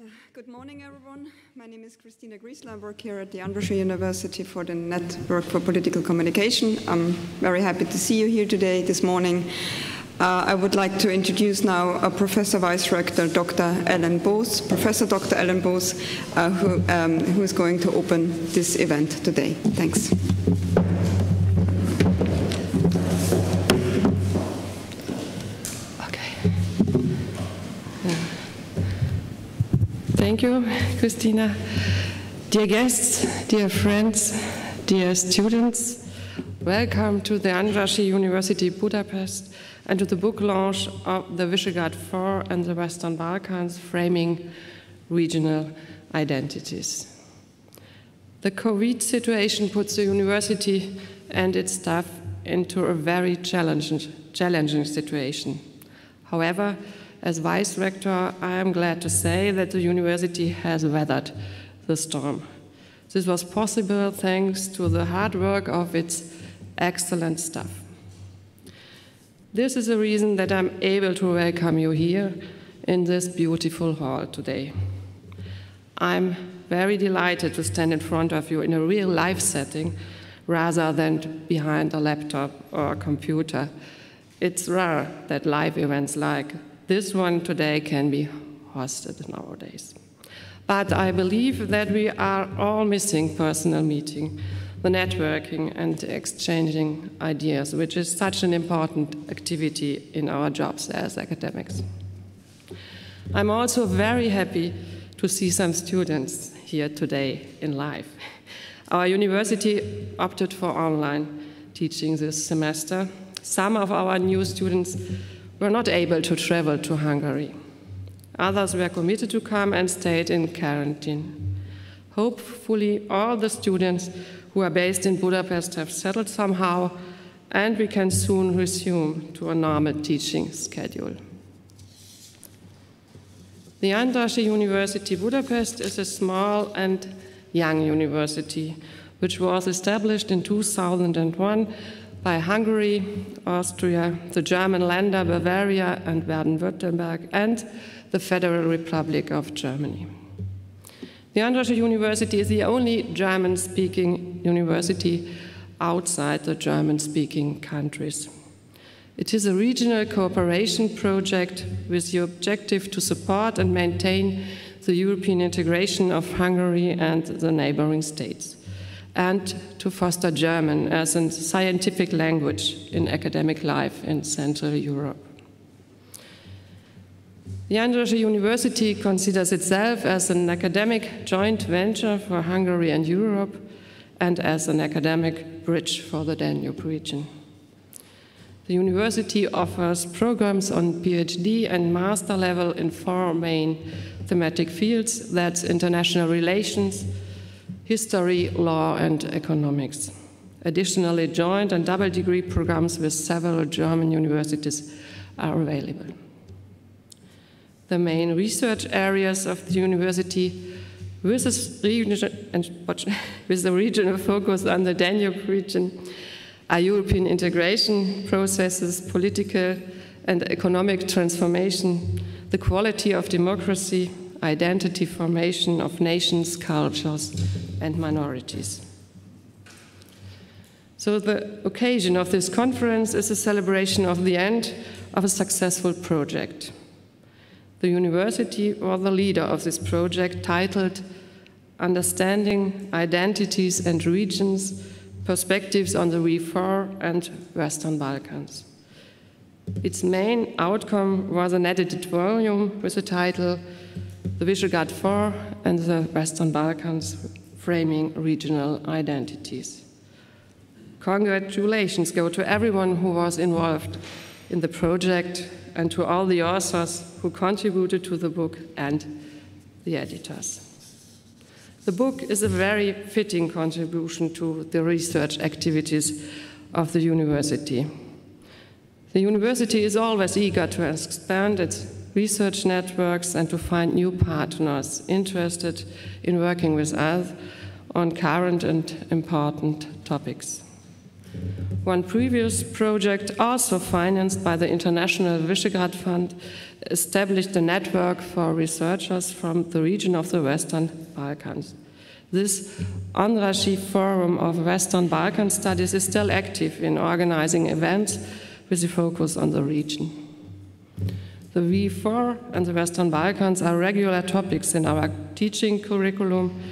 Yeah, good morning, everyone. My name is Christina Griessler. I work here at the Andrássy University for the Network for Political Communication. I'm very happy to see you here today, this morning. Uh, I would like to introduce now uh, Professor Vice Rector Dr. Ellen Bos, Professor Dr. Ellen Bos, uh, who, um, who is going to open this event today. Thanks. Thank you, Christina. Dear guests, dear friends, dear students, welcome to the Andrássy University Budapest and to the book launch of the Visegrad Four and the Western Balkans Framing Regional Identities. The COVID situation puts the university and its staff into a very challenging, challenging situation. However, as Vice Rector, I am glad to say that the university has weathered the storm. This was possible thanks to the hard work of its excellent staff. This is the reason that I'm able to welcome you here in this beautiful hall today. I'm very delighted to stand in front of you in a real life setting rather than behind a laptop or a computer. It's rare that live events like this one today can be hosted nowadays. But I believe that we are all missing personal meeting, the networking and exchanging ideas, which is such an important activity in our jobs as academics. I'm also very happy to see some students here today in live. Our university opted for online teaching this semester. Some of our new students were not able to travel to Hungary. Others were committed to come and stayed in quarantine. Hopefully, all the students who are based in Budapest have settled somehow, and we can soon resume to a normal teaching schedule. The Andrássy University Budapest is a small and young university, which was established in 2001 by Hungary, Austria, the German Länder Bavaria and Baden-Württemberg, and the Federal Republic of Germany. The Andrássy University is the only German-speaking university outside the German-speaking countries. It is a regional cooperation project with the objective to support and maintain the European integration of Hungary and the neighboring states and to foster German as a scientific language in academic life in Central Europe. The Andrássy University considers itself as an academic joint venture for Hungary and Europe and as an academic bridge for the Danube region. The university offers programs on PhD and master level in four main thematic fields that's international relations, history, law, and economics. Additionally, joint and double degree programs with several German universities are available. The main research areas of the university with, the regional focus on the Danube region are European integration processes, political and economic transformation, the quality of democracy, identity formation of nations, cultures, and minorities. So, the occasion of this conference is a celebration of the end of a successful project. The university was the leader of this project titled Understanding Identities and Regions Perspectives on the V4 and Western Balkans. Its main outcome was an edited volume with the title The Visegrad Four and the Western Balkans Framing Regional Identities. Congratulations go to everyone who was involved in the project and to all the authors who contributed to the book and the editors. The book is a very fitting contribution to the research activities of the university. The university is always eager to expand its research networks and to find new partners interested in working with us on current and important topics. One previous project, also financed by the International Visegrad Fund, established a network for researchers from the region of the Western Balkans. This Andrássy Forum of Western Balkan Studies is still active in organizing events with a focus on the region. The V4 and the Western Balkans are regular topics in our teaching curriculum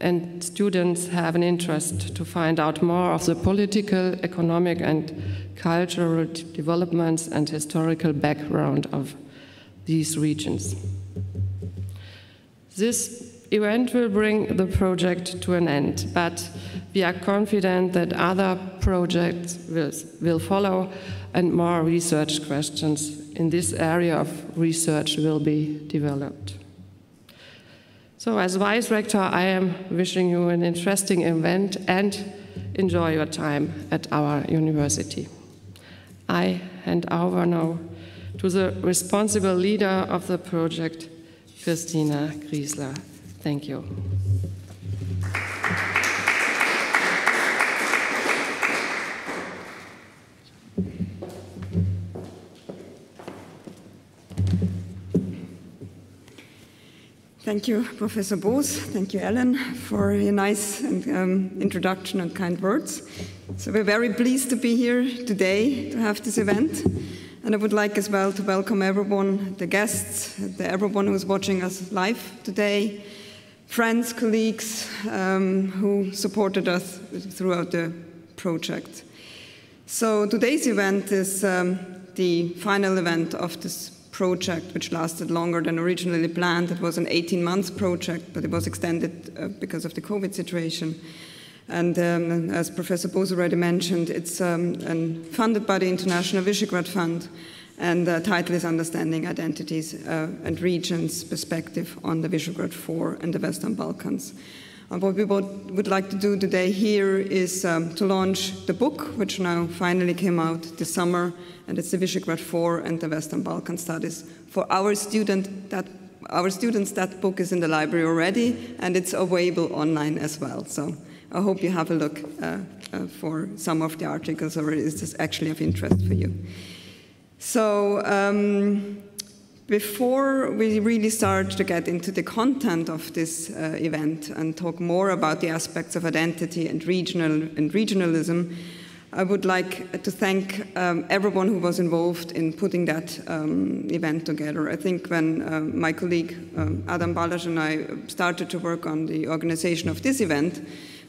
and students have an interest to find out more of the political, economic, and cultural developments and historical background of these regions. This event will bring the project to an end, but we are confident that other projects will, will follow and more research questions in this area of research will be developed. So, as Vice Rector, I am wishing you an interesting event and enjoy your time at our university. I hand over now to the responsible leader of the project, Christina Griessler. Thank you. Thank you, Professor Bos. Thank you, Ellen, for your nice um, introduction and kind words. So we're very pleased to be here today to have this event. And I would like as well to welcome everyone, the guests, the, everyone who's watching us live today, friends, colleagues um, who supported us throughout the project. So today's event is um, the final event of this project, which lasted longer than originally planned. It was an 18 month project, but it was extended uh, because of the COVID situation. And um, as Professor Bos already mentioned, it's um, funded by the International Visegrad Fund, and the title is Understanding Identities uh, and Regions Perspective on the Visegrad Four and the Western Balkans. What we would like to do today here is um, to launch the book, which now finally came out this summer, and it's the Visegrad 4 and the Western Balkan Studies. For our student, that our students, that book is in the library already, and it's available online as well. So I hope you have a look uh, uh, for some of the articles, or is this actually of interest for you? So. Um, before we really start to get into the content of this uh, event and talk more about the aspects of identity and regional and regionalism, I would like to thank um, everyone who was involved in putting that um, event together. I think when uh, my colleague um, Adam Balázs and I started to work on the organization of this event,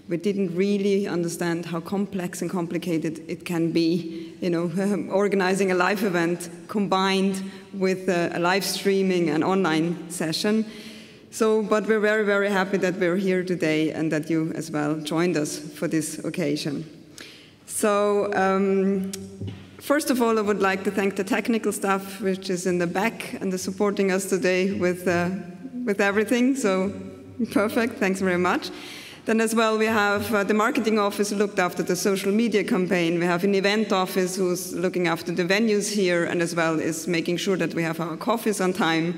we didn't really understand how complex and complicated it can be, you know, organizing a live event combined with a, a live streaming and online session. So, but we're very, very happy that we're here today and that you as well joined us for this occasion. So, um, first of all, I would like to thank the technical staff, which is in the back and is supporting us today with, uh, with everything. So, perfect. Thanks very much. Then as well, we have uh, the marketing office looked after the social media campaign. We have an event office who's looking after the venues here and as well is making sure that we have our coffees on time.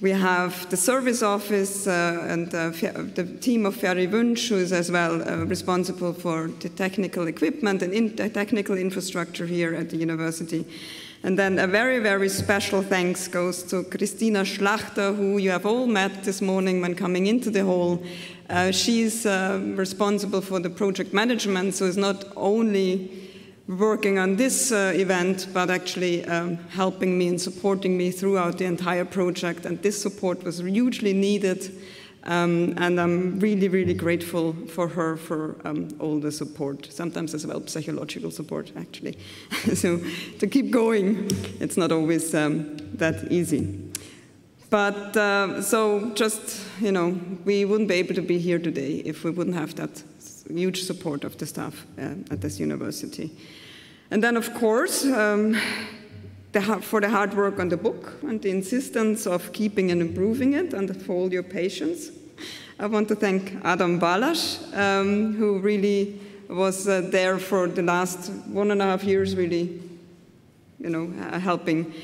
We have the service office uh, and uh, the team of Ferry Wunsch, who is as well uh, responsible for the technical equipment and in technical infrastructure here at the university. And then a very, very special thanks goes to Christina Schlachter, who you have all met this morning when coming into the hall. Uh, she's uh, responsible for the project management, so it's not only working on this uh, event, but actually um, helping me and supporting me throughout the entire project. And this support was hugely needed. Um, and I'm really, really grateful for her for um, all the support, sometimes as well psychological support, actually. so to keep going, it's not always um, that easy. But uh, so just, you know, we wouldn't be able to be here today if we wouldn't have that huge support of the staff uh, at this university. And then, of course, um, the, for the hard work on the book and the insistence of keeping and improving it and for all your patience, I want to thank Adam Balázs, um, who really was uh, there for the last one and a half years, really, you know, uh, helping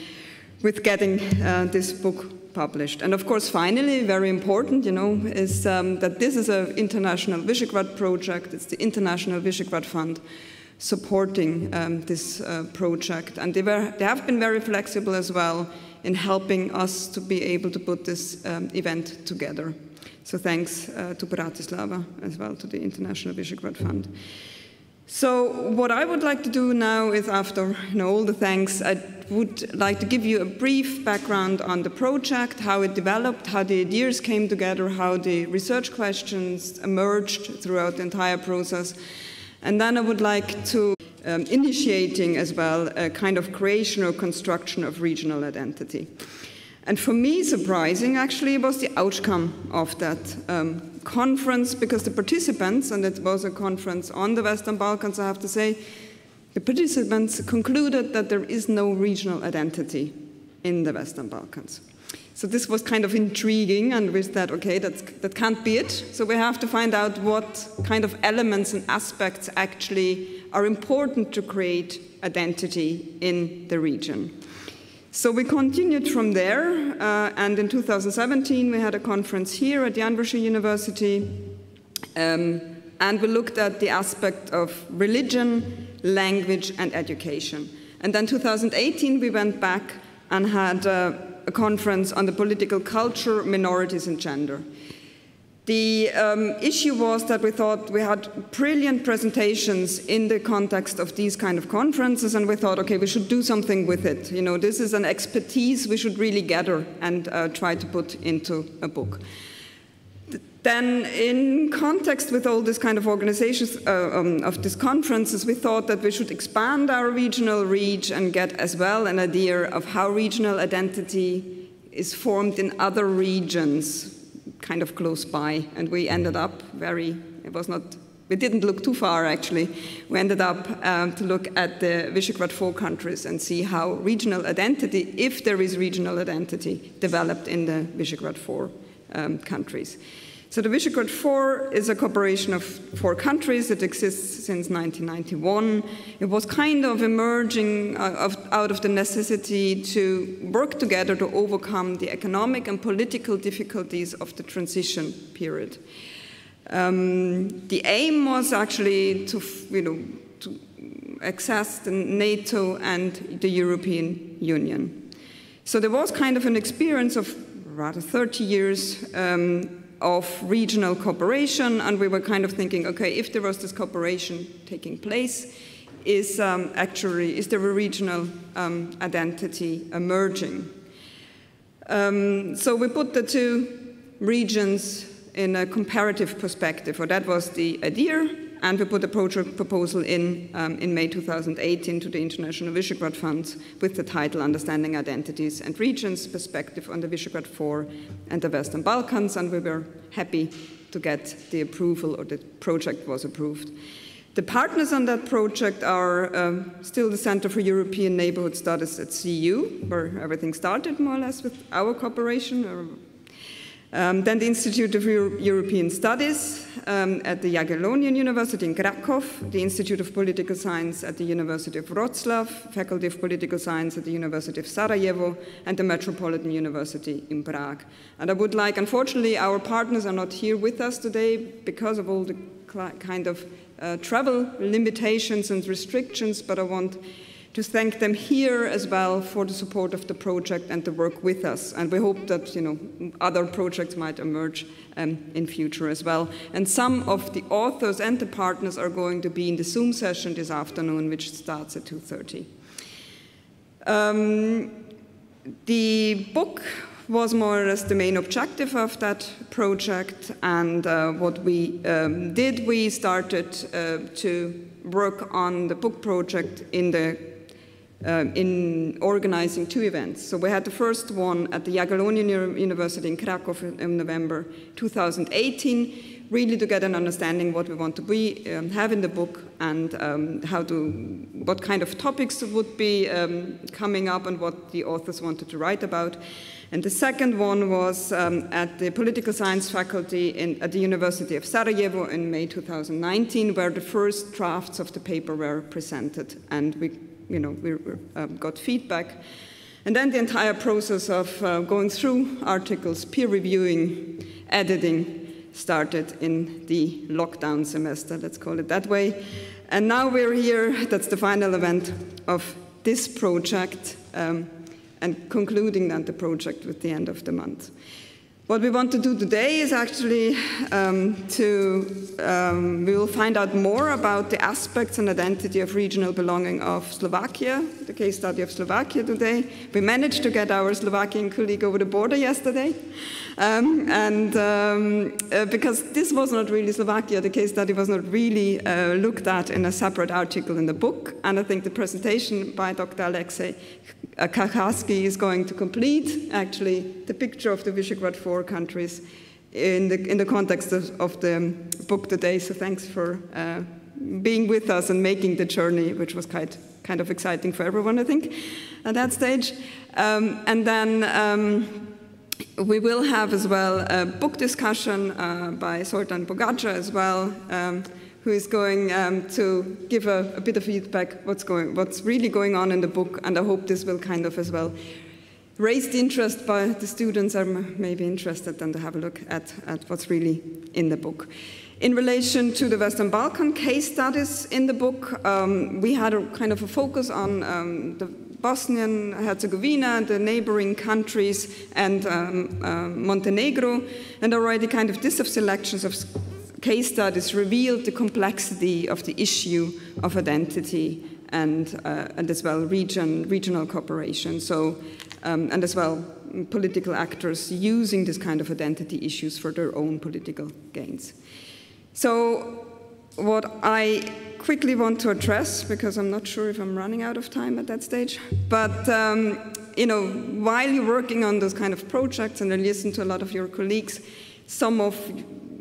with getting uh, this book published. And of course, finally, very important, you know, is um, that this is an international Visegrad project. It's the International Visegrad Fund, supporting um, this uh, project. And they, were, they have been very flexible as well in helping us to be able to put this um, event together. So thanks uh, to Bratislava as well, to the International Visegrad Fund. So what I would like to do now is, after you know, all the thanks, I would like to give you a brief background on the project, how it developed, how the ideas came together, how the research questions emerged throughout the entire process. And then I would like to um, initiating as well a kind of creation or construction of regional identity. And for me, surprising actually was the outcome of that um, conference because the participants, and it was a conference on the Western Balkans, I have to say, the participants concluded that there is no regional identity in the Western Balkans. So this was kind of intriguing, and we said, okay, that's, that can't be it. So we have to find out what kind of elements and aspects actually are important to create identity in the region. So we continued from there, uh, and in 2017 we had a conference here at Andrássy University, um, and we looked at the aspect of religion, language, and education. And then 2018 we went back and had uh, a conference on the political culture, minorities, and gender. The um, issue was that we thought we had brilliant presentations in the context of these kind of conferences, and we thought, okay, we should do something with it. You know, this is an expertise we should really gather and uh, try to put into a book. Then, in context with all this kind of organizations uh, um, of these conferences, we thought that we should expand our regional reach and get as well an idea of how regional identity is formed in other regions kind of close by, and we ended up very, it was not, we didn't look too far actually. We ended up um, to look at the Visegrad 4 countries and see how regional identity, if there is regional identity, developed in the Visegrad 4 um, countries. So the Visegrad 4 is a cooperation of four countries. It exists since 1991. It was kind of emerging uh, out of the necessity to work together to overcome the economic and political difficulties of the transition period. Um, the aim was actually to, you know, to access the NATO and the European Union. So there was kind of an experience of rather 30 years um, of regional cooperation, and we were kind of thinking, okay, if there was this cooperation taking place, is um, actually is there a regional um, identity emerging? Um, so we put the two regions in a comparative perspective, or that was the idea, and we put a project proposal in um, in May 2018 to the International Visegrad Fund with the title Understanding Identities and Regions Perspective on the Visegrad 4 and the Western Balkans, and we were happy to get the approval or the project was approved. The partners on that project are um, still the Center for European Neighborhood Studies at CEU, where everything started more or less with our cooperation, um, then the Institute of Euro European Studies um, at the Jagiellonian University in Krakow, the Institute of Political Science at the University of Wroclaw, Faculty of Political Science at the University of Sarajevo, and the Metropolitan University in Prague. And I would like, unfortunately, our partners are not here with us today because of all the kind of uh, travel limitations and restrictions, but I want to thank them here as well for the support of the project and the work with us. And we hope that you know other projects might emerge um, in future as well. And some of the authors and the partners are going to be in the Zoom session this afternoon, which starts at 2.30. Um, the book was more or less the main objective of that project. And uh, what we um, did, we started uh, to work on the book project in the um, in organizing two events. So we had the first one at the Jagiellonian University in Krakow in November 2018, really to get an understanding what we want to be, um, have in the book and um, how to, what kind of topics would be um, coming up and what the authors wanted to write about. And the second one was um, at the political science faculty in, at the University of Sarajevo in May 2019, where the first drafts of the paper were presented. And we you know, we um, got feedback. And then the entire process of uh, going through articles, peer reviewing, editing started in the lockdown semester, let's call it that way. And now we're here, that's the final event of this project, um, and concluding then the project with the end of the month. What we want to do today is actually um, to, um, we will find out more about the aspects and identity of regional belonging of Slovakia, the case study of Slovakia today. We managed to get our Slovakian colleague over the border yesterday. Um, and um, uh, because this was not really Slovakia, the case study was not really uh, looked at in a separate article in the book. And I think the presentation by Dr. Alexei Karkarsky is going to complete actually the picture of the Visegrad Four countries in the, in the context of, of the book today. So thanks for uh, being with us and making the journey, which was quite kind of exciting for everyone, I think, at that stage. Um, and then um, we will have as well a book discussion uh, by Zoltan Pogátsa as well. Um, who is going um, to give a, a, bit of feedback what's going, what's really going on in the book, and I hope this will kind of as well raise the interest by the students are maybe interested then to have a look at, at what's really in the book. In relation to the Western Balkan case studies in the book, um, we had a kind of a focus on um, the Bosnian Herzegovina, the neighboring countries, and um, uh, Montenegro, and already kind of this of selections of case studies revealed the complexity of the issue of identity and, uh, and as well region, regional cooperation. So, um, and as well political actors using this kind of identity issues for their own political gains. So what I quickly want to address, because I'm not sure if I'm running out of time at that stage, but um, you know, while you're working on those kind of projects and I listen to a lot of your colleagues, some of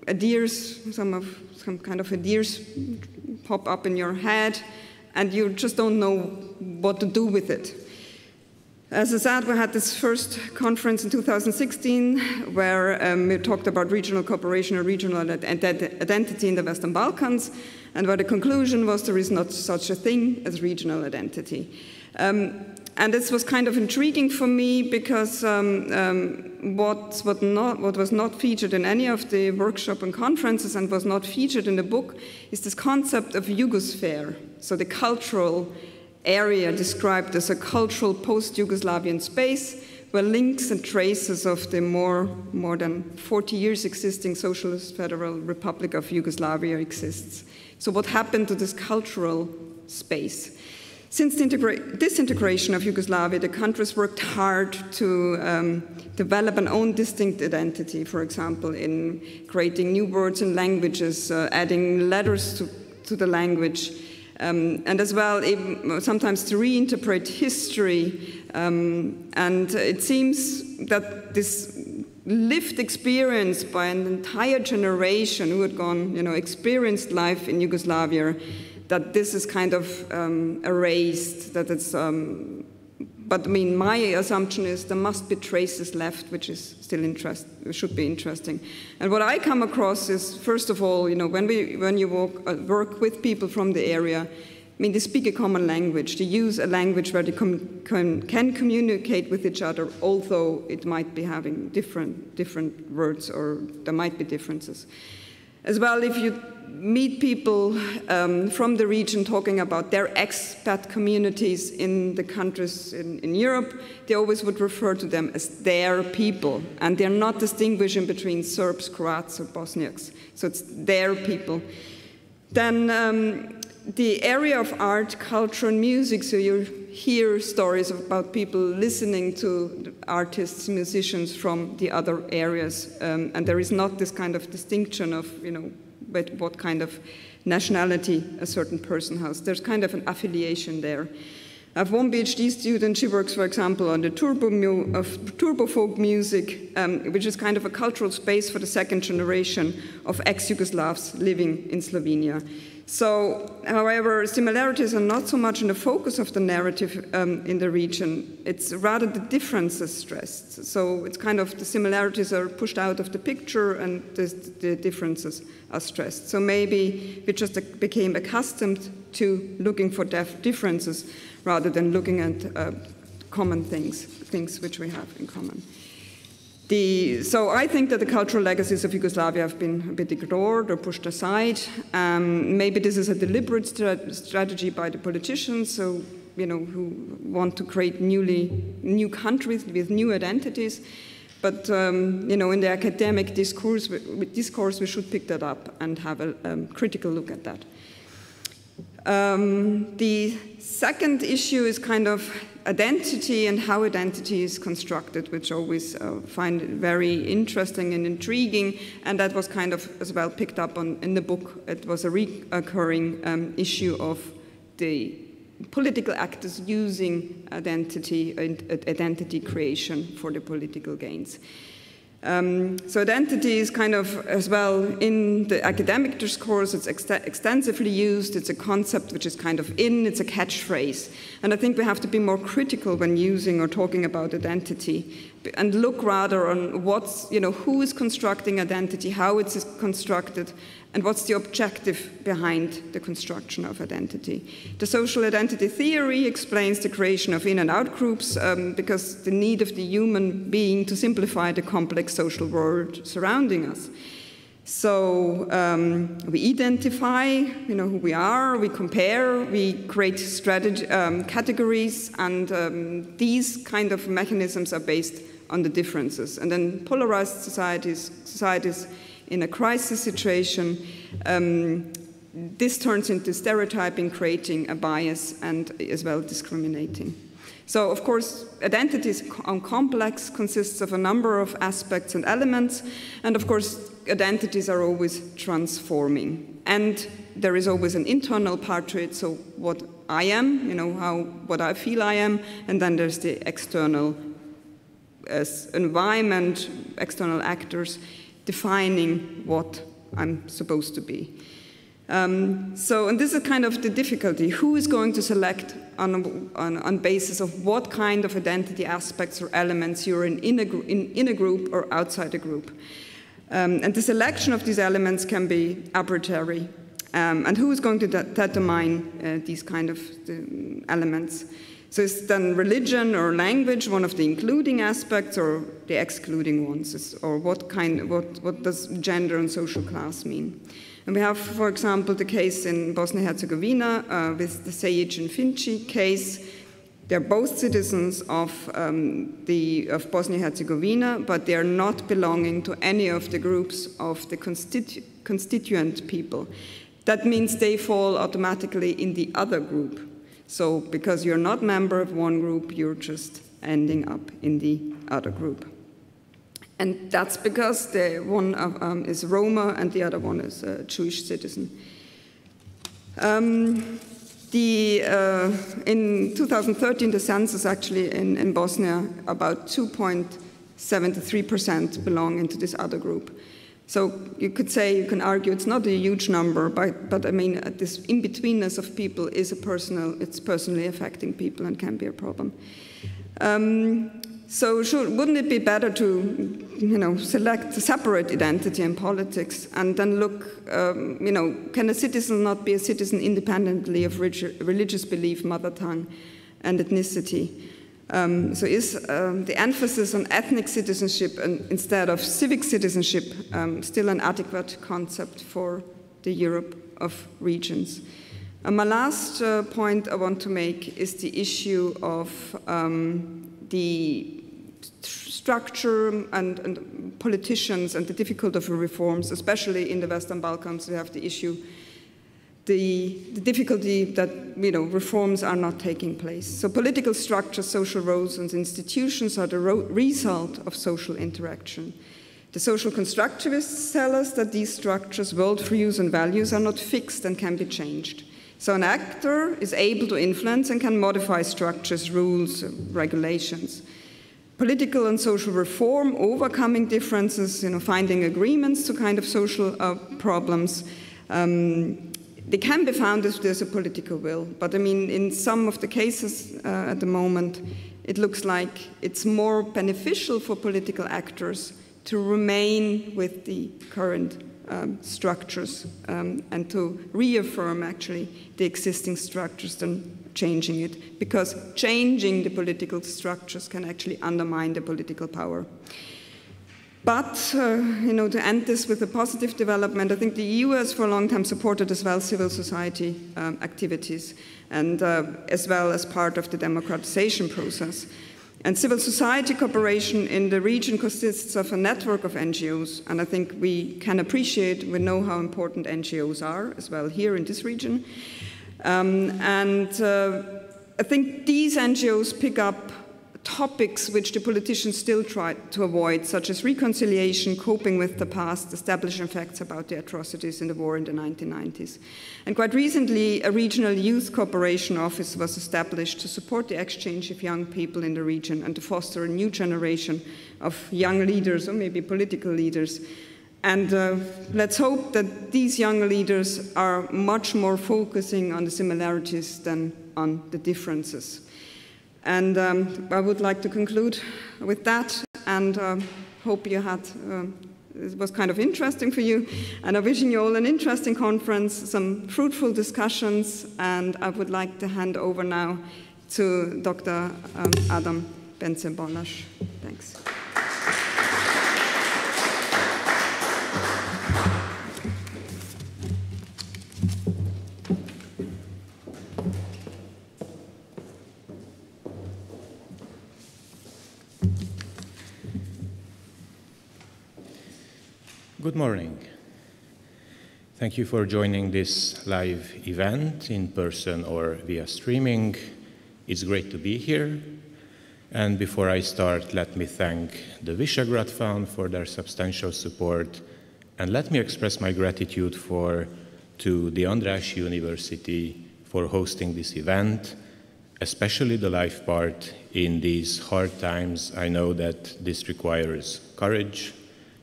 ideas, some of some kind of ideas pop up in your head, and you just don't know what to do with it. As I said, we had this first conference in 2016 where um, we talked about regional cooperation and regional identity in the Western Balkans, and where the conclusion was there is not such a thing as regional identity. Um, and this was kind of intriguing for me because um, um, what, what, not, what was not featured in any of the workshop and conferences and was not featured in the book is this concept of Yugosphere, so the cultural area described as a cultural post-Yugoslavian space where links and traces of the more, more than 40 years existing Socialist Federal Republic of Yugoslavia exists. So what happened to this cultural space? Since the disintegration of Yugoslavia, the countries worked hard to um, develop an own distinct identity, for example, in creating new words and languages, uh, adding letters to, to the language, um, and as well sometimes to reinterpret history. Um, and it seems that this lived experience by an entire generation who had gone, you know, experienced life in Yugoslavia that this is kind of um, erased, that it's, um, but I mean, my assumption is there must be traces left, which is still interest, should be interesting. And what I come across is, first of all, you know, when, we, when you walk, uh, work with people from the area, mean, they speak a common language. They use a language where they com can, can communicate with each other, although it might be having different, different words or there might be differences. As well, if you meet people um, from the region talking about their expat communities in the countries in, in, Europe, they always would refer to them as their people. And they're not distinguishing between Serbs, Croats, or Bosniaks. So it's their people. Then um, the area of art, culture, and music, so you hear stories about people listening to artists, musicians from the other areas. Um, and there is not this kind of distinction of, you know, what kind of nationality a certain person has. There's kind of an affiliation there. I have one PhD student, she works, for example, on the turbo, of turbo folk music, um, which is kind of a cultural space for the second generation of ex-Yugoslavs living in Slovenia. So, however, similarities are not so much in the focus of the narrative um, in the region, it's rather the differences stressed. So, it's kind of the similarities are pushed out of the picture and the, the differences are stressed. So, maybe we just became accustomed to looking for differences rather than looking at uh, common things, things which we have in common. The, so I think that the cultural legacies of Yugoslavia have been a bit ignored or pushed aside. Um, maybe this is a deliberate stra strategy by the politicians, so you know, who want to create newly new countries with new identities. But um, you know, in the academic discourse, discourse, we should pick that up and have a um, critical look at that. Um, the second issue is kind of identity and how identity is constructed, which always uh, find very interesting and intriguing. And that was kind of as well picked up on in the book. It was a recurring um, issue of the political actors using identity and identity creation for the political gains. Um, so identity is kind of as well in the academic discourse, it's ex extensively used, it's a concept which is kind of in, it's a catchphrase. And I think we have to be more critical when using or talking about identity and look rather on what's, you know, who is constructing identity, how it's constructed, and what's the objective behind the construction of identity. The social identity theory explains the creation of in and out groups um, because the need of the human being to simplify the complex social world surrounding us. So um, we identify, you know, who we are, we compare, we create strategy, um, categories, and um, these kind of mechanisms are based on the differences. And then polarized societies, societies in a crisis situation, um, this turns into stereotyping, creating a bias, and as well discriminating. So, of course, identity is complex, consists of a number of aspects and elements, and of course, identities are always transforming. And there is always an internal part to it, so what I am, you know, how, what I feel I am, and then there's the external environment, external actors defining what I'm supposed to be. Um, so, and this is kind of the difficulty. Who is going to select on, on, on basis of what kind of identity aspects or elements you're in, in, a, in, in a group or outside a group? Um, and the selection of these elements can be arbitrary. Um, and who is going to de determine uh, these kind of um, elements? So is then religion or language one of the including aspects or the excluding ones? Or what kind, what, what does gender and social class mean? And we have, for example, the case in Bosnia-Herzegovina uh, with the Sejdić and Finci case. They're both citizens of, um, the, of Bosnia-Herzegovina, but they are not belonging to any of the groups of the constitu constituent people. That means they fall automatically in the other group. So because you're not member of one group, you're just ending up in the other group. And that's because the one um, is Roma and the other one is a Jewish citizen. Um, the, uh, in 2013, the census actually in, in Bosnia, about 2.73% belong into this other group. So you could say, you can argue it's not a huge number, but, but I mean, this in-betweenness of people is a personal, it's personally affecting people and can be a problem. Um, so should, wouldn't it be better to, you know, select a separate identity in politics and then look, um, you know, can a citizen not be a citizen independently of religious belief, mother tongue, and ethnicity? Um, so is um, the emphasis on ethnic citizenship and, instead of civic citizenship um, still an adequate concept for the Europe of regions? And my last uh, point I want to make is the issue of um, the structure and, and, politicians and the difficulty of reforms, especially in the Western Balkans. We have the issue the, the, difficulty that you know, reforms are not taking place. So political structures, social roles, and institutions are the result of social interaction. The social constructivists tell us that these structures, worldviews, and values are not fixed and can be changed. So an actor is able to influence and can modify structures, rules, regulations. Political and social reform, overcoming differences, you know, finding agreements to kind of social uh, problems, um, they can be found if there's a political will. But I mean, in some of the cases uh, at the moment, it looks like it's more beneficial for political actors to remain with the current um, structures um, and to reaffirm actually the existing structures than changing it, because changing the political structures can actually undermine the political power. But, uh, you know, to end this with a positive development, I think the EU has for a long time supported as well civil society um, activities and uh, as well as part of the democratization process. And civil society cooperation in the region consists of a network of NGOs, and I think we can appreciate, we know how important NGOs are as well here in this region. Um, and uh, I think these NGOs pick up topics which the politicians still try to avoid, such as reconciliation, coping with the past, establishing facts about the atrocities in the war in the 1990s. And quite recently, a regional youth cooperation office was established to support the exchange of young people in the region and to foster a new generation of young leaders, or maybe political leaders. And uh, let's hope that these young leaders are much more focusing on the similarities than on the differences. And um, I would like to conclude with that and uh, hope you had, uh, it was kind of interesting for you. And I'm wishing you all an interesting conference, some fruitful discussions, and I would like to hand over now to Dr. Um, Adam Bence-Balázs. Thanks. Good morning. Thank you for joining this live event in person or via streaming. It's great to be here. And before I start, let me thank the Visegrad Fund for their substantial support. And let me express my gratitude for, to the Andrássy University for hosting this event, especially the live part in these hard times. I know that this requires courage,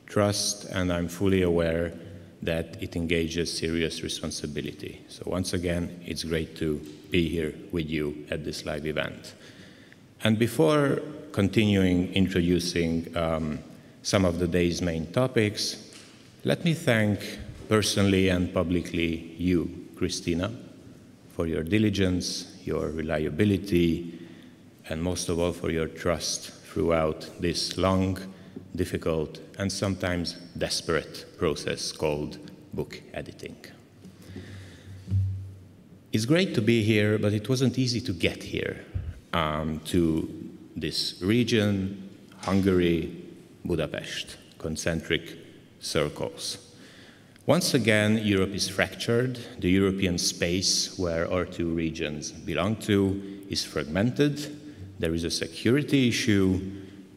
trust, and I'm fully aware that it engages serious responsibility. So once again, it's great to be here with you at this live event. And before continuing introducing um, some of the day's main topics, let me thank personally and publicly you, Christina, for your diligence, your reliability, and most of all for your trust throughout this long difficult, and sometimes desperate process called book editing. It's great to be here, but it wasn't easy to get here um, to this region, Hungary, Budapest, concentric circles. Once again, Europe is fractured. The European space where our two regions belong to is fragmented. There is a security issue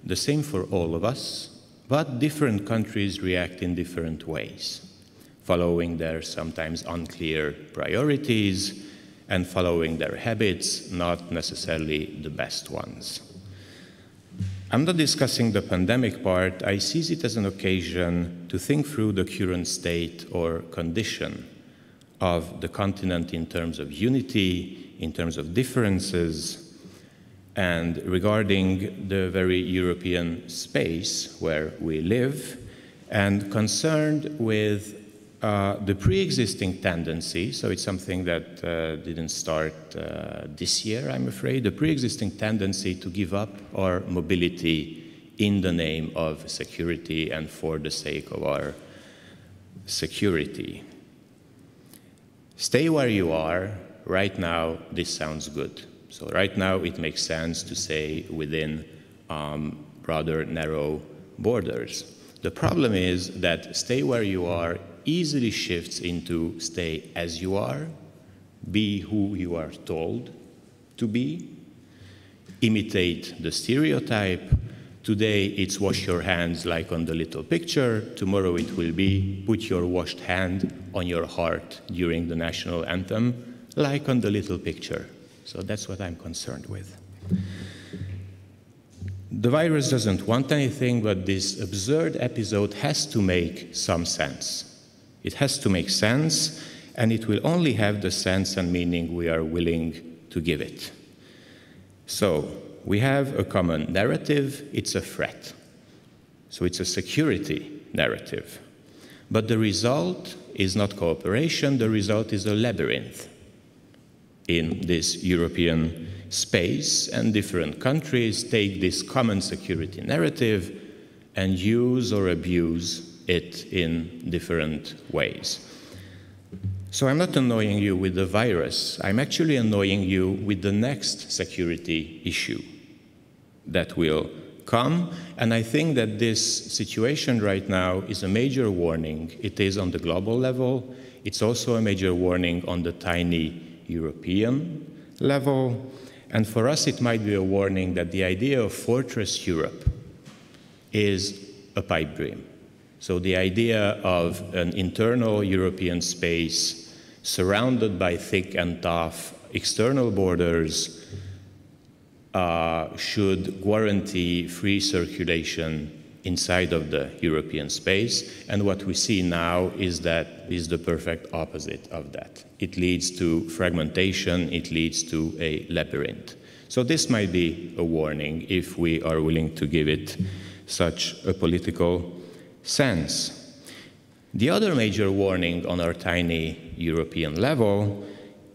the same for all of us, but different countries react in different ways, following their sometimes unclear priorities and following their habits, not necessarily the best ones. I'm not discussing the pandemic part, I seize it as an occasion to think through the current state or condition of the continent in terms of unity, in terms of differences, and regarding the very European space where we live, and concerned with uh, the pre-existing tendency, so it's something that uh, didn't start uh, this year, I'm afraid, the pre-existing tendency to give up our mobility in the name of security and for the sake of our security. Stay where you are. Right now, this sounds good. So right now it makes sense to say within um, rather narrow borders. The problem is that stay where you are easily shifts into stay as you are, be who you are told to be, imitate the stereotype. Today it's wash your hands like on the little picture. Tomorrow it will be put your washed hand on your heart during the national anthem like on the little picture. So that's what I'm concerned with. The virus doesn't want anything, but this absurd episode has to make some sense. It has to make sense, and it will only have the sense and meaning we are willing to give it. So, we have a common narrative, it's a threat. So, it's a security narrative. But the result is not cooperation, the result is a labyrinth in this European space, and different countries take this common security narrative and use or abuse it in different ways. So I'm not annoying you with the virus, I'm actually annoying you with the next security issue that will come. And I think that this situation right now is a major warning. It is on the global level, it's also a major warning on the tiny European level. And for us, it might be a warning that the idea of fortress Europe is a pipe dream. So the idea of an internal European space surrounded by thick and tough external borders uh, should guarantee free circulation inside of the European space. And what we see now is that is the perfect opposite of that. It leads to fragmentation, it leads to a labyrinth. So this might be a warning if we are willing to give it such a political sense. The other major warning on our tiny European level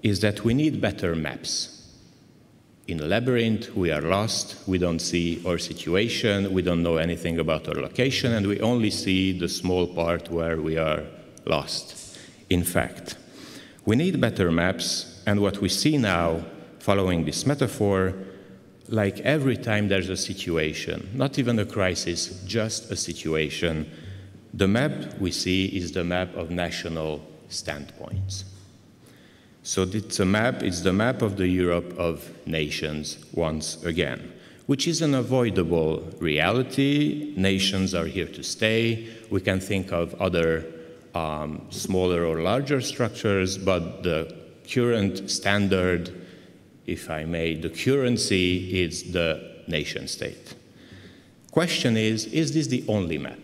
is that we need better maps. In a labyrinth, we are lost, we don't see our situation, we don't know anything about our location, and we only see the small part where we are lost. In fact, we need better maps, and what we see now, following this metaphor, like every time there's a situation, not even a crisis, just a situation, the map we see is the map of national standpoints. So it's a map, it's the map of the Europe of nations once again, which is an avoidable reality. Nations are here to stay. We can think of other um, smaller or larger structures, but the current standard, if I may, the currency is the nation state. Question is, is this the only map?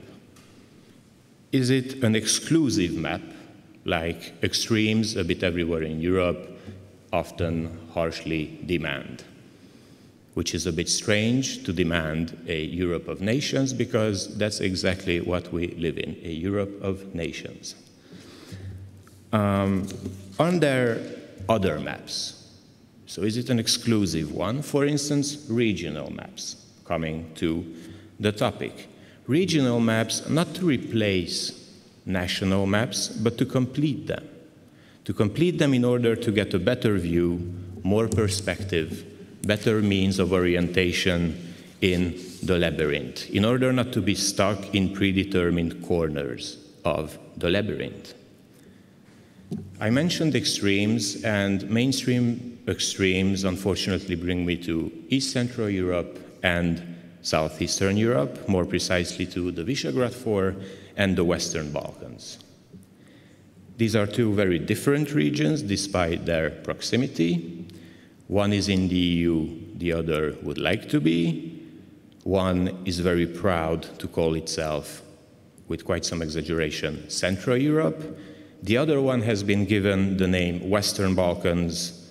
Is it an exclusive map, like extremes a bit everywhere in Europe often harshly demand? Which is a bit strange to demand a Europe of nations because that's exactly what we live in a Europe of nations. Um, are there other maps? So, is it an exclusive one? For instance, regional maps coming to the topic regional maps not to replace national maps, but to complete them. To complete them in order to get a better view, more perspective, better means of orientation in the labyrinth, in order not to be stuck in predetermined corners of the labyrinth. I mentioned extremes, and mainstream extremes unfortunately bring me to East Central Europe and southeastern Europe, more precisely to the Visegrad Four and the Western Balkans. These are two very different regions despite their proximity. One is in the EU, the other would like to be. One is very proud to call itself, with quite some exaggeration, Central Europe. The other one has been given the name Western Balkans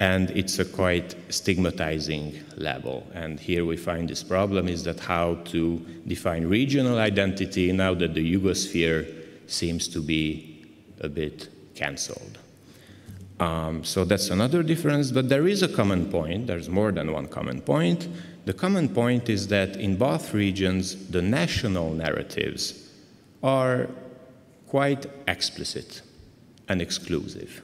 and it's a quite stigmatizing level. And here we find this problem is that how to define regional identity now that the Yugosphere seems to be a bit cancelled. Um, so that's another difference, but there is a common point. There's more than one common point. The common point is that in both regions, the national narratives are quite explicit and exclusive.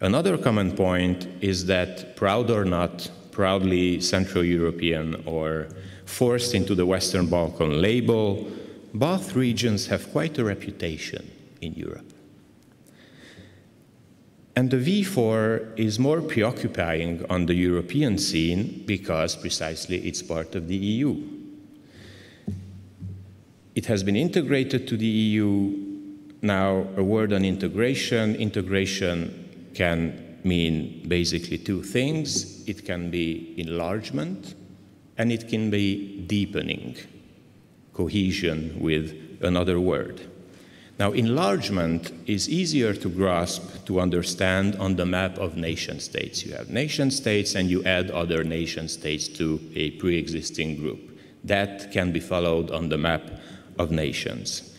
Another common point is that, proud or not, proudly Central European or forced into the Western Balkan label, both regions have quite a reputation in Europe. And the V4 is more preoccupying on the European scene because precisely it's part of the EU. It has been integrated to the EU. Now, a word on integration. Integration can mean basically two things. It can be enlargement and it can be deepening, cohesion with another word. Now, enlargement is easier to grasp, to understand on the map of nation states. You have nation states and you add other nation states to a pre existing group. That can be followed on the map of nations.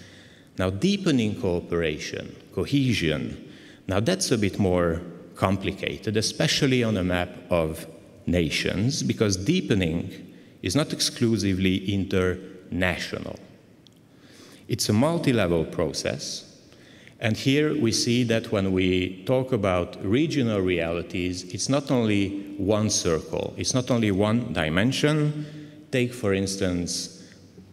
Now, deepening cooperation, cohesion, now that's a bit more complicated, especially on a map of nations, because deepening is not exclusively international. It's a multi level process. And here we see that when we talk about regional realities, it's not only one circle, it's not only one dimension. Take, for instance,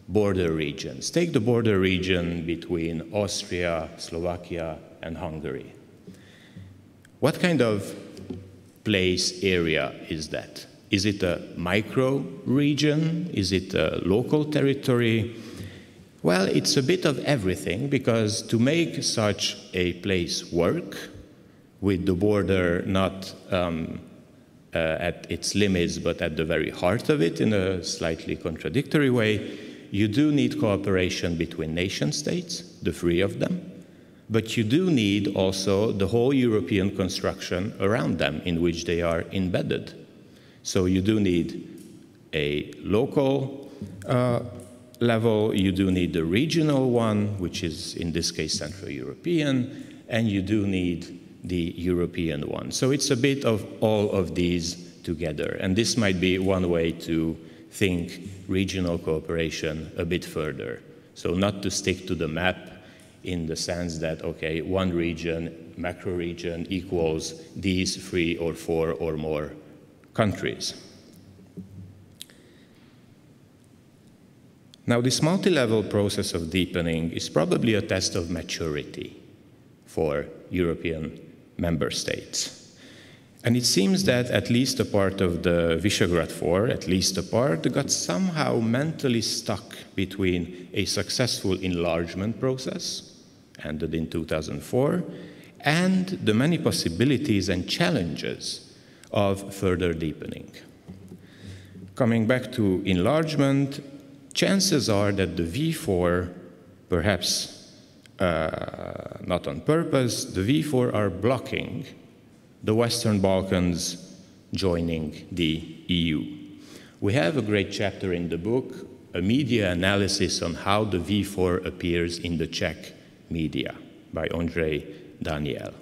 border regions. Take the border region between Austria, Slovakia, and Hungary. What kind of place area is that? Is it a micro region? Is it a local territory? Well, it's a bit of everything because to make such a place work, with the border not um, uh, at its limits but at the very heart of it in a slightly contradictory way, you do need cooperation between nation states, the three of them, but you do need also the whole European construction around them in which they are embedded. So you do need a local uh, level, you do need the regional one, which is in this case Central European, and you do need the European one. So it's a bit of all of these together. And this might be one way to think regional cooperation a bit further. So not to stick to the map in the sense that, okay, one region, macro region equals these three or four or more countries. Now, this multi level process of deepening is probably a test of maturity for European member states. And it seems that at least a part of the Visegrad Four, at least a part, got somehow mentally stuck between a successful enlargement process, ended in 2004, and the many possibilities and challenges of further deepening. Coming back to enlargement, chances are that the V4, perhaps uh, not on purpose, the V4 are blocking the Western Balkans joining the EU. We have a great chapter in the book, a media analysis on how the V4 appears in the Czech media by Andre Daniel.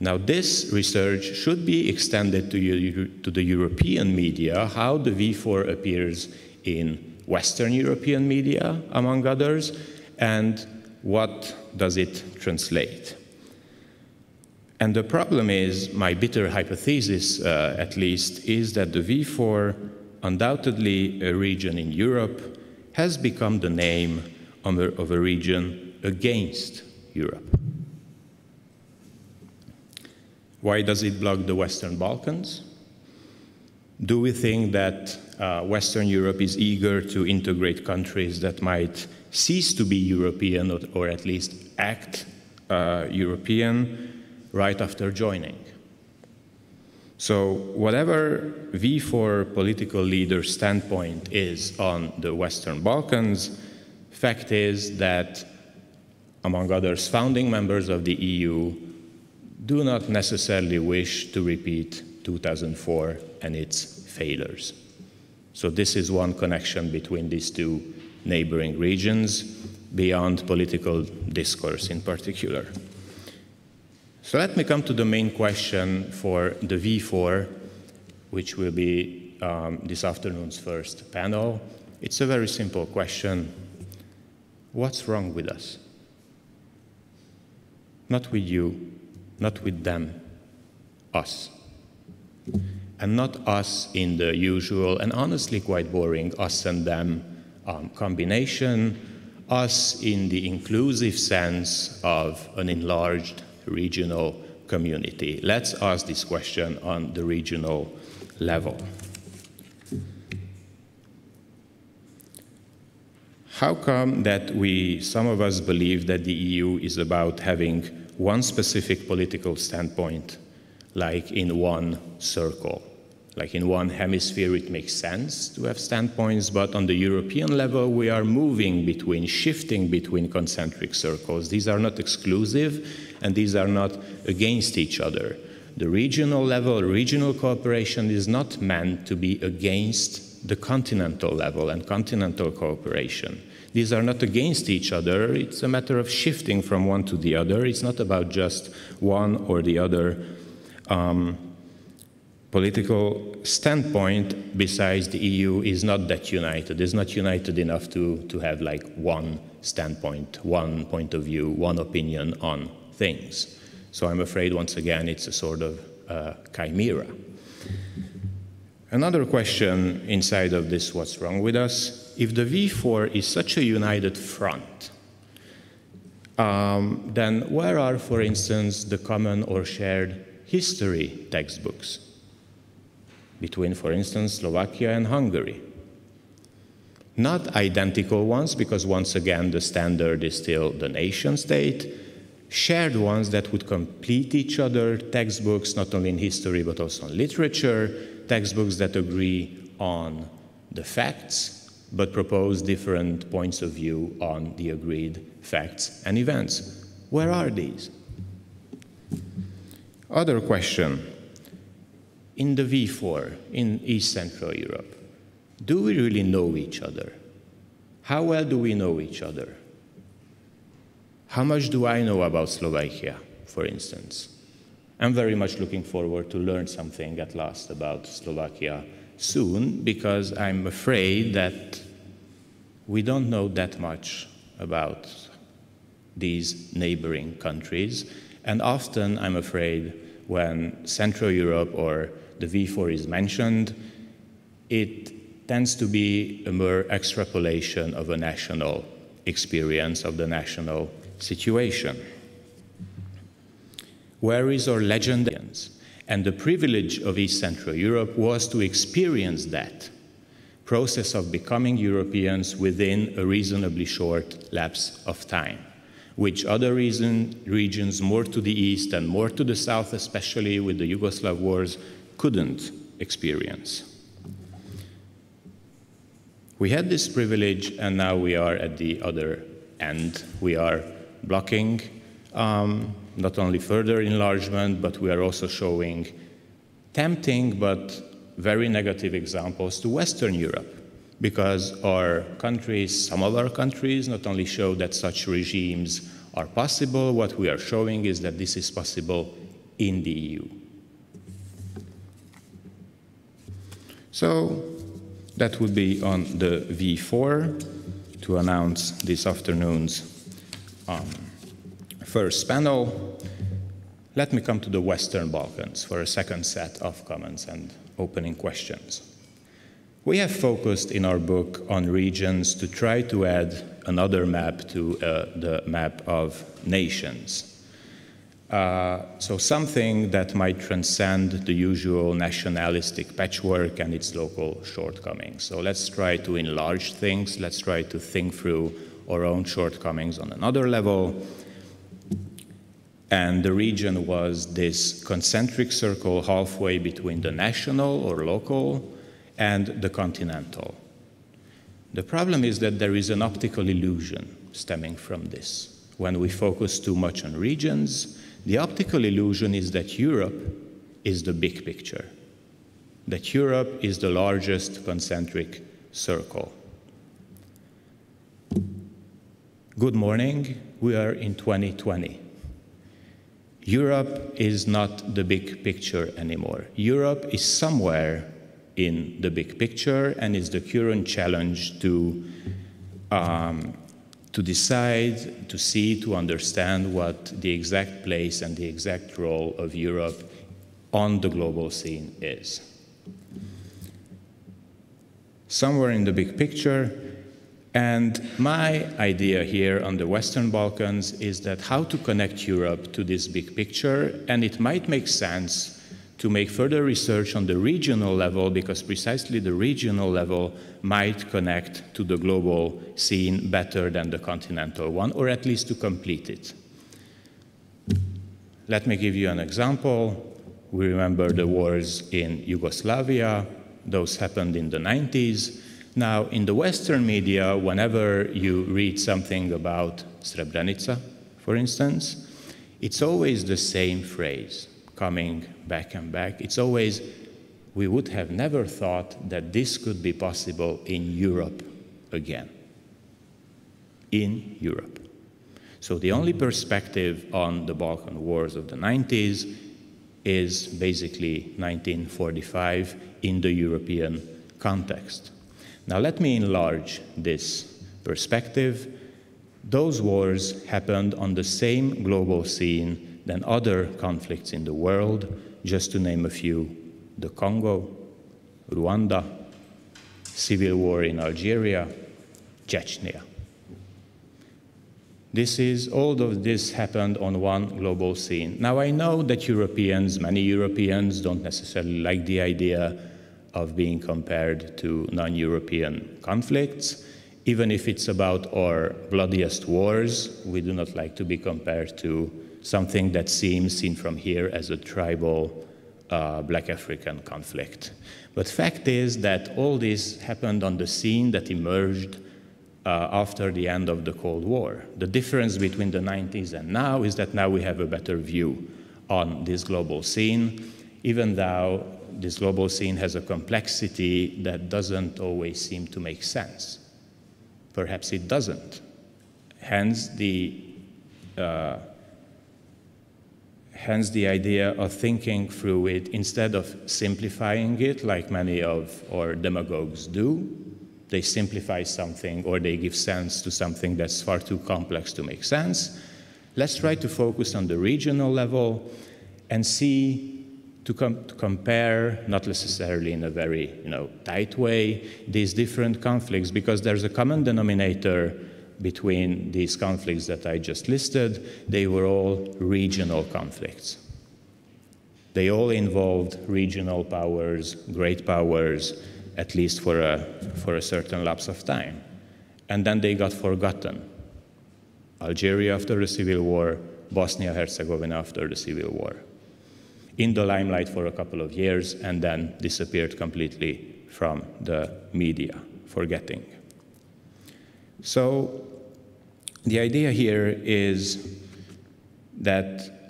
Now, this research should be extended to, to the European media, how the V4 appears in Western European media, among others, and what does it translate? And the problem is, my bitter hypothesis uh, at least, is that the V4, undoubtedly a region in Europe, has become the name of a, of a region against Europe. Why does it block the Western Balkans? Do we think that uh, Western Europe is eager to integrate countries that might cease to be European or, or at least act uh, European right after joining? So, whatever V4 political leaders' standpoint is on the Western Balkans, fact is that, among others, founding members of the EU do not necessarily wish to repeat 2004 and its failures. So this is one connection between these two neighboring regions beyond political discourse in particular. So let me come to the main question for the V4, which will be um, this afternoon's first panel. It's a very simple question. What's wrong with us? Not with you, not with them, us and not us in the usual and honestly quite boring us and them um, combination, us in the inclusive sense of an enlarged regional community. Let's ask this question on the regional level. How come that we, some of us believe that the EU is about having one specific political standpoint, like in one circle? Like in one hemisphere, it makes sense to have standpoints, but on the European level, we are moving between, shifting between concentric circles. These are not exclusive, and these are not against each other. The regional level, regional cooperation is not meant to be against the continental level and continental cooperation. These are not against each other, it's a matter of shifting from one to the other. It's not about just one or the other. Um, political standpoint, besides the EU, is not that united, It's not united enough to, to have like one standpoint, one point of view, one opinion on things. So I'm afraid, once again, it's a sort of uh, chimera. Another question inside of this what's wrong with us? If the V4 is such a united front, um, then where are, for instance, the common or shared history textbooks between, for instance, Slovakia and Hungary? Not identical ones, because once again, the standard is still the nation state. Shared ones that would complete each other, textbooks not only in history but also in literature, textbooks that agree on the facts but propose different points of view on the agreed facts and events. Where are these? Other question. In the V4, in East Central Europe, do we really know each other? How well do we know each other? How much do I know about Slovakia, for instance? I'm very much looking forward to learn something at last about Slovakia soon because I'm afraid that we don't know that much about these neighboring countries. And often, I'm afraid, when Central Europe or the V4 is mentioned, it tends to be a mere extrapolation of a national experience, of the national situation. Where is our legend? And the privilege of East Central Europe was to experience that process of becoming Europeans within a reasonably short lapse of time which other reason, regions more to the east and more to the south, especially with the Yugoslav wars, couldn't experience. We had this privilege, and now we are at the other end. We are blocking um, not only further enlargement, but we are also showing tempting but very negative examples to Western Europe because our countries, some of our countries, not only show that such regimes are possible, what we are showing is that this is possible in the EU. So that would be on the V4 to announce this afternoon's um, first panel. Let me come to the Western Balkans for a second set of comments and opening questions. We have focused in our book on regions to try to add another map to uh, the map of nations. Uh, so something that might transcend the usual nationalistic patchwork and its local shortcomings. So let's try to enlarge things, let's try to think through our own shortcomings on another level. And the region was this concentric circle halfway between the national or local and the continental. The problem is that there is an optical illusion stemming from this. When we focus too much on regions, the optical illusion is that Europe is the big picture, that Europe is the largest concentric circle. Good morning, we are in 2020. Europe is not the big picture anymore. Europe is somewhere in the big picture, and it's the current challenge to, um, to decide, to see, to understand what the exact place and the exact role of Europe on the global scene is. Somewhere in the big picture, and my idea here on the Western Balkans is that how to connect Europe to this big picture, and it might make sense to make further research on the regional level because precisely the regional level might connect to the global scene better than the continental one, or at least to complete it. Let me give you an example. We remember the wars in Yugoslavia, those happened in the 90s. Now, in the Western media, whenever you read something about Srebrenica, for instance, it's always the same phrase coming back and back. It's always, we would have never thought that this could be possible in Europe again. In Europe. So the only perspective on the Balkan wars of the 90s is basically 1945 in the European context. Now, let me enlarge this perspective. Those wars happened on the same global scene than other conflicts in the world, just to name a few the Congo, Rwanda, civil war in Algeria, Chechnya. This is, all of this happened on one global scene. Now, I know that Europeans, many Europeans, don't necessarily like the idea of being compared to non European conflicts. Even if it's about our bloodiest wars, we do not like to be compared to something that seems, seen from here, as a tribal uh, black African conflict. But fact is that all this happened on the scene that emerged uh, after the end of the Cold War. The difference between the 90s and now is that now we have a better view on this global scene, even though this global scene has a complexity that doesn't always seem to make sense. Perhaps it doesn't. Hence the, uh, hence the idea of thinking through it instead of simplifying it like many of our demagogues do. They simplify something or they give sense to something that's far too complex to make sense. Let's try to focus on the regional level and see to, com to, compare, not necessarily in a very you know, tight way, these different conflicts because there's a common denominator between these conflicts that I just listed. They were all regional conflicts. They all involved regional powers, great powers, at least for a, for a certain lapse of time. And then they got forgotten. Algeria after the civil war, Bosnia Herzegovina after the civil war in the limelight for a couple of years and then disappeared completely from the media, forgetting. So the idea here is that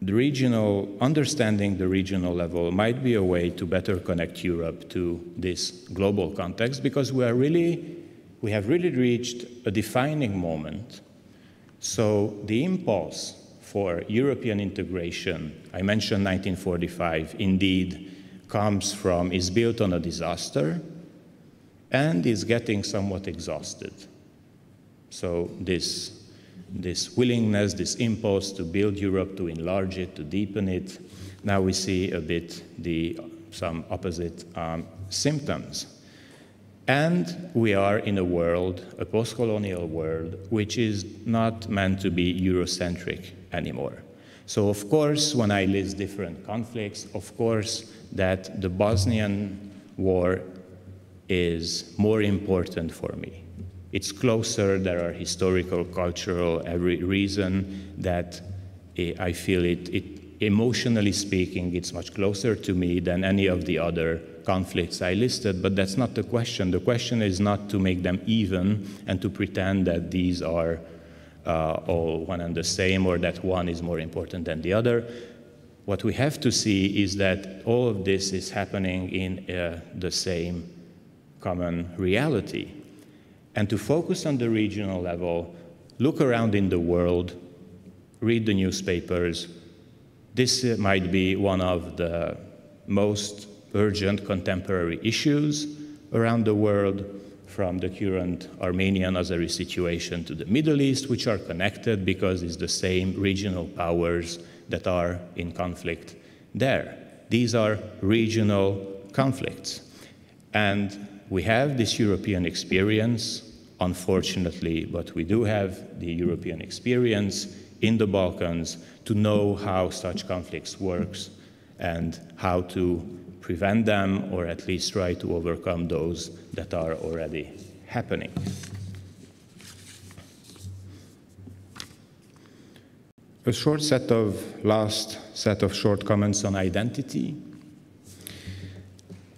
the regional, understanding the regional level might be a way to better connect Europe to this global context because we are really, we have really reached a defining moment. So the impulse for European integration, I mentioned 1945, indeed comes from, is built on a disaster and is getting somewhat exhausted. So this, this willingness, this impulse to build Europe, to enlarge it, to deepen it, now we see a bit the, some opposite um, symptoms. And we are in a world, a post colonial world, which is not meant to be Eurocentric anymore. So, of course, when I list different conflicts, of course, that the Bosnian war is more important for me. It's closer, there are historical, cultural, every reason that eh, I feel it, it emotionally speaking, it's much closer to me than any of the other conflicts I listed, but that's not the question. The question is not to make them even and to pretend that these are uh, all one and the same or that one is more important than the other. What we have to see is that all of this is happening in uh, the same common reality. And to focus on the regional level, look around in the world, read the newspapers. This uh, might be one of the most urgent contemporary issues around the world, from the current Armenian Azeri situation to the Middle East, which are connected because it's the same regional powers that are in conflict there. These are regional conflicts. And we have this European experience, unfortunately, but we do have the European experience in the Balkans to know how such conflicts works and how to prevent them or at least try to overcome those that are already happening. A short set of last set of short comments on identity.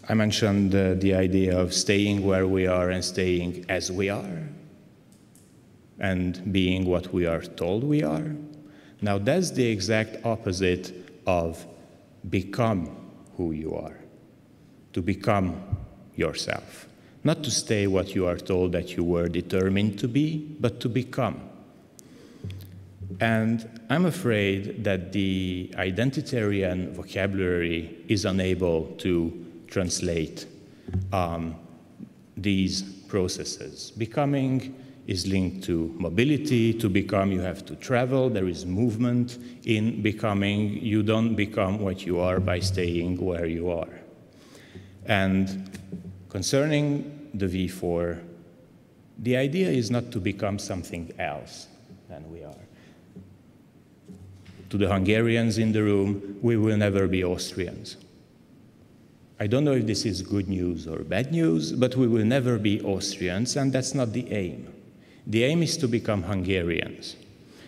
I mentioned uh, the idea of staying where we are and staying as we are and being what we are told we are. Now, that's the exact opposite of become who you are, to become yourself. Not to stay what you are told that you were determined to be, but to become. And I'm afraid that the identitarian vocabulary is unable to translate um, these processes. Becoming is linked to mobility. To become, you have to travel. There is movement in becoming. You don't become what you are by staying where you are. And concerning the V4, the idea is not to become something else than we are. To the Hungarians in the room, we will never be Austrians. I don't know if this is good news or bad news, but we will never be Austrians, and that's not the aim. The aim is to become Hungarians.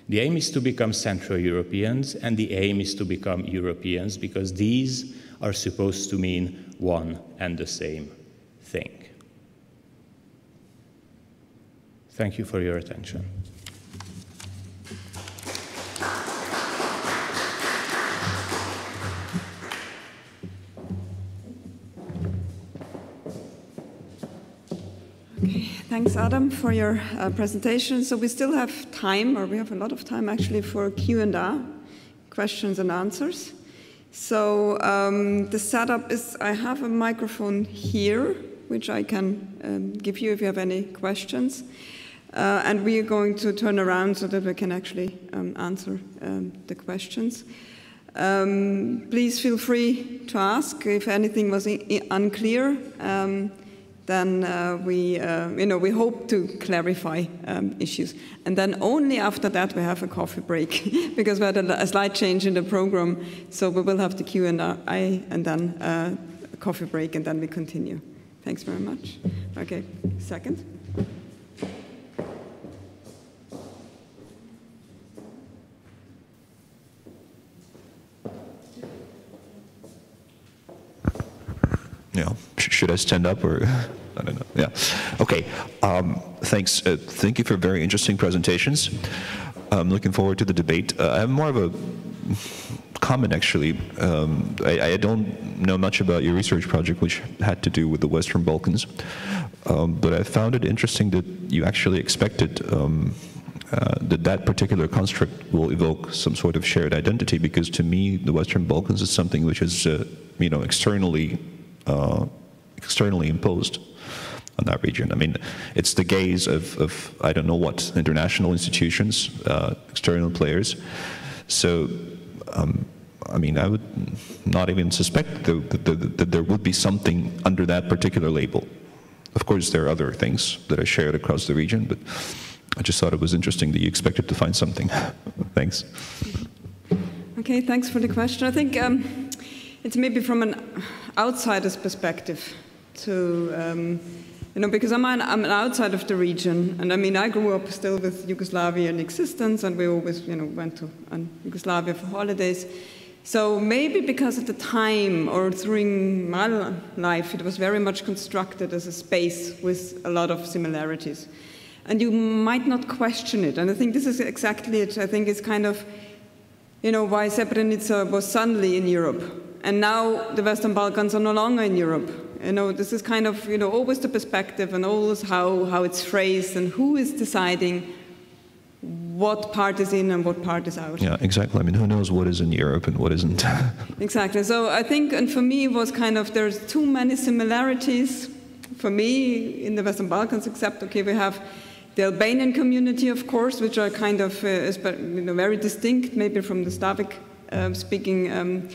The aim is to become Central Europeans, and the aim is to become Europeans because these are supposed to mean one and the same thing. Thank you for your attention. Thanks, Adam, for your uh, presentation. So we still have time, or we have a lot of time actually, for Q&A, questions and answers. So um, the setup is I have a microphone here, which I can um, give you if you have any questions. Uh, and we are going to turn around so that we can actually um, answer um, the questions. Um, please feel free to ask if anything was unclear. Then uh, we, uh, you know, we hope to clarify um, issues. And then only after that we have a coffee break because we had a, a, slight change in the program. So we will have the Q&A and then uh, a coffee break and then we continue. Thanks very much. Okay, second. Yeah. Should I stand up or? I don't know. Yeah. Okay. Um, thanks. Uh, thank you for very interesting presentations. I'm looking forward to the debate. Uh, I have more of a comment, actually. Um, I, I, don't know much about your research project, which had to do with the Western Balkans, um, but I found it interesting that you actually expected um, uh, that that particular construct will evoke some sort of shared identity, because to me, the Western Balkans is something which is, uh, you know, externally uh, externally imposed on that region. I mean, it's the gaze of, of I don't know what, international institutions, uh, external players. So, um, I mean, I would not even suspect that, that, that there would be something under that particular label. Of course, there are other things that are shared across the region, but I just thought it was interesting that you expected to find something. thanks. Okay, thanks for the question. I think um, it's maybe from an outsider's perspective to um, you know, because I'm an, I'm an outside of the region, and I mean, I grew up still with Yugoslavia in existence, and we always, you know, went to um, Yugoslavia for holidays. So maybe because at the time or during my life, it was very much constructed as a space with a lot of similarities. And you might not question it. And I think this is exactly it. I think it's kind of, you know, why Srebrenica was suddenly in Europe. And now the Western Balkans are no longer in Europe. You know, this is kind of, you know, always the perspective and always how, how it's phrased and who is deciding what part is in and what part is out. Yeah, exactly. I mean, who knows what is in Europe and what isn't? exactly. So I think, and for me, it was kind of there's too many similarities for me in the Western Balkans, except, okay, we have the Albanian community, of course, which are kind of uh, you know, very distinct, maybe from the Slavic uh, speaking. Um,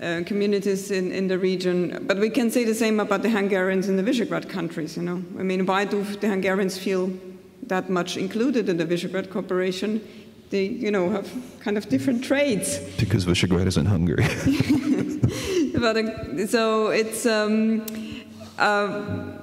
uh, communities in, in the region. But we can say the same about the Hungarians in the Visegrad countries, you know. I mean, why do the Hungarians feel that much included in the Visegrad Cooperation? They, you know, have kind of different traits. Because Visegrad is in Hungary. but, uh, so it's... Um, uh,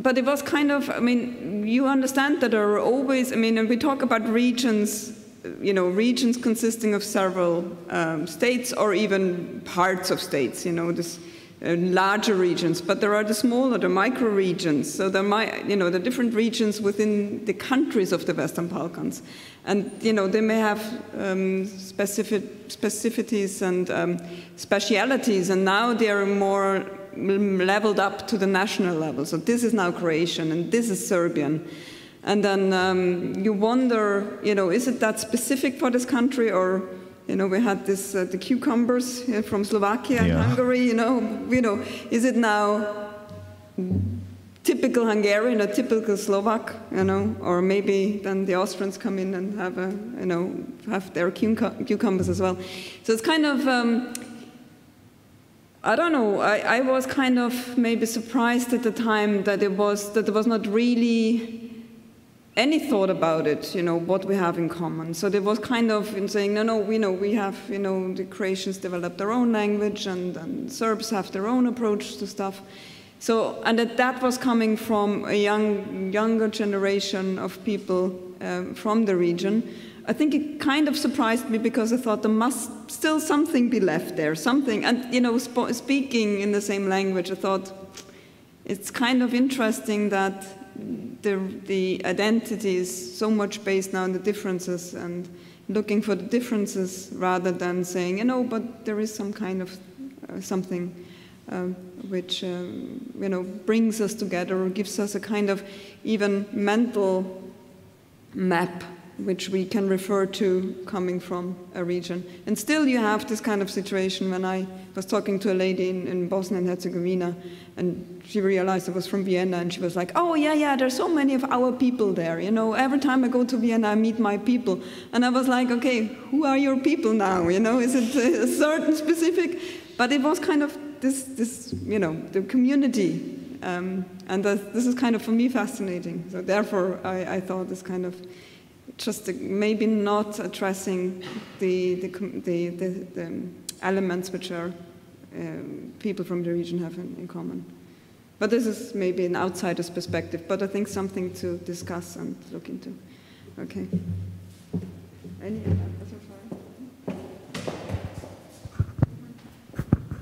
but it was kind of, I mean, you understand that there are always, I mean, and we talk about regions you know, regions consisting of several um, states or even parts of states, you know, this, uh, larger regions, but there are the smaller, the micro regions. So there might, you know, the different regions within the countries of the Western Balkans. And, you know, they may have um, specific, specificities and um, specialities, and now they are more leveled up to the national level. So this is now Croatian, and this is Serbian. And then um, you wonder, you know, is it that specific for this country or you know, we had this uh, the cucumbers from Slovakia and yeah. Hungary. You know, you know, is it now typical Hungarian or typical Slovak? You know, or maybe then the Austrians come in and have a, you know, have their cucumbers as well. So it's kind of. Um, I don't know. I, I was kind of maybe surprised at the time that it was that there was not really any thought about it, you know, what we have in common. So there was kind of in saying, no, no, we know we have, you know, the Croatians developed their own language and, and Serbs have their own approach to stuff. So, and that that was coming from a young, younger generation of people um, from the region. I think it kind of surprised me because I thought there must still something be left there, something. And, you know, sp speaking in the same language, I thought it's kind of interesting that the, the identity is so much based now on the differences and looking for the differences rather than saying, you know, but there is some kind of uh, something um, which, um, you know, brings us together or gives us a kind of even mental map which we can refer to coming from a region. And still you have this kind of situation when I was talking to a lady in, in Bosnia and Herzegovina and she realized I was from Vienna and she was like, oh yeah, yeah, there's so many of our people there. You know, every time I go to Vienna, I meet my people. And I was like, okay, who are your people now? You know, is it a certain specific? But it was kind of this, this you know, the community. Um, and this is kind of for me fascinating. So therefore, I, I thought this kind of just maybe not addressing the, the, the, the, the elements which are um, people from the region have in, in, common. But this is maybe an outsider's perspective, but I think something to discuss and look into. Okay. Any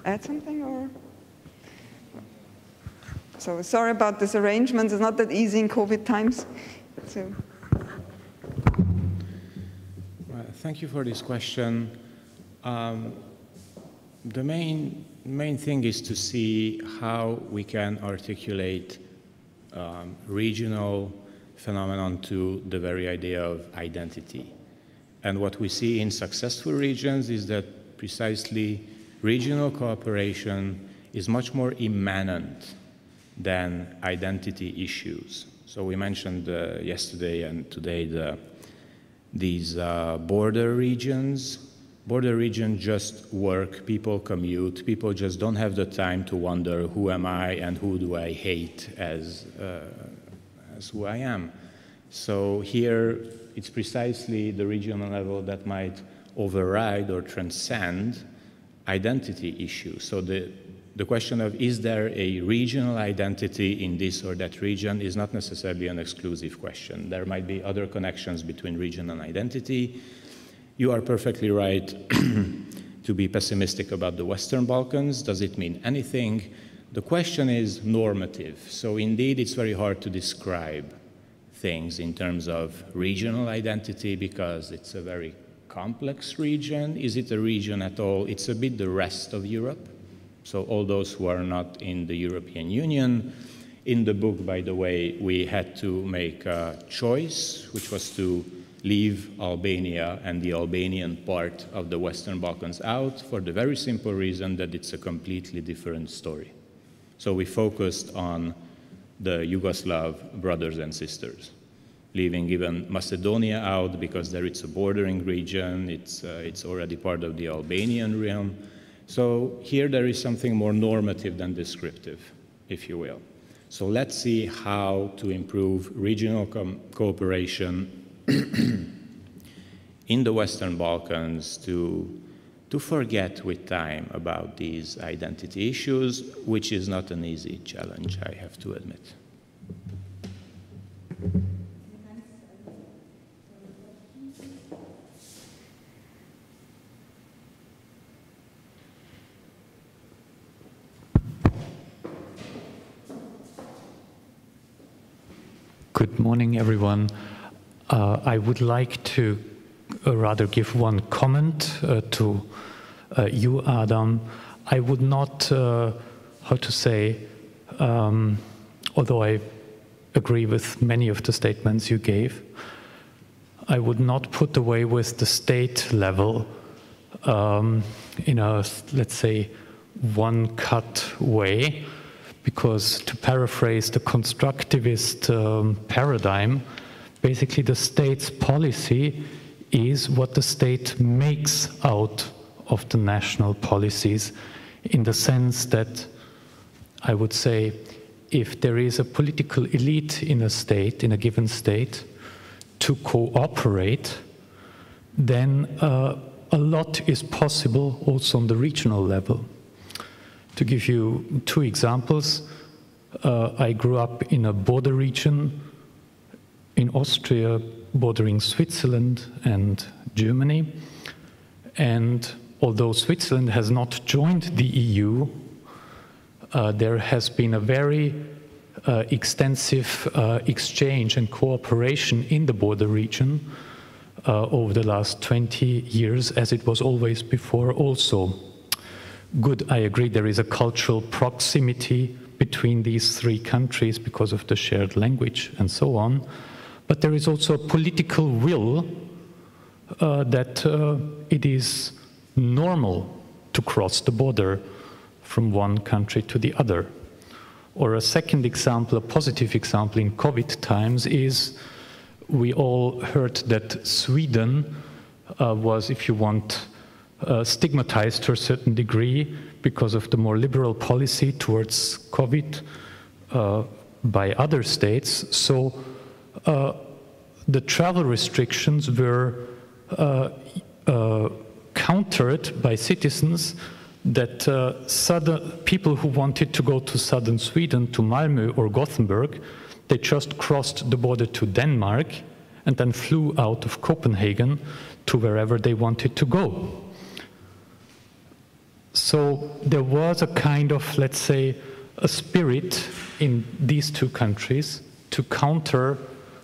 Add something or? So sorry about this arrangement. It's not that easy in COVID times. So. Thank you for this question. Um, the main, main thing is to see how we can articulate um, regional phenomenon to the very idea of identity. And what we see in successful regions is that precisely regional cooperation is much more immanent than identity issues. So we mentioned uh, yesterday and today the these uh, border regions. Border regions just work, people commute, people just don't have the time to wonder who am I and who do I hate as, uh, as who I am. So here it's precisely the regional level that might override or transcend identity issues. So the the question of is there a regional identity in this or that region is not necessarily an exclusive question. There might be other connections between region and identity. You are perfectly right to be pessimistic about the Western Balkans. Does it mean anything? The question is normative. So, indeed, it's very hard to describe things in terms of regional identity because it's a very complex region. Is it a region at all? It's a bit the rest of Europe. So all those who are not in the European Union. In the book, by the way, we had to make a choice, which was to leave Albania and the Albanian part of the Western Balkans out for the very simple reason that it's a completely different story. So we focused on the Yugoslav brothers and sisters, leaving even Macedonia out because there it's a bordering region, it's, uh, it's already part of the Albanian realm. So here there is something more normative than descriptive, if you will. So let's see how to improve regional cooperation in the Western Balkans to, to forget with time about these identity issues, which is not an easy challenge, I have to admit. Good morning, everyone. Uh, I would like to uh, rather give one comment uh, to uh, you, Adam. I would not, how to say, um, although I agree with many of the statements you gave. I would not put away with the state level um, in a, let's say, one cut way, because to paraphrase the constructivist um, paradigm, basically the state's policy is what the state makes out of the national policies in the sense that I would say if there is a political elite in a state, in a given state, to cooperate, then uh, a lot is possible also on the regional level. To give you two examples, uh, I grew up in a border region in Austria bordering Switzerland and Germany. And although Switzerland has not joined the EU, uh, there has been a very uh, extensive uh, exchange and cooperation in the border region uh, over the last 20 years, as it was always before also. Good, I agree, there is a cultural proximity between these three countries because of the shared language and so on, but there is also a political will uh, that uh, it is normal to cross the border from one country to the other. Or a second example, a positive example in COVID times is we all heard that Sweden uh, was, if you want, uh, stigmatized to a certain degree because of the more liberal policy towards COVID uh, by other states. So the travel restrictions were uh, uh, countered by citizens that uh, southern, people who wanted to go to southern Sweden, to Malmö or Gothenburg, they just crossed the border to Denmark and then flew out of Copenhagen to wherever they wanted to go. So there was a kind of, let's say, a spirit in these two countries to counter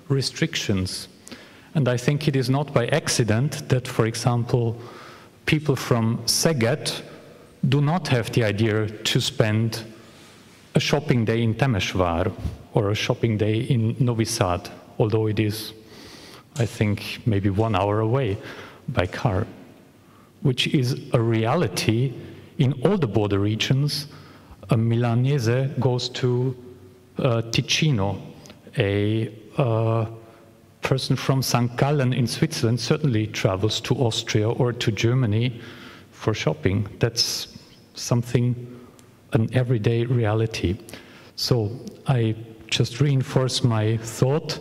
restrictions. And I think it is not by accident that, for example, people from Szeged do not have the idea to spend a shopping day in Temesvar or a shopping day in Novi Sad, although it is, I think, maybe one hour away by car, which is a reality in all the border regions. A Milanese goes to uh, Ticino, a uh, person from St. Gallen in Switzerland certainly travels to Austria or to Germany for shopping. That's something, an everyday reality. So I just reinforce my thought.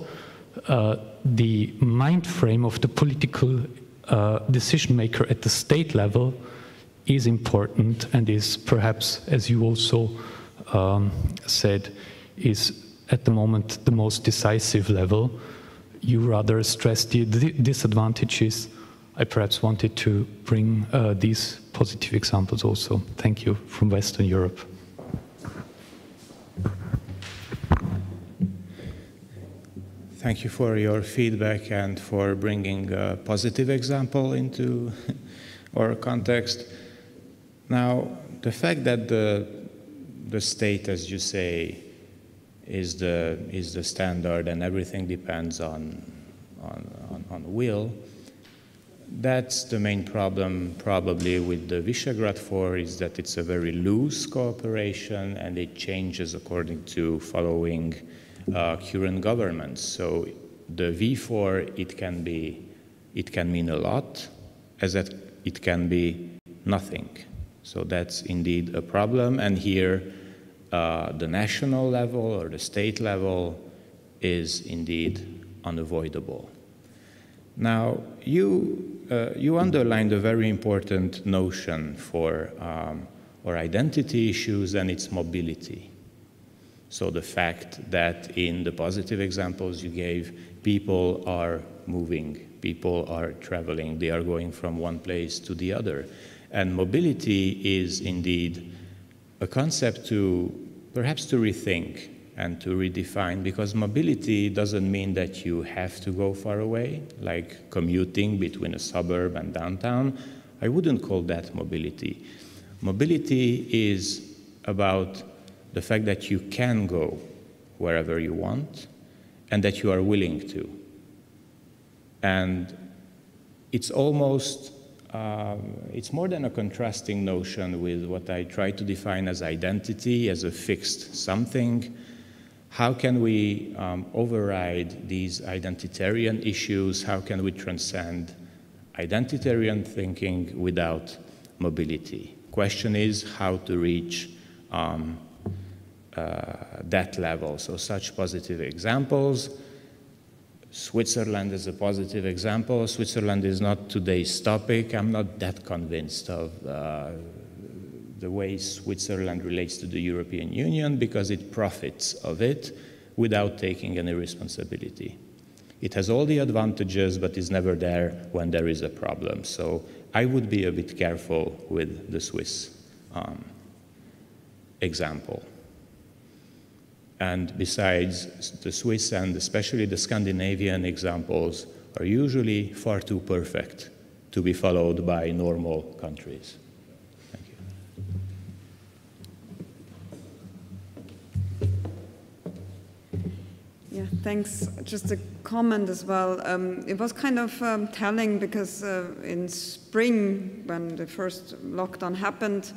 Uh, the mind frame of the political uh, decision maker at the state level is important and is perhaps, as you also um, said, is at the moment the most decisive level. You rather stress the disadvantages. I perhaps wanted to bring uh, these positive examples also. Thank you from Western Europe. Thank you for your feedback and for bringing a positive example into our context. Now, the fact that the, the state, as you say, is the, is the standard and everything depends on, on, on, on will. That's the main problem probably with the Visegrad 4 is that it's a very loose cooperation and it changes according to following uh, current governments. So the V4, it can be, it can mean a lot as that it can be nothing. So that's indeed a problem. And here, uh, the national level or the state level is indeed unavoidable. Now, you, uh, you underlined a very important notion for um, our identity issues and its mobility. So the fact that in the positive examples you gave, people are moving, people are traveling, they are going from one place to the other. And mobility is indeed a concept to perhaps to rethink and to redefine because mobility doesn't mean that you have to go far away, like commuting between a suburb and downtown. I wouldn't call that mobility. Mobility is about the fact that you can go wherever you want and that you are willing to. And it's almost, uh, it's more than a contrasting notion with what I try to define as identity, as a fixed something. How can we um, override these identitarian issues? How can we transcend identitarian thinking without mobility? Question is how to reach um, uh, that level. So such positive examples. Switzerland is a positive example. Switzerland is not today's topic. I'm not that convinced of uh, the way Switzerland relates to the European Union because it profits of it without taking any responsibility. It has all the advantages, but is never there when there is a problem. So I would be a bit careful with the Swiss um, example. And besides, the Swiss and especially the Scandinavian examples are usually far too perfect to be followed by normal countries. Thank you. Yeah, thanks. Just a comment as well. Um, it was kind of um, telling because uh, in spring, when the first lockdown happened,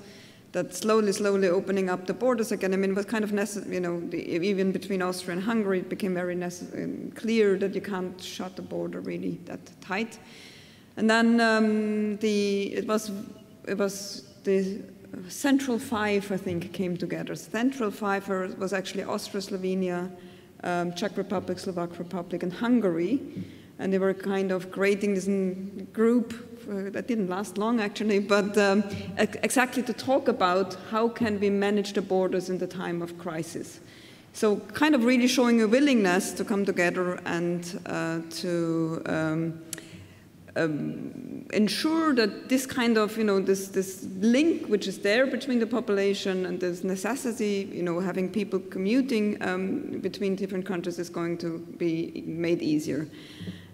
that slowly, slowly opening up the borders again. I mean, it was kind of necessary, you know, the, even between Austria and Hungary, it became very um, clear that you can't shut the border really that tight. And then um, the, it was, it was the Central Five, I think, came together. Central Five was actually Austria, Slovenia, um, Czech Republic, Slovak Republic, and Hungary. And they were kind of creating this group that didn't last long actually, but um, exactly to talk about how can we manage the borders in the time of crisis. So kind of really showing a willingness to come together and uh, to um, um, ensure that this kind of, you know, this, this link which is there between the population and this necessity, you know, having people commuting um, between different countries is going to be made easier.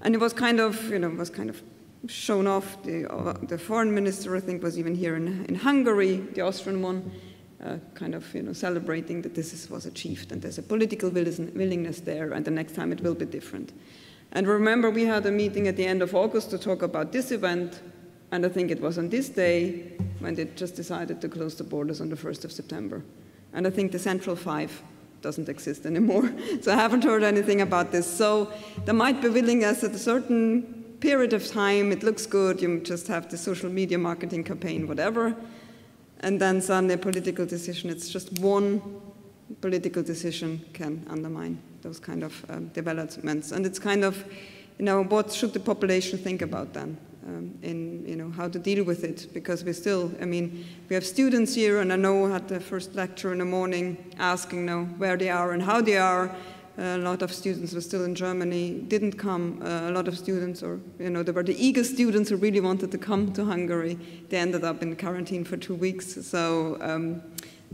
And it was kind of, you know, was kind of shown off. The, uh, the foreign minister, I think, was even here in, in Hungary, the Austrian one, uh, kind of you know, celebrating that this is, was achieved and there's a political willingness there, and the next time it will be different. And remember, we had a meeting at the end of August to talk about this event, and I think it was on this day when they just decided to close the borders on the 1st of September. And I think the Central Five doesn't exist anymore. so I haven't heard anything about this. So there might be willingness at a certain period of time, it looks good, you just have the social media marketing campaign, whatever, and then suddenly a political decision, it's just one political decision can undermine those kind of um, developments. And it's kind of, you know, what should the population think about then? Um, in you know how to deal with it because we still I mean we have students here and I know I had the first lecture in the morning asking you know where they are and how they are a lot of students were still in Germany, didn't come. Uh, a lot of students, or you know, there were the eager students who really wanted to come to Hungary. They ended up in quarantine for two weeks. So, um,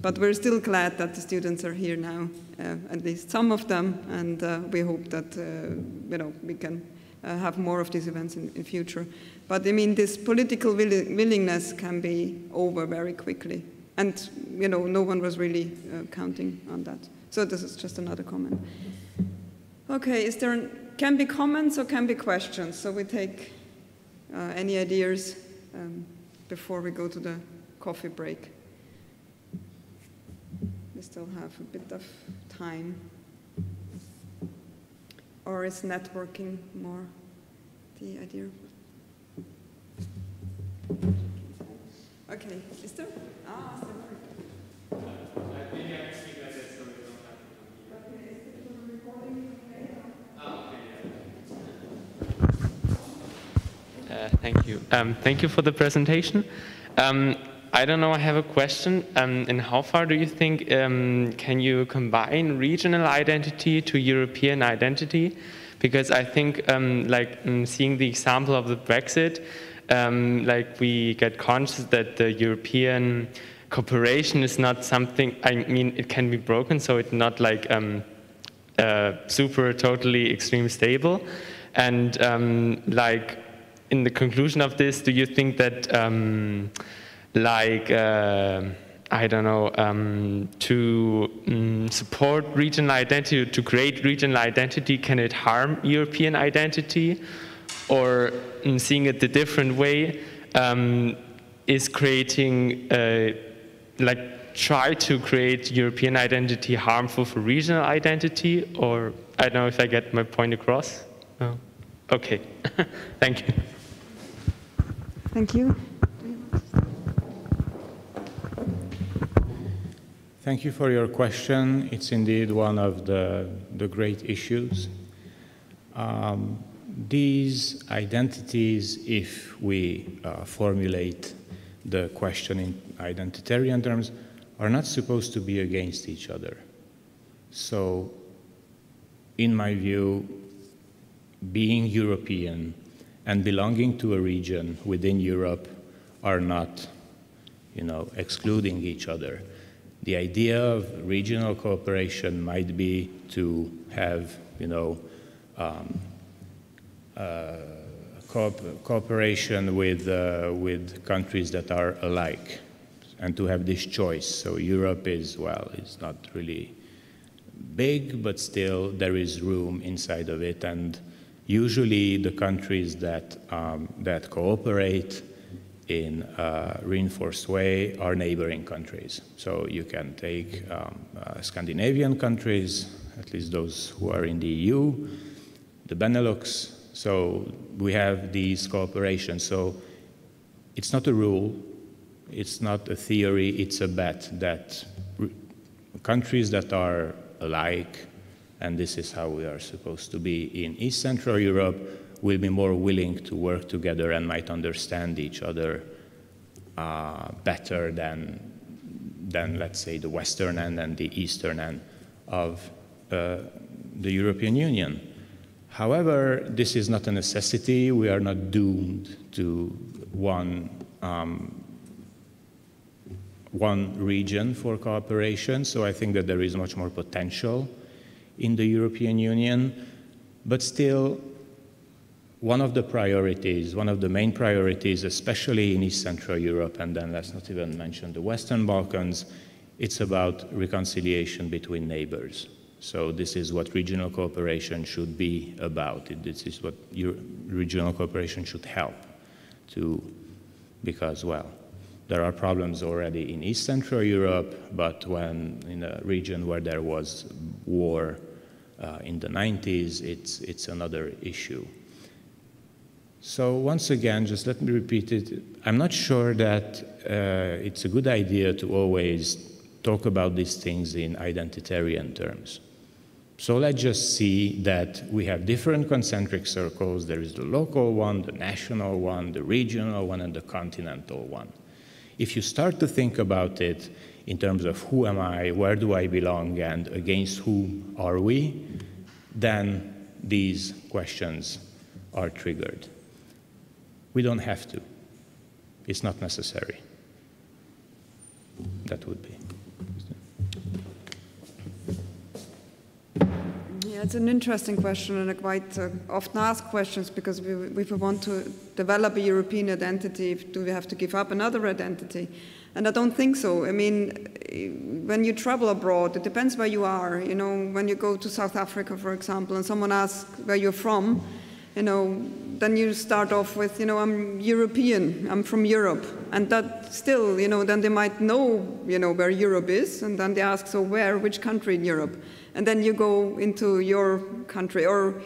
but we're still glad that the students are here now, uh, at least some of them, and uh, we hope that uh, you know we can uh, have more of these events in, in future. But I mean, this political will willingness can be over very quickly, and you know, no one was really uh, counting on that. So this is just another comment. Okay, is there, can be comments or can be questions? So we take uh, any ideas um, before we go to the coffee break. We still have a bit of time. Or is networking more the idea? Okay, is there? Ah, is Uh, thank you. Um, thank you for the presentation. Um, I don't know, I have a question. Um, and how far do you think um, can you combine regional identity to European identity? Because I think, um, like, mm, seeing the example of the Brexit, um, like, we get conscious that the European cooperation is not something, I mean, it can be broken, so it's not like uh, super, totally, extreme stable. And, like, in the conclusion of this, do you think that, um, like, uh, I don't know, um, to um, support regional identity, to create regional identity, can it harm European identity? Or um, seeing it the different way, um, is creating, uh, like, try to create European identity harmful for regional identity? Or I don't know if I get my point across. No. Okay, thank you. Thank you. Thank you for your question. It's indeed one of the, the great issues. Um, these identities, if we uh, formulate the question in identitarian terms, are not supposed to be against each other. So, in my view, being European and belonging to a region within Europe are not, you know, excluding each other. The idea of regional cooperation might be to have, you know, um, uh, co cooperation with, uh, with countries that are alike and to have this choice. So Europe is, well, it's not really big, but still there is room inside of it. And usually the countries that, um, that cooperate in a reinforced way are neighboring countries. So you can take um, uh, Scandinavian countries, at least those who are in the EU, the Benelux. So we have these cooperations. So it's not a rule, it's not a theory, it's a bet that countries that are alike, and this is how we are supposed to be in East Central Europe, will be more willing to work together and might understand each other uh, better than, than, let's say, the western end and the eastern end of uh, the European Union. However, this is not a necessity. We are not doomed to one, um, one region for cooperation, so I think that there is much more potential in the European Union. But still, one of the priorities, one of the main priorities, especially in East Central Europe, and then let's not even mention the Western Balkans, it's about reconciliation between neighbors. So this is what regional cooperation should be about. This is what regional cooperation should help to, because, well, there are problems already in East Central Europe, but when in a region where there was war uh, in the 90s, it's, it's another issue. So once again, just let me repeat it. I'm not sure that uh, it's a good idea to always talk about these things in identitarian terms. So let's just see that we have different concentric circles. There is the local one, the national one, the regional one, and the continental one. If you start to think about it in terms of who am I, where do I belong, and against whom are we, then these questions are triggered. We don't have to. It's not necessary. That would be. Yeah, it's an interesting question and a quite uh, often asked questions because we, if we want to develop a European identity, do we have to give up another identity? And I don't think so. I mean, when you travel abroad, it depends where you are. You know, when you go to South Africa, for example, and someone asks where you're from, you know, then you start off with, you know, I'm European, I'm from Europe. And that still, you know, then they might know, you know, where Europe is. And then they ask, so where, which country in Europe? And then you go into your country or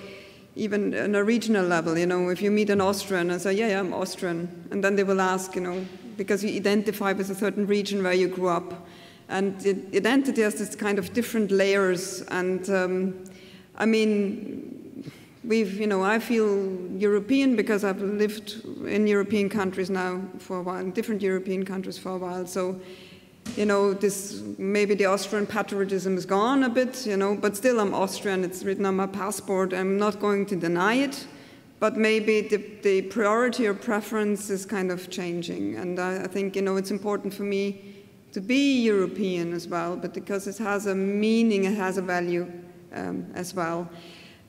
even on a regional level, you know, if you meet an Austrian and say, yeah, yeah, I'm Austrian. And then they will ask, you know, because you identify with a certain region where you grew up. And identity has this kind of different layers. And um, I mean, we've, you know, I feel European because I've lived in European countries now for a while, in different European countries for a while. So, you know, this maybe the Austrian patriotism is gone a bit, you know, but still I'm Austrian. It's written on my passport. I'm not going to deny it, but maybe the, the priority or preference is kind of changing. And I, I think, you know, it's important for me to be European as well, but because it has a meaning, it has a value um, as well.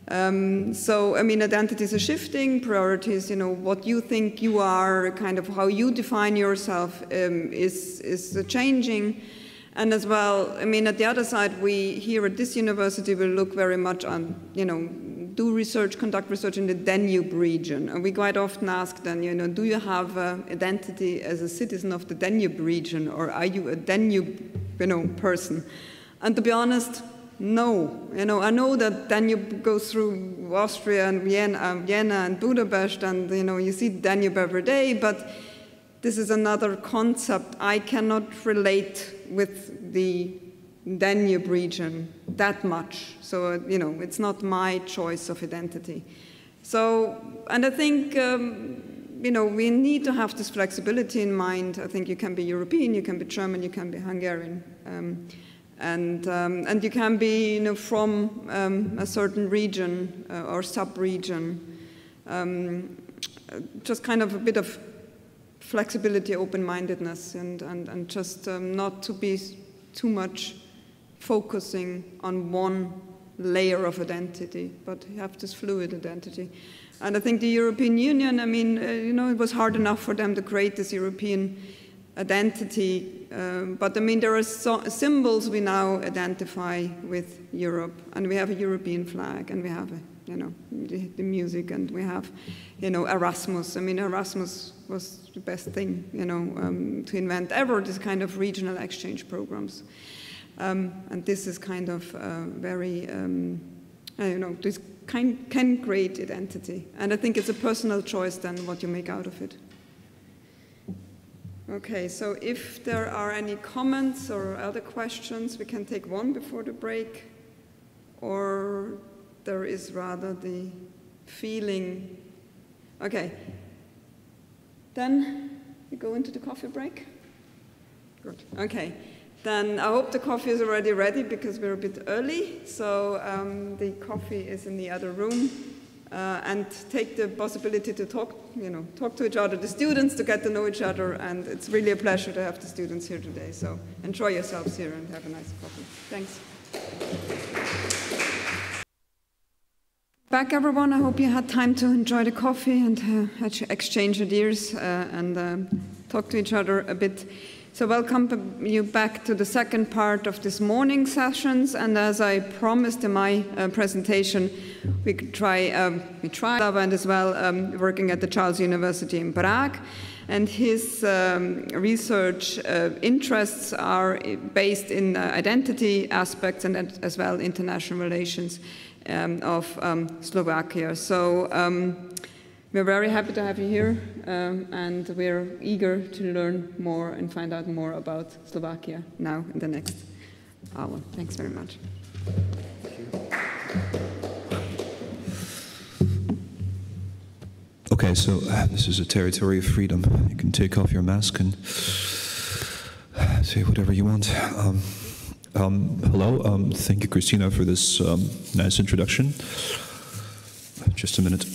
Um, so, I mean, identities are shifting, priorities, you know, what you think you are, kind of how you define yourself um, is, is changing. And as well, I mean, at the other side, we here at this university will look very much on, you know, do research, conduct research in the Danube region. And we quite often ask then, you know, do you have an identity as a citizen of the Danube region, or are you a Danube, you know, person? And to be honest, no, you know, I know that Danube goes through Austria and Vienna, um, Vienna and Budapest, and you know, you see Danube every day, but this is another concept. I cannot relate with the Danube region that much. So, you know, it's not my choice of identity. So, and I think, um, you know, we need to have this flexibility in mind. I think you can be European, you can be German, you can be Hungarian. Um, and, um, and you can be you know, from um, a certain region uh, or sub-region. Um, just kind of a bit of flexibility, open-mindedness, and, and, and just um, not to be too much focusing on one layer of identity, but you have this fluid identity. And I think the European Union, I mean, uh, you know, it was hard enough for them to create this European identity. Um, but I mean, there are so symbols we now identify with Europe, and we have a European flag, and we have, a, you know, the, the, music, and we have, you know, Erasmus. I mean, Erasmus was the best thing, you know, um, to invent ever this kind of regional exchange programs. Um, and this is kind of uh, very, um, you know, this kind, can create identity. And I think it's a personal choice then what you make out of it. Okay, so if there are any comments or other questions, we can take one before the break, or there is rather the feeling. Okay, then we go into the coffee break. Good. Okay, then I hope the coffee is already ready because we're a bit early. So um, the coffee is in the other room uh, and take the possibility to talk, you know, talk to each other, the students to get to know each other, and it's really a pleasure to have the students here today. So enjoy yourselves here and have a nice coffee. Thanks. Back, everyone. I hope you had time to enjoy the coffee and uh, exchange ideas uh, and uh, talk to each other a bit. So welcome you back to the second part of this morning sessions. And as I promised in my uh, presentation, we could try, um, we try and as well um, working at the Charles University in Prague. And his um, research uh, interests are based in uh, identity aspects and as well international relations um, of um, Slovakia. So um, we're very happy to have you here, um, and we're eager to learn more and find out more about Slovakia now in the next hour. Thanks very much. Okay, so uh, this is a territory of freedom. You can take off your mask and say whatever you want. Um, um, hello, um, thank you, Christina, for this um, nice introduction. Just a minute.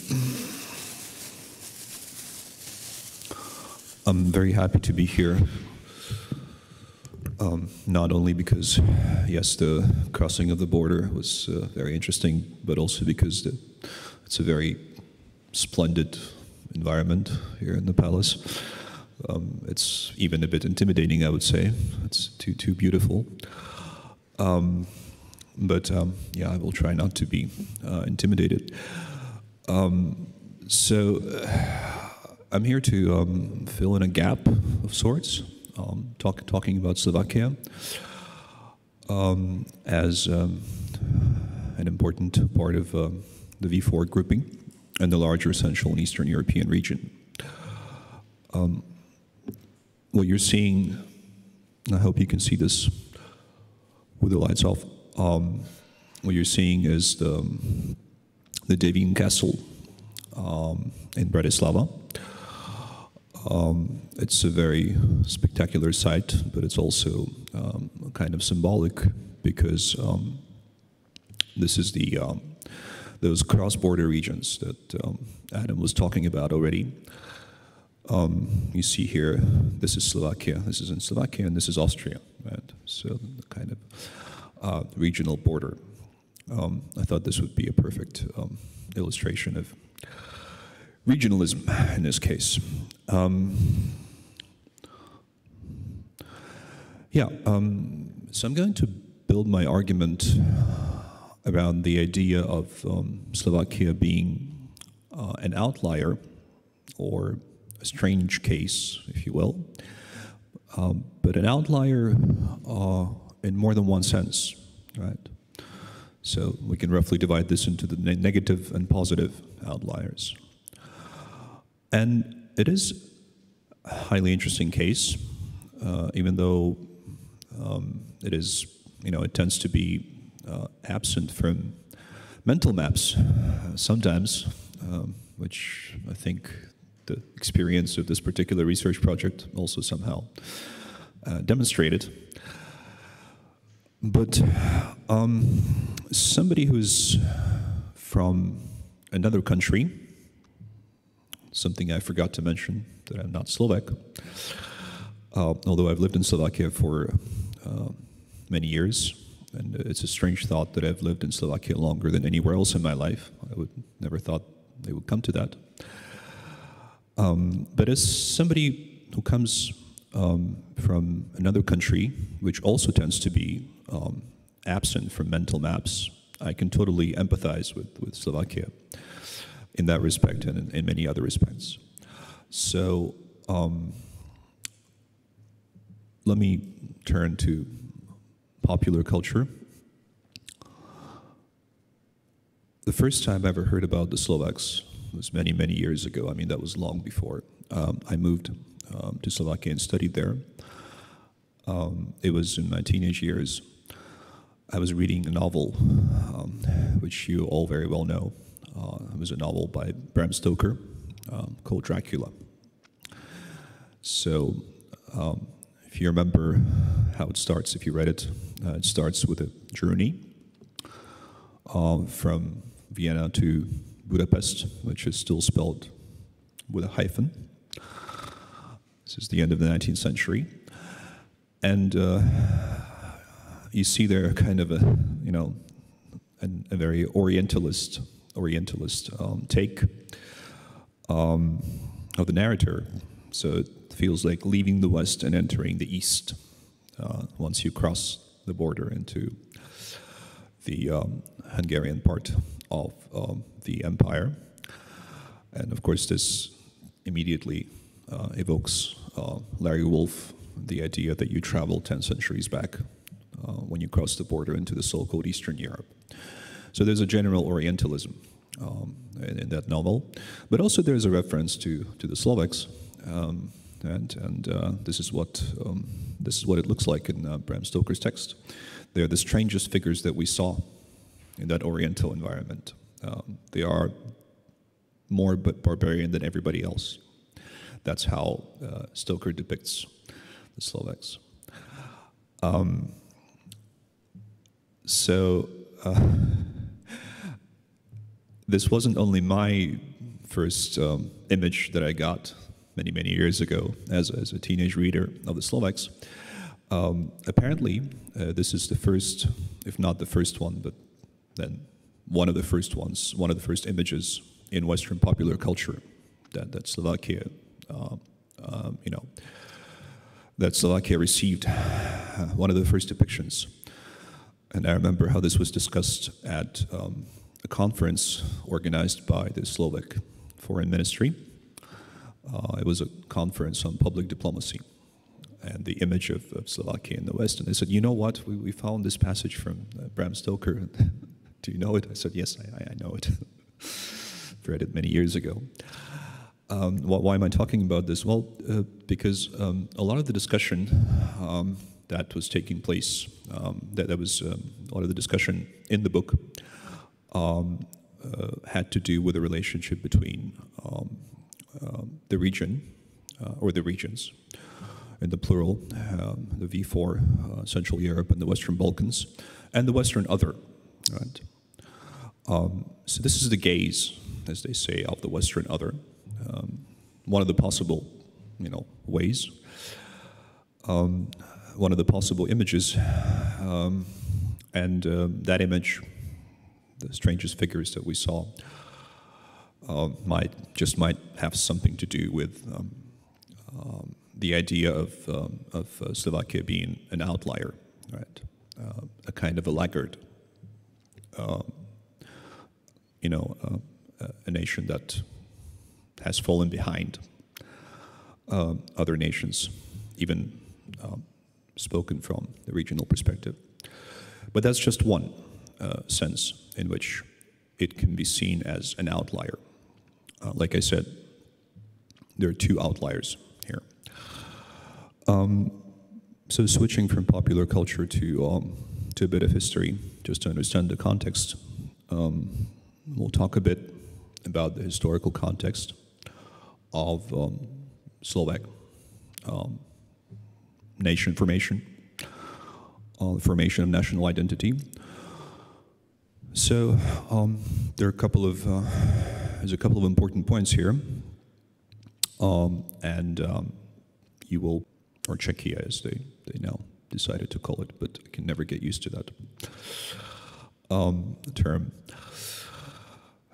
I'm very happy to be here. Um, not only because, yes, the crossing of the border was uh, very interesting, but also because the, it's a very splendid environment here in the palace. Um, it's even a bit intimidating, I would say. It's too too beautiful. Um, but um, yeah, I will try not to be uh, intimidated. Um, so. Uh, I'm here to um, fill in a gap of sorts, um, talk, talking about Slovakia um, as um, an important part of uh, the V4 grouping and the larger Central and Eastern European region. Um, what you're seeing, I hope you can see this with the lights off, um, what you're seeing is the, the Devín Castle in Bratislava. Um, it's a very spectacular sight, but it's also um, kind of symbolic because um, this is the um, those cross-border regions that um, Adam was talking about already. Um, you see here, this is Slovakia, this is in Slovakia, and this is Austria, right? So the kind of uh, regional border. I thought this would be a perfect illustration of regionalism in this case. Um, yeah, um, so I'm going to build my argument around the idea of um, Slovakia being uh, an outlier or a strange case, if you will, um, but an outlier uh, in more than one sense, right? So we can roughly divide this into the ne negative and positive outliers. And it is a highly interesting case, uh, even though um, it is, you know, it tends to be uh, absent from mental maps uh, sometimes, um, which I think the experience of this particular research project also somehow uh, demonstrated. But um, somebody who's from another country, something I forgot to mention that I'm not Slovak, uh, although I've lived in Slovakia for uh, many years, and it's a strange thought that I've lived in Slovakia longer than anywhere else in my life. I would never thought they would come to that. Um, but as somebody who comes um, from another country, which also tends to be um, absent from mental maps, I can totally empathize with, with Slovakia in that respect and in, in many other respects. So um, let me turn to popular culture. The first time I ever heard about the Slovaks was many, many years ago. I mean, that was long before um, I moved um, to Slovakia and studied there. Um, it was in my teenage years. I was reading a novel, um, which you all very well know. Uh, it was a novel by Bram Stoker um, called Dracula. So, um, if you remember how it starts, if you read it, uh, it starts with a journey uh, from Vienna to Budapest, which is still spelled with a hyphen. This is the end of the 19th century. And uh, you see there kind of a, you know, an, a very Orientalist, Orientalist um, take um, of the narrator. So it feels like leaving the West and entering the East uh, once you cross the border into the um, Hungarian part of um, the empire. And of course, this immediately uh, evokes uh, Larry Wolff, the idea that you travel 10 centuries back uh, when you cross the border into the so-called Eastern Europe. So there's a general Orientalism um, in, in, that novel, but also there's a reference to, to the Slovaks, um, and, and uh, this, is what, um, this is what it looks like in uh, Bram Stoker's text. They're the strangest figures that we saw in that Oriental environment. Um, they are more barbarian than everybody else. That's how uh, Stoker depicts the Slovaks. Um, so uh, this wasn't only my first um, image that I got many, many years ago as, as a teenage reader of the Slovaks. Um, apparently, uh, this is the first, if not the first one, but then one of the first ones, one of the first images in Western popular culture that, that Slovakia uh, um, you know, that Slovakia received uh, one of the first depictions. And I remember how this was discussed at um, a conference organized by the Slovak Foreign Ministry. Uh, it was a conference on public diplomacy and the image of, of, Slovakia in the West. And they said, you know what, we, we found this passage from uh, Bram Stoker. Do you know it? I said, yes, I, I know it. I've read it many years ago. Um, why am I talking about this? Well, uh, because um, a lot of the discussion um, that was taking place, um, that, that was um, a lot of the discussion in the book, um, uh, had to do with the relationship between the region uh, or the regions, in the plural, the V4, uh, Central Europe and the Western Balkans, and the Western other. Right. so this is the gaze, as they say, of the Western other um, one of the possible, you know, ways. Um, one of the possible images, um, and um, that image the strangest figures that we saw uh, might just might have something to do with um, um, the idea of, um, of uh, Slovakia being an outlier, right? Uh, a kind of a laggard, um, you know, uh, a nation that has fallen behind uh, other nations, even um, spoken from the regional perspective. But that's just one sense in which it can be seen as an outlier. Uh, like I said, there are two outliers here. Um, so switching from popular culture to um, to a bit of history, just to understand the context, um, we'll talk a bit about the historical context of um, Slovak um, nation formation, uh, formation of national identity. So um, there are a couple of uh, there's a couple of important points here, um, and um, you will, or Czechia as they they now decided to call it, but I can never get used to that um, term.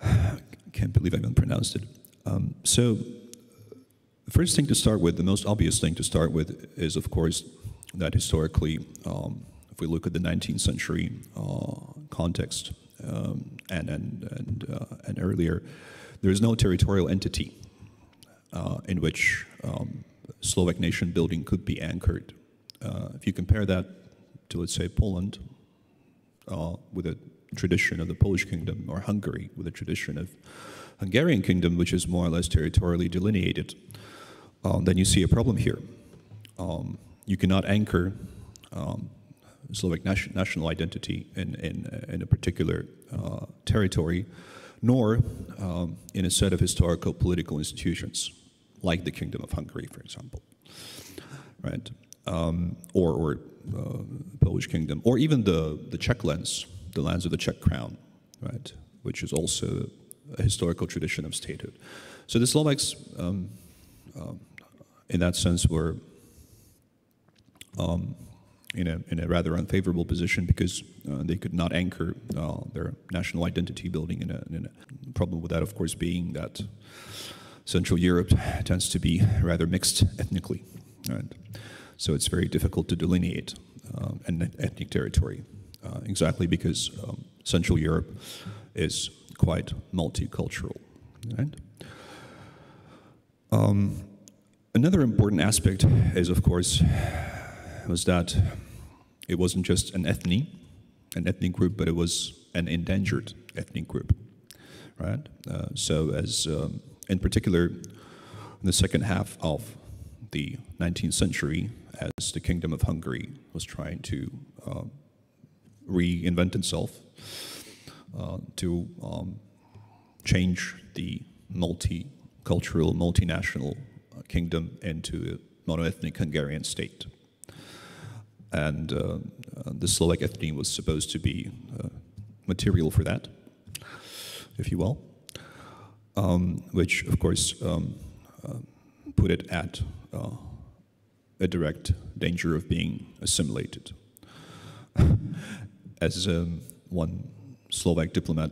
I can't believe I haven't pronounced it. Um, so the first thing to start with, the most obvious thing to start with, is of course that historically, um, if we look at the 19th century uh, context um, and and and, uh, and earlier, there is no territorial entity uh, in which um, Slovak nation building could be anchored. Uh, if you compare that to, let's say, Poland, uh, with a tradition of the Polish kingdom, or Hungary, with a tradition of Hungarian kingdom, which is more or less territorially delineated um, then you see a problem here. Um, you cannot anchor um, Slovak nation, national identity in, in, uh, in a particular uh, territory, nor um, in a set of historical political institutions, like the Kingdom of Hungary, for example, right? Um, or or uh, Polish Kingdom, or even the, the Czech lands, the lands of the Czech crown, right? Which is also a historical tradition of statehood. So the Slovaks um, um, in that sense, were um, in, a, in a rather unfavorable position because uh, they could not anchor uh, their national identity building. In a, in a problem with that, of course, being that Central Europe tends to be rather mixed ethnically. Right? So it's very difficult to delineate uh, an ethnic territory, uh, exactly because um, Central Europe is quite multicultural. Right? Um, Another important aspect is, of course, was that it wasn't just an ethnic, an ethnic group, but it was an endangered ethnic group, right? Uh, so, as um, in particular, in the second half of the 19th century, as the Kingdom of Hungary was trying to uh, reinvent itself, uh, to um, change the multicultural, multinational kingdom into a monoethnic Hungarian state. And uh, the Slovak ethne was supposed to be uh, material for that, if you will, um, which, of course, um, uh, put it at a direct danger of being assimilated. As um, one Slovak diplomat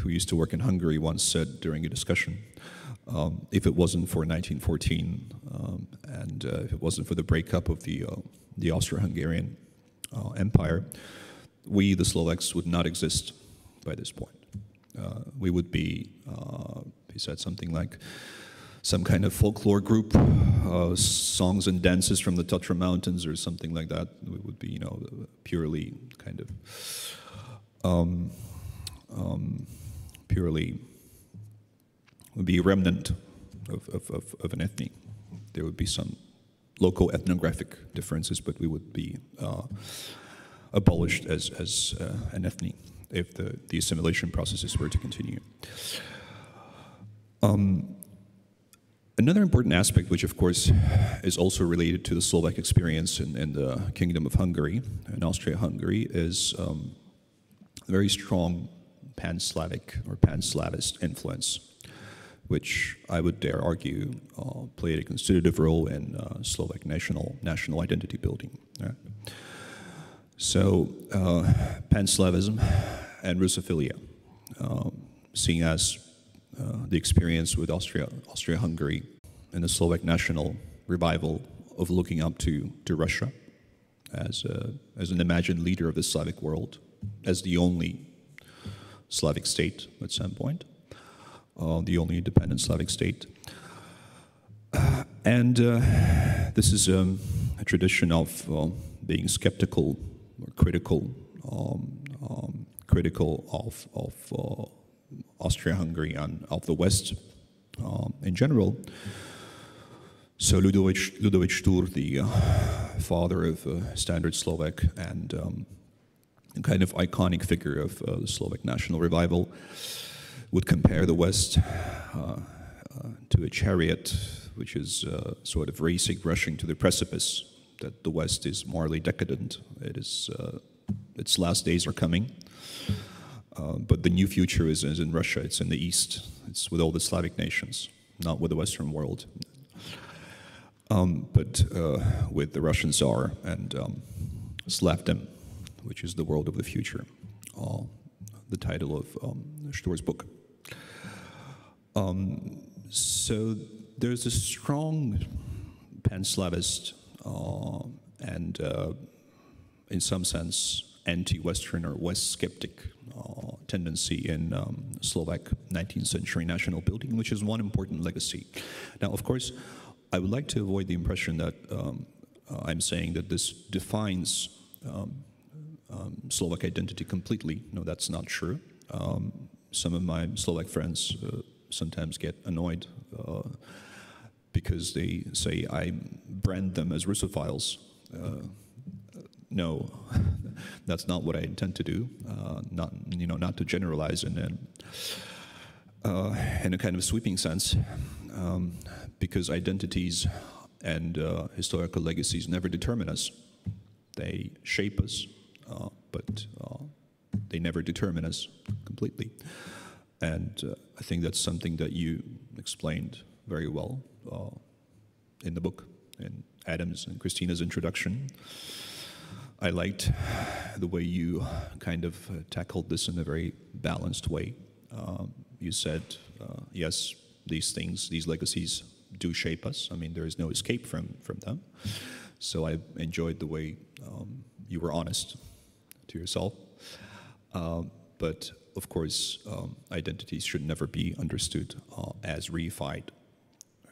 who used to work in Hungary once said during a discussion, um, if it wasn't for 1914 um, and uh, if it wasn't for the breakup of the, uh, the Austro-Hungarian uh, Empire, we, the Slovaks, would not exist by this point. Uh, we would be, uh, he said something like, some kind of folklore group, uh, songs and dances from the Tatra Mountains or something like that. We would be, you know, purely kind of um, um, purely would be a remnant of, of, of, of, an ethnic. There would be some local ethnographic differences, but we would be uh, abolished as, as uh, an ethnic if the, the assimilation processes were to continue. Um, another important aspect, which of course is also related to the Slovak experience in, in the Kingdom of Hungary and Austria-Hungary, is um, very strong pan-Slavic or pan-Slavist influence which I would dare argue uh, played a constitutive role in uh, Slovak national national identity building. Right? So uh, pan-Slavism and Russophilia, um, seeing as uh, the experience with Austria, Austria-Hungary, and the Slovak national revival of looking up to, to Russia as, a, as an imagined leader of the Slavic world, as the only Slavic state at some point, the only independent Slavic state. Uh, and uh, this is um, a tradition of uh, being skeptical or critical, um, um, critical of, of uh, Austria-Hungary and of the West um, in general. So Ľudovít, Ľudovít Štúr, the uh, father of uh, Standard Slovak and um, kind of iconic figure of uh, the Slovak national revival, would compare the West uh, uh, to a chariot which is uh, sort of racing, rushing to the precipice, that the West is morally decadent. It is, its last days are coming. but the new future is, is in Russia, it's in the East, it's with all the Slavic nations, not with the Western world um, but uh, with the Russian Tsar and um, Slavdom, which is the world of the future, uh, the title of um, book. Um, so there's a strong pan-Slavist uh, and, uh, in some sense, anti-Western or West skeptic uh, tendency in um, Slovak 19th century national building, which is one important legacy. Now, of course, I would like to avoid the impression that um, uh, I'm saying that this defines um, um, Slovak identity completely. No, that's not true. Um, some of my Slovak friends uh, sometimes get annoyed uh, because they say I brand them as Russophiles. Uh, no, that's not what I intend to do. Uh, not you know not to generalize and then uh, in a kind of sweeping sense. Um, because identities and uh, historical legacies never determine us. They shape us, uh, but uh, they never determine us completely. And I think that's something that you explained very well uh, in the book, in Adam's and Christina's introduction. I liked the way you kind of uh, tackled this in a very balanced way. Um, you said, yes, these things, these legacies do shape us. I mean, there is no escape from, from them. So I enjoyed the way um, you were honest to yourself. Um, but of course, um, identities should never be understood uh, as reified,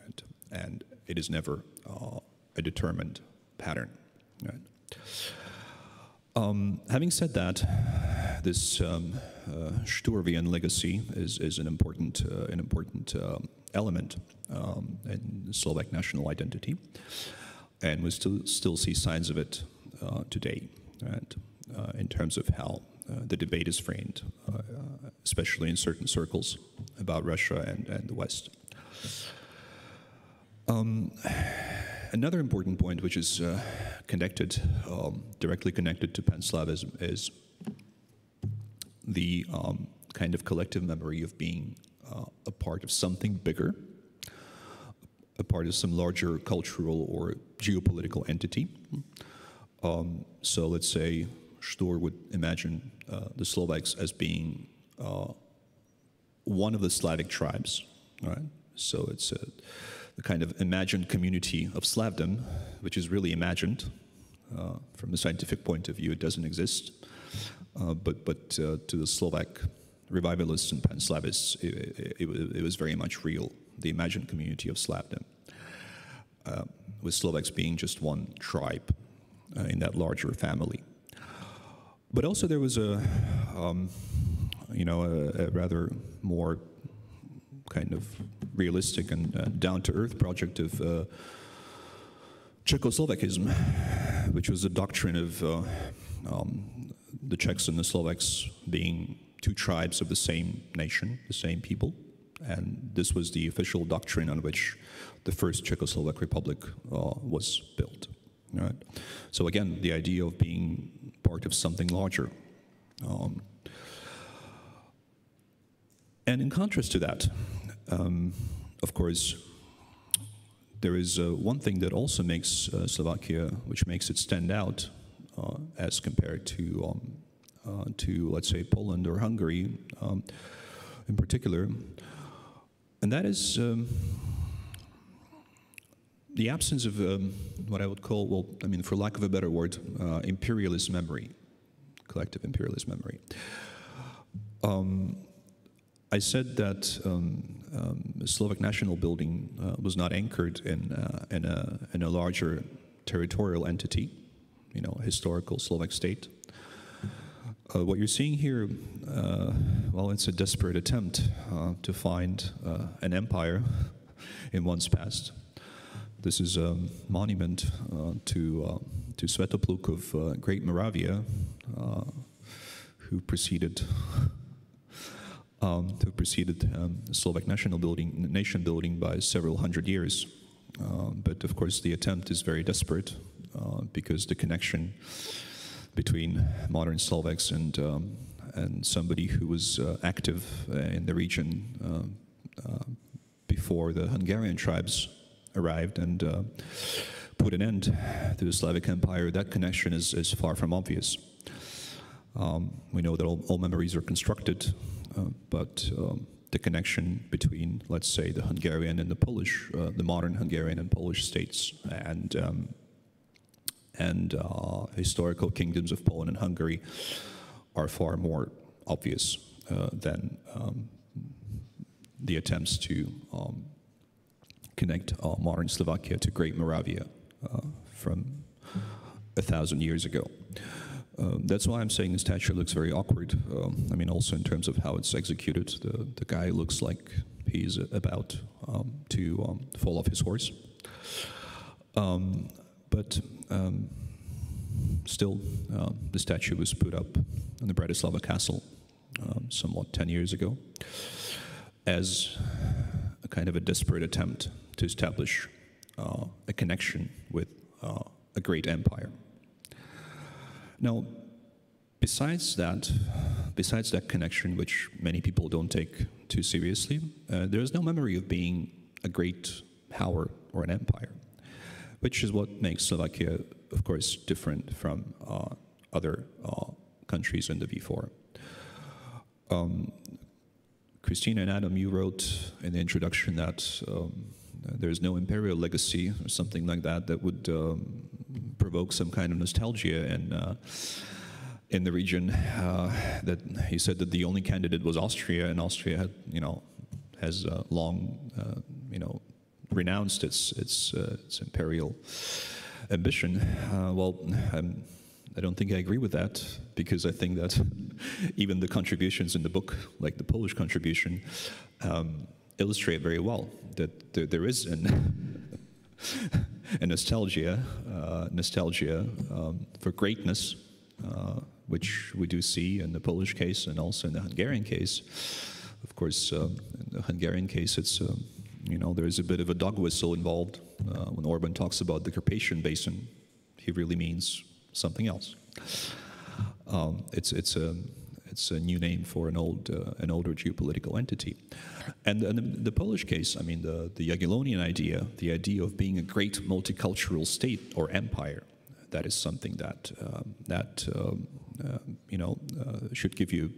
right? and it is never uh, a determined pattern. Right? Um, having said that, this um, uh, Sturvian legacy is, is an important, uh, an important um, element um, in Slovak national identity, and we still still see signs of it uh, today, right? Uh, in terms of how uh, the debate is framed, uh, especially in certain circles about Russia and, and the West. Um, another important point, which is uh, connected, um, directly connected to Pan-Slavism, is the um, kind of collective memory of being uh, a part of something bigger, a part of some larger cultural or geopolitical entity. Um, so let's say Štúr would imagine uh, the Slovaks as being uh, one of the Slavic tribes, right? So it's a, the kind of imagined community of Slavdom, which is really imagined. Uh, from the scientific point of view, it doesn't exist. Uh, but but uh, to the Slovak revivalists and Pan-Slavists, it, it, it, was very much real, the imagined community of Slavdom, uh, with Slovaks being just one tribe in that larger family. But also there was a, um, you know, a, a, rather more kind of realistic and uh, down-to-earth project of uh, Czechoslovakism, which was a doctrine of uh, um, the Czechs and the Slovaks being two tribes of the same nation, the same people. And this was the official doctrine on which the first Czechoslovak Republic uh, was built. Right? So again, the idea of being part of something larger. Um, and in contrast to that, um, of course, there is uh, one thing that also makes uh, Slovakia, which makes it stand out uh, as compared to um, uh, to, let's say, Poland or Hungary um, in particular. And that is um, the absence of um, what I would call, well, I mean, for lack of a better word, uh, imperialist memory, collective imperialist memory. Um, I said that um, um, Slovak national building uh, was not anchored in, uh, in, a, in a larger territorial entity, you know, historical Slovak state. Uh, what you're seeing here, uh, well, it's a desperate attempt uh, to find uh, an empire in one's past. This is a monument uh, to, uh, to Svetopluk of Great Moravia, who preceded um, who preceded um, Slovak national building, nation building by several hundred years. Uh, but of course, the attempt is very desperate uh, because the connection between modern Slovaks and um, and somebody who was uh, active uh, in the region uh, uh, before the Hungarian tribes arrived and put an end to the Slavic Empire, that connection is, is far from obvious. Um, we know that all, all memories are constructed, uh, but um, the connection between, let's say, the Hungarian and the Polish, uh, the modern Hungarian and Polish states, and um, and uh, historical kingdoms of Poland and Hungary are far more obvious uh, than um, the attempts to um, connect uh, modern Slovakia to Great Moravia uh, from a thousand years ago. Um, that's why I'm saying the statue looks very awkward. Um, I mean, also in terms of how it's executed. The, the guy looks like he's about um, to um, fall off his horse. Um, but um, still, the statue was put up in the Bratislava Castle somewhat 10 years ago as kind of a desperate attempt to establish uh, a connection with uh, a great empire. Now, besides that, besides that connection, which many people don't take too seriously, uh, there is no memory of being a great power or an empire, which is what makes Slovakia, of course, different from uh, other uh, countries in the V4. Um, Christina and Adam, you wrote in the introduction that um, there's no imperial legacy or something like that that would um, provoke some kind of nostalgia in uh, in the region. Uh, that he said that the only candidate was Austria, and Austria had you know has uh, long uh, you know renounced its its uh, its imperial ambition. Uh, well. Um, I don't think I agree with that because I think that even the contributions in the book, like the Polish contribution, um, illustrate very well that there, there is an a nostalgia, uh, nostalgia um, for greatness, uh, which we do see in the Polish case and also in the Hungarian case. Of course, um, in the Hungarian case, it's um, you know there's a bit of a dog whistle involved uh, when Orban talks about the Carpathian Basin. He really means something else. Um, it's it's a it's a new name for an old, uh, an older geopolitical entity. And, and the, the, Polish case, I mean, the, the Jagiellonian idea, the idea of being a great multicultural state or empire, that is something that, um, that um, uh, you know, uh, should give you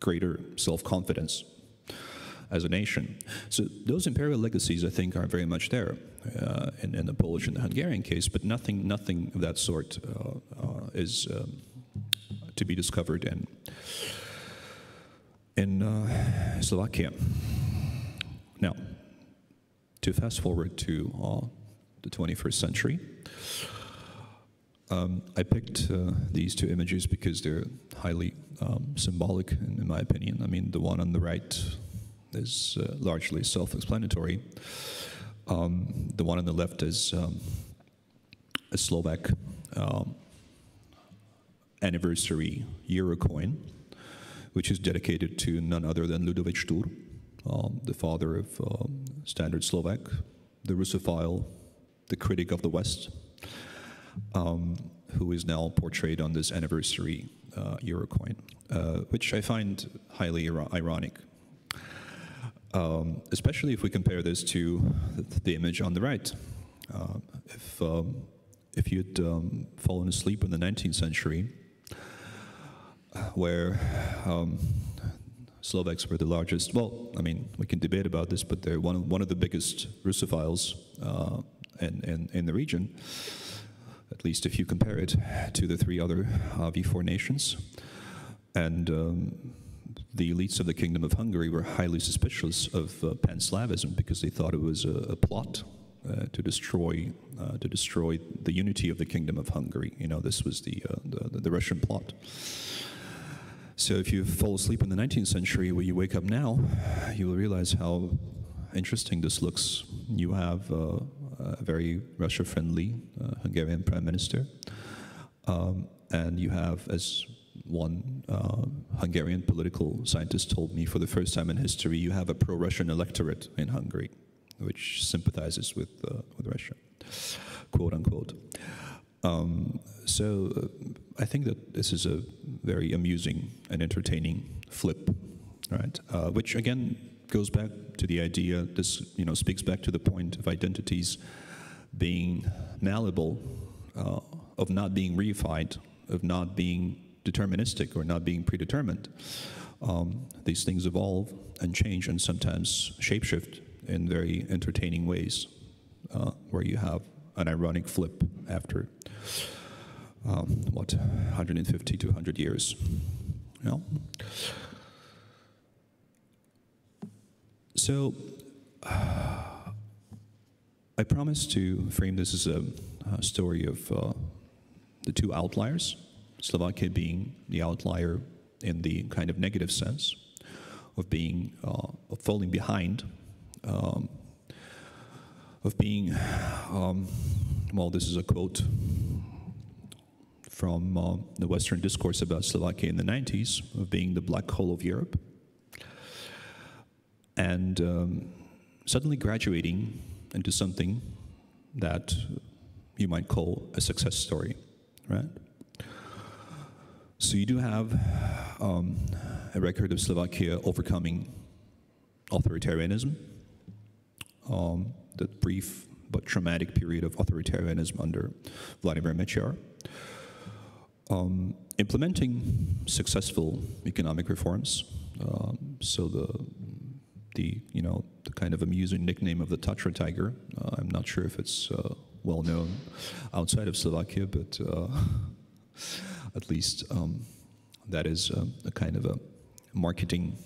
greater self-confidence as a nation. So those imperial legacies, I think, are very much there uh, in, in, the Polish and the Hungarian case, but nothing, nothing of that sort uh, uh, is um, to be discovered in, in uh, Slovakia. Now, to fast forward to uh, the 21st century, um, I picked uh, these two images because they're highly um, symbolic, in, in, my opinion. I mean, the one on the right is uh, largely self-explanatory. Um, the one on the left is um, a Slovak um, anniversary euro coin, which is dedicated to none other than Ľudovít Štúr, um, the father of um, Standard Slovak, the Russophile, the critic of the West, um, who is now portrayed on this anniversary uh, euro coin, uh, which I find highly ironic. Um, especially if we compare this to the image on the right. Uh, if, um, if you'd um, fallen asleep in the 19th century, where um, Slovaks were the largest. Well, I mean, we can debate about this, but they're one of, one of the biggest Russophiles uh, in, in, in, the region, at least if you compare it to the three other uh, V4 nations. And um, the elites of the Kingdom of Hungary were highly suspicious of uh, pan-Slavism because they thought it was a, a plot uh, to destroy uh, to destroy the unity of the Kingdom of Hungary. You know, this was the, uh, the, the Russian plot. So if you fall asleep in the 19th century, when you wake up now, you will realize how interesting this looks. You have uh, a very Russia-friendly uh, Hungarian prime minister, um, and you have, as one uh, Hungarian political scientist told me, for the first time in history, you have a pro-Russian electorate in Hungary, which sympathizes with uh, with Russia, quote unquote. Um, so uh, I think that this is a very amusing and entertaining flip, right? Uh, which again goes back to the idea. This you know speaks back to the point of identities being malleable, uh, of not being reified, of not being deterministic or not being predetermined. Um, these things evolve and change and sometimes shapeshift in very entertaining ways, uh, where you have an ironic flip after um, what 150 to 100 years. You know? So uh, I promise to frame this as a, a story of uh, the two outliers, Slovakia being the outlier in the kind of negative sense of being uh, of falling behind um, of being, um, well, this is a quote from uh, the Western discourse about Slovakia in the 90s, of being the black hole of Europe, and um, suddenly graduating into something that you might call a success story, right? So you do have um, a record of Slovakia overcoming authoritarianism, um, the brief but traumatic period of authoritarianism under Vladimir Mečiar. Um, implementing successful economic reforms. Um, so the the you know the kind of amusing nickname of the Tatra tiger. Uh, I'm not sure if it's uh, well known outside of Slovakia, but uh, at least um, that is a, a kind of a marketing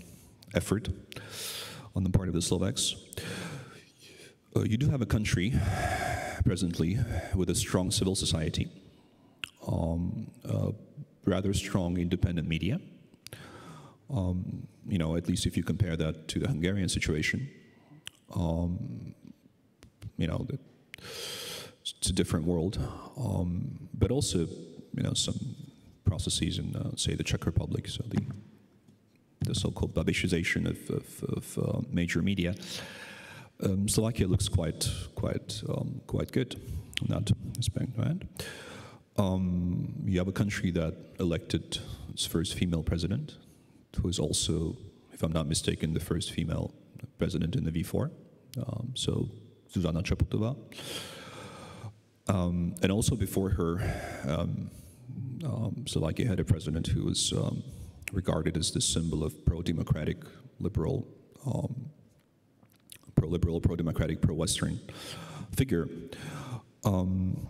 effort on the part of the Slovaks. Uh, you do have a country presently with a strong civil society, um, rather strong independent media. Um, you know, at least if you compare that to the Hungarian situation, um, you know, it's a different world. Um, but also, you know, some processes in, uh, say, the Czech Republic, so the the so-called Babišization of, of, of uh, major media um, Slovakia looks quite quite um, quite good in that respect, right? Um, you have a country that elected its first female president, who is also, if I'm not mistaken, the first female president in the V4. Um, so Zuzana Čaputová. Um, and also before her, um, Slovakia had a president who was regarded as the symbol of pro-democratic, liberal um, pro-liberal, pro-democratic, pro-Western figure. Um,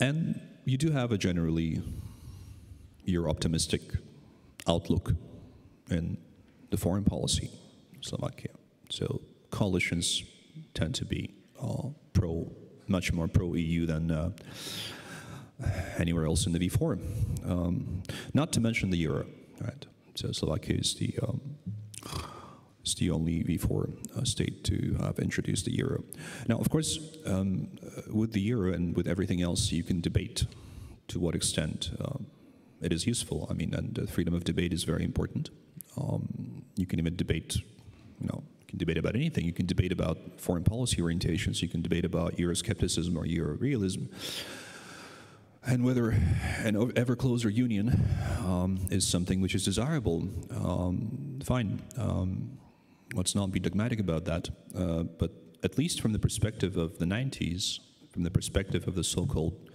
and you do have a generally your optimistic outlook in the foreign policy Slovakia. So coalitions tend to be uh, pro, much more pro-EU than uh, anywhere else in the V4. Um, not to mention the euro, right? So Slovakia is the um, it's the only V4 uh, state to have introduced the euro. Now, of course, um, with the euro and with everything else, you can debate to what extent um, it is useful. I mean, and the freedom of debate is very important. Um, you can even debate, you know, you can debate about anything. You can debate about foreign policy orientations. You can debate about Euroscepticism or Euro-realism and whether an ever closer union um, is something which is desirable. Um, fine. Um, let's not be dogmatic about that, uh, but at least from the perspective of the 90s, from the perspective of the so-called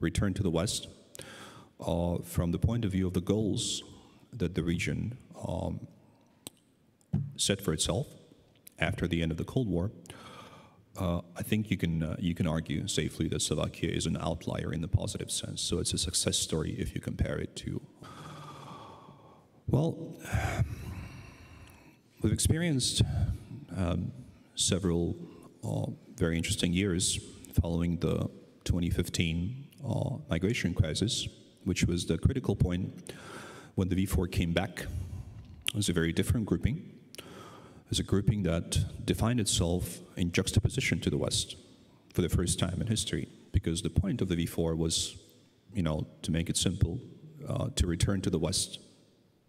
return to the West, uh, from the point of view of the goals that the region um, set for itself after the end of the Cold War, uh, I think you can uh, you can argue safely that Slovakia is an outlier in the positive sense. So it's a success story if you compare it to. Well, we've experienced um, several uh, very interesting years following the 2015 uh, migration crisis, which was the critical point when the V4 came back. It was a very different grouping as a grouping that defined itself in juxtaposition to the West for the first time in history, because the point of the V4 was, you know, to make it simple, uh, to return to the West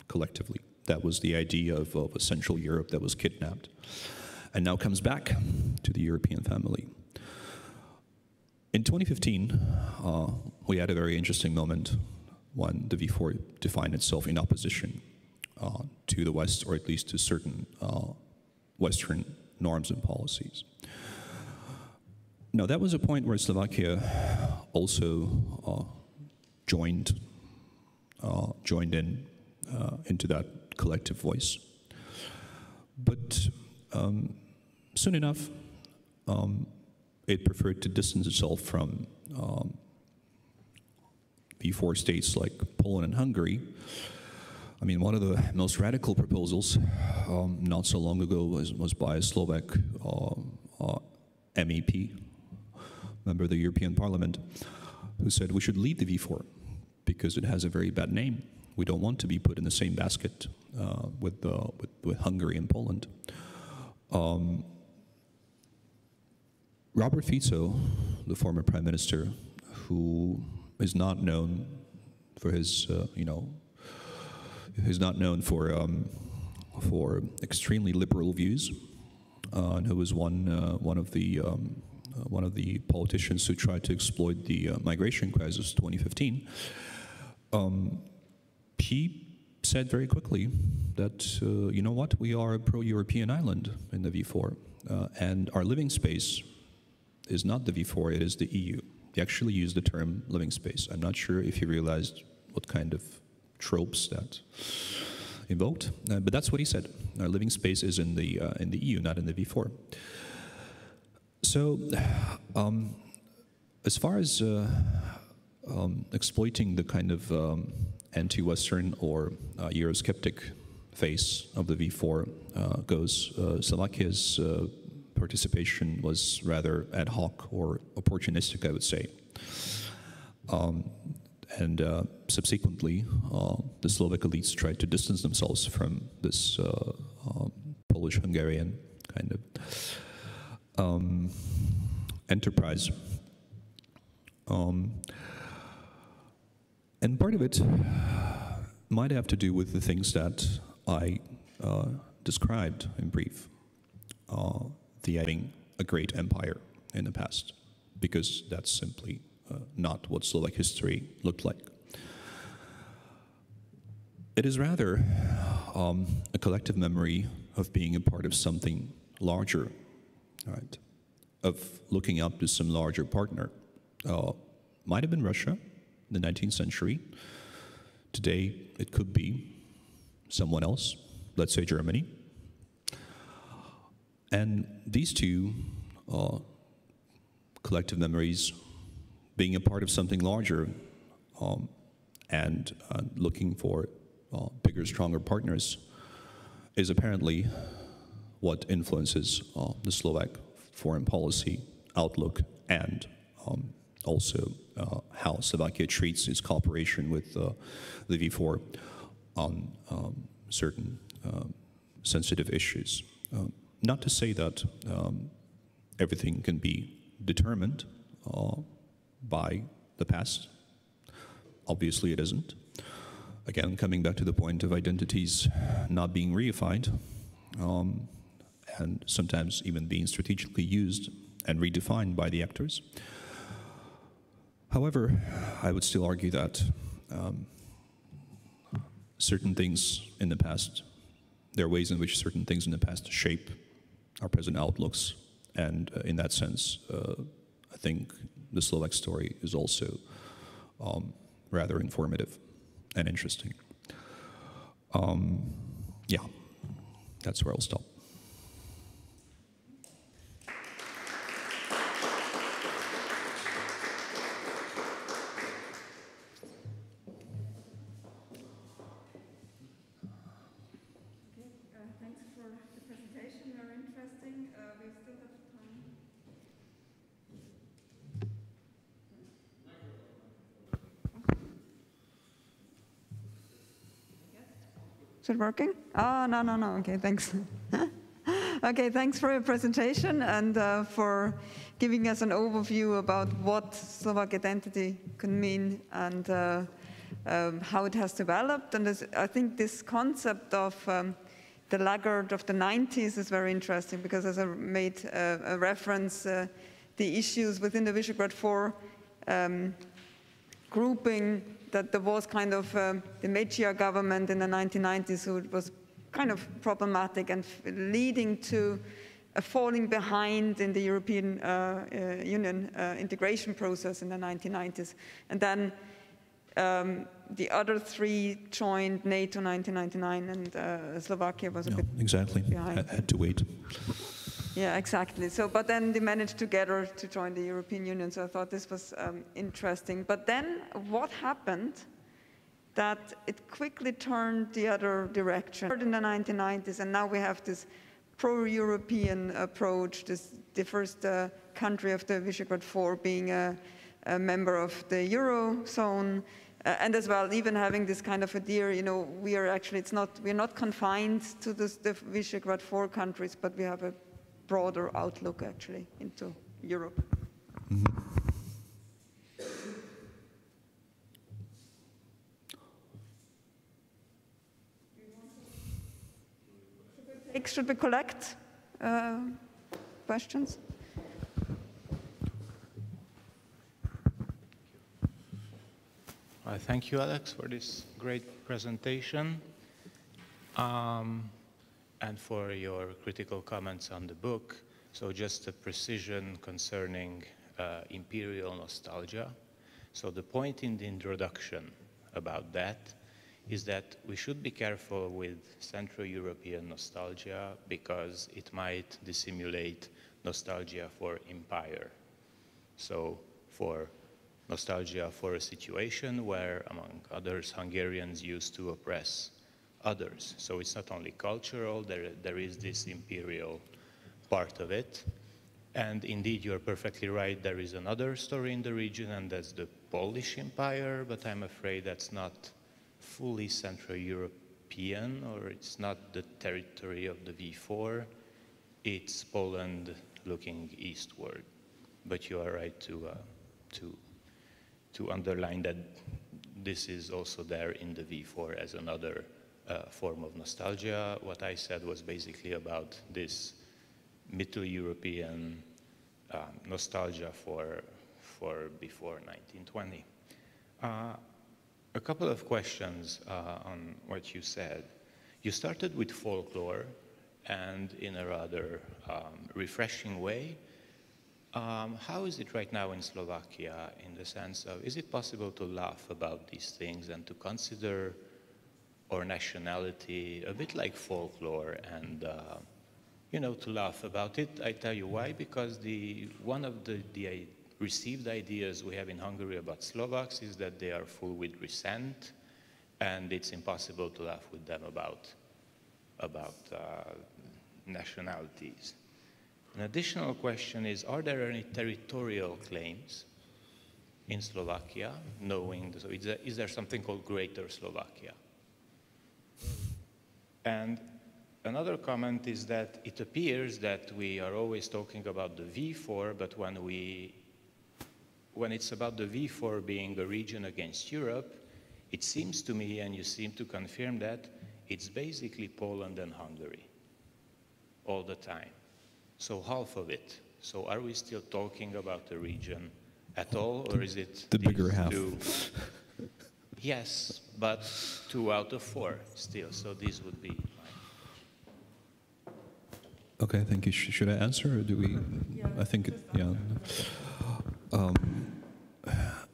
collectively. That was the idea of, of a Central Europe that was kidnapped, and now comes back to the European family. In 2015, uh, we had a very interesting moment when the V4 defined itself in opposition uh, to the West, or at least to certain uh, Western norms and policies. Now, that was a point where Slovakia also uh, joined, uh, joined in uh, into that collective voice. But um, soon enough, um, it preferred to distance itself from um, V4 states like Poland and Hungary, I mean, one of the most radical proposals um, not so long ago was, was by a Slovak uh, uh, MEP, member of the European Parliament, who said we should leave the V4 because it has a very bad name. We don't want to be put in the same basket uh, with, with, with, Hungary and Poland. Um, Robert Fico, the former prime minister, who is not known for his, uh, you know, who's not known for um, for extremely liberal views, uh, and who was one uh, one of the um, uh, one of the politicians who tried to exploit the uh, migration crisis 2015. Um, he said very quickly that uh, you know what we are a pro-European island in the V4, uh, and our living space is not the V4; it is the EU. He actually used the term living space. I'm not sure if he realized what kind of tropes that invoked. Uh, but that's what he said. Our living space is in the uh, in the EU, not in the V4. So, um, as far as uh, um, exploiting the kind of um, anti-Western or uh, Eurosceptic face of the V4 uh, goes, uh, Slovakia's participation was rather ad hoc or opportunistic, I would say. Um, and uh, subsequently, uh, the Slovak elites tried to distance themselves from this uh, um, Polish-Hungarian kind of um, enterprise. Um, and part of it might have to do with the things that I uh, described in brief. Uh, the having a great empire in the past, because that's simply not what Slovak history looked like. It is rather um, a collective memory of being a part of something larger, right? Of looking up to some larger partner. Uh, might have been Russia in the 19th century. Today, it could be someone else, let's say Germany. And these two uh, collective memories being a part of something larger um, and uh, looking for uh, bigger, stronger partners is apparently what influences uh, the Slovak foreign policy outlook and um, also uh, how Slovakia treats its cooperation with uh, the V4 on um, certain um, sensitive issues. Um, not to say that um, everything can be determined uh, by the past. Obviously, it isn't. Again, coming back to the point of identities not being reified, um, and sometimes even being strategically used and redefined by the actors. However, I would still argue that um, certain things in the past, there are ways in which certain things in the past shape our present outlooks, and uh, in that sense, uh, I think the Slovak story is also um, rather informative and interesting. Um, yeah, that's where I'll stop. Is it working? Oh, no, no, no. Okay, thanks. okay, thanks for your presentation and uh, for giving us an overview about what Slovak identity can mean and uh, um, how it has developed. And this, I think this concept of um, the laggard of the 90s is very interesting because, as I made uh, a reference, uh, the issues within the Visegrad 4 um, grouping that there was kind of um, the Mečiar government in the 1990s who was kind of problematic and leading to a falling behind in the European uh, uh, Union uh, integration process in the 1990s. And then um, the other three joined NATO 1999, and uh, Slovakia was a Yeah, bit exactly. behind. Had to wait. Yeah, exactly. So, but then they managed together to join the European Union. So I thought this was um, interesting. But then what happened? That it quickly turned the other direction in the 1990s, and now we have this pro-European approach. This the first uh, country of the Visegrad Four being a, a member of the eurozone. Uh, and as well, even having this kind of a idea, you know, we are actually, it's not, we're not confined to this, the Visegrad four countries, but we have a broader outlook actually into Europe. Take- Should we collect uh, questions? Uh, thank you, Alex, for this great presentation um, and for your critical comments on the book. So just a precision concerning uh, imperial nostalgia. So the point in the introduction about that is that we should be careful with Central European nostalgia because it might dissimulate nostalgia for empire. So for nostalgia for a situation where, among others, Hungarians used to oppress others. So it's not only cultural, there, there is this imperial part of it. And indeed, you're perfectly right, there is another story in the region, and that's the Polish Empire, but I'm afraid that's not fully Central European, or it's not the territory of the V4. It's Poland looking eastward. But you are right to, uh, to to underline that this is also there in the V4 as another form of nostalgia. What I said was basically about this Middle European um, nostalgia for, for before 1920. Uh, a couple of questions uh, on what you said. You started with folklore, and in a rather um, refreshing way, um, how is it right now in Slovakia in the sense of is it possible to laugh about these things and to consider our nationality a bit like folklore and uh, you know to laugh about it? I tell you why because the one of the, the received ideas we have in Hungary about Slovaks is that they are full with resent and it's impossible to laugh with them about about uh, nationalities. An additional question is, are there any territorial claims in Slovakia, knowing, so is there, is there something called Greater Slovakia? And another comment is that it appears that we are always talking about the V4, but when we, when it's about the V4 being a region against Europe, it seems to me, and you seem to confirm that, it's basically Poland and Hungary all the time. So half of it. So are we still talking about the region at all, or is it The bigger half. two? Yes, but two out of four still. So this would be. my- Okay, thank you. Should I answer, or do we? I think, it, yeah. Um,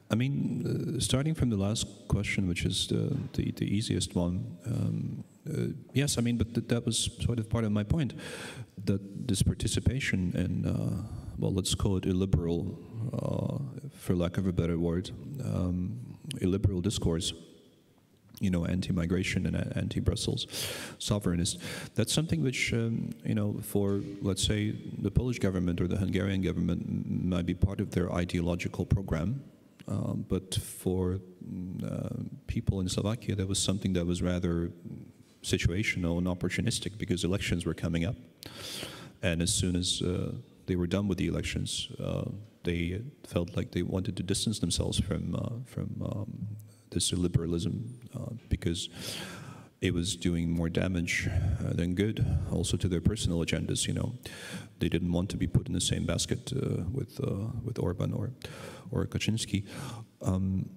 I mean, uh, starting from the last question, which is the, the, the easiest one, um, uh, yes, I mean, but th- that was sort of part of my point that this participation in, uh, well, let's call it illiberal, uh, for lack of a better word, um, illiberal discourse you know, anti-migration and anti-Brussels sovereignist. That's something which, um, you know, for let's say the Polish government or the Hungarian government might be part of their ideological program, um, but for uh, people in Slovakia, that was something that was rather situational and opportunistic because elections were coming up, and as soon as uh, they were done with the elections, uh, they felt like they wanted to distance themselves from uh, from um, this liberalism uh, because it was doing more damage uh, than good, also to their personal agendas. You know, they didn't want to be put in the same basket uh, with uh, with Orban or or Kaczynski. Um,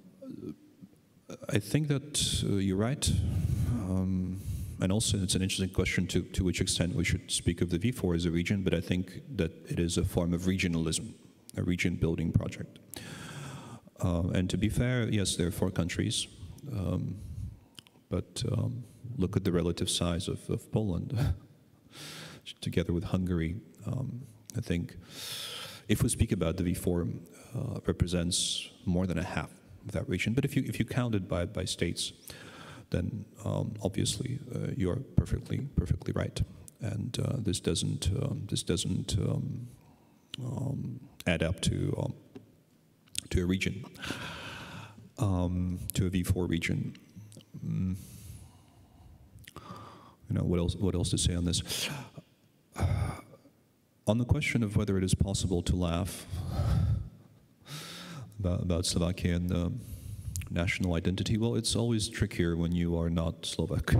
I think that uh, you're right. Um, and also, it's an interesting question to, to which extent we should speak of the V4 as a region, but I think that it is a form of regionalism, a region building project. Uh, and to be fair, yes, there are four countries, um, but um, look at the relative size of, of Poland together with Hungary. Um, I think if we speak about the V4, uh, represents more than a half of that region. But if you if you count it by by states, then um, obviously uh, you are perfectly perfectly right. And uh, this doesn't um, this doesn't add up to to a region, um, to a V4 region. Mm. You know what else? What else to say on this? on the question of whether it is possible to laugh about, about Slovakian uh, national identity, well, it's always trickier when you are not Slovak.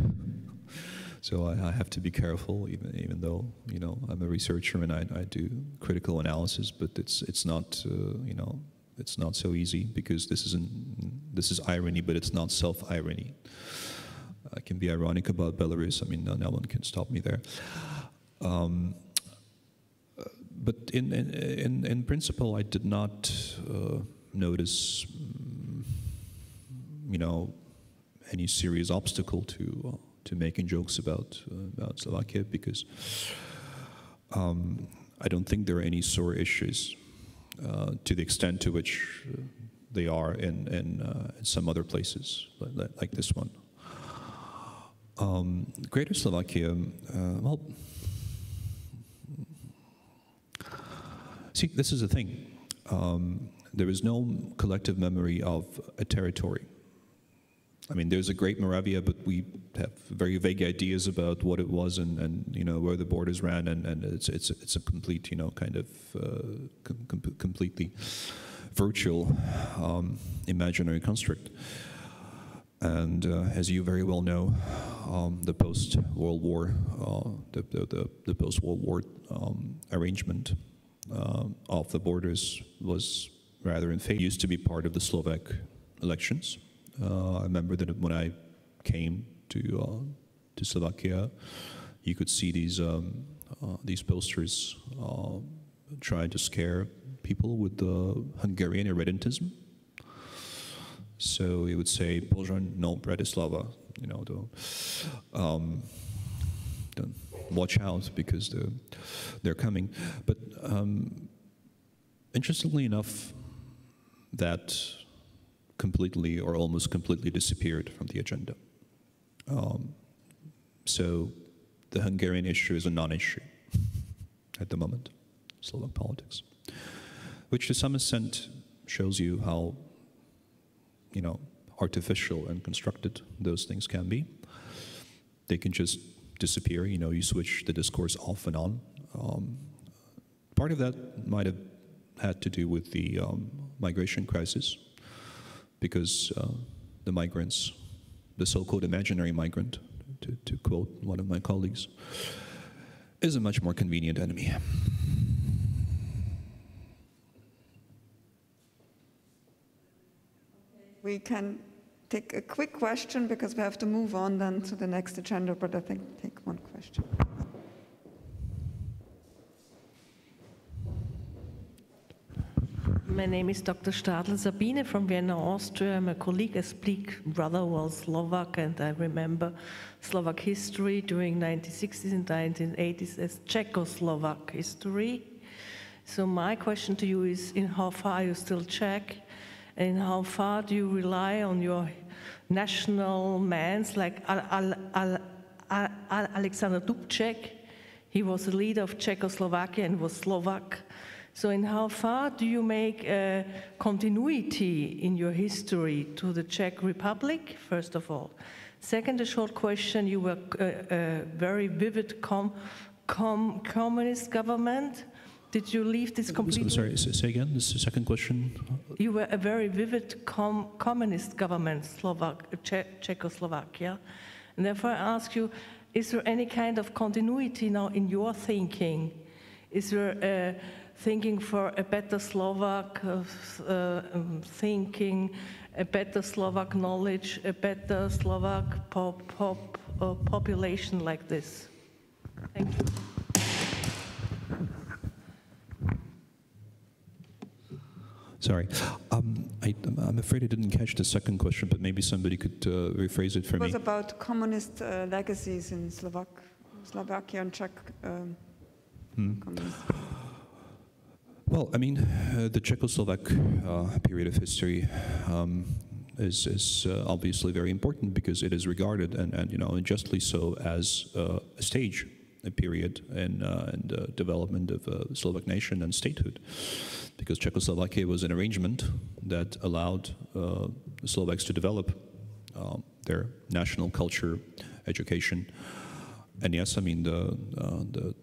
So I, I, have to be careful, even even though you know I'm a researcher and I, I do critical analysis, but it's it's not uh, you know it's not so easy because this isn't this is irony, but it's not self-irony. I can be ironic about Belarus. I mean, no, no one can stop me there. Um, but in, in, in principle, I did not uh, notice, mm, you know, any serious obstacle to uh, to making jokes about uh, about Slovakia because um, I don't think there are any sore issues uh, to the extent to which uh, they are in, in, in some other places, like, like this one. Um, Greater Slovakia, well, see, this is the thing. Um, there is no collective memory of a territory. I mean, there's a Great Moravia, but we have very vague ideas about what it was and, and you know where the borders ran, and, and it's it's it's a complete you know kind of uh, com completely virtual um, imaginary construct. And uh, as you very well know, um, the post-World War, uh, the, the, the, the post-World War um, arrangement uh, of the borders was rather in favor. Used to be part of the Slovak elections I remember that when I came to uh, to Slovakia, you could see these um, uh, these posters trying to scare people with the Hungarian irredentism. So it would say Pozsony no Bratislava, you know, the, um, watch out because they're, they're coming. But um, interestingly enough, that completely or almost completely disappeared from the agenda. Um, so the Hungarian issue is a non-issue at the moment, Slovak politics, which to some extent shows you how, you know, artificial and constructed those things can be. They can just disappear. You know, you switch the discourse off and on. Um, part of that might have had to do with the um, migration crisis, because uh, the migrants, the so-called imaginary migrant, to, to quote one of my colleagues, is a much more convenient enemy. We can take a quick question because we have to move on then to the next agenda, but I think take one question. My name is Dr. Stadl Sabine from Vienna, Austria. I'm a colleague. I speak rather well Slovak, and I remember Slovak history during 1960s and 1980s as Czechoslovak history. So my question to you is: In how far you still Czech, and how far do you rely on your national men like Al Al Al Alexander Dubček? He was the leader of Czechoslovakia and was Slovak. So, in how far do you make a continuity in your history to the Czech Republic, first of all? Second, a short question you were a, uh, a very vivid com, com, communist government. Did you leave this completely? Sorry, say again. This is the second question. You were a very vivid com, communist government, Slovak, che Czechoslovakia. And therefore, I ask you is there any kind of continuity now in your thinking? Is there a thinking for a better Slovak uh, um, thinking, a better Slovak knowledge, a better Slovak pop, pop, uh, population like this? Thank you. Sorry. Um, I, am afraid I didn't catch the second question, but maybe somebody could uh, rephrase it for me. It was about communist uh, legacies in Slovak, Slovakia and Czech um, hmm. Well, I mean, uh, the Czechoslovak uh, period of history um, is, is uh, obviously very important because it is regarded, and, and you know, and justly so, as uh, a stage, a period in, uh, in the development of uh, Slovak nation and statehood. Because Czechoslovakia was an arrangement that allowed the Slovaks to develop their national culture, education, and yes, I mean the the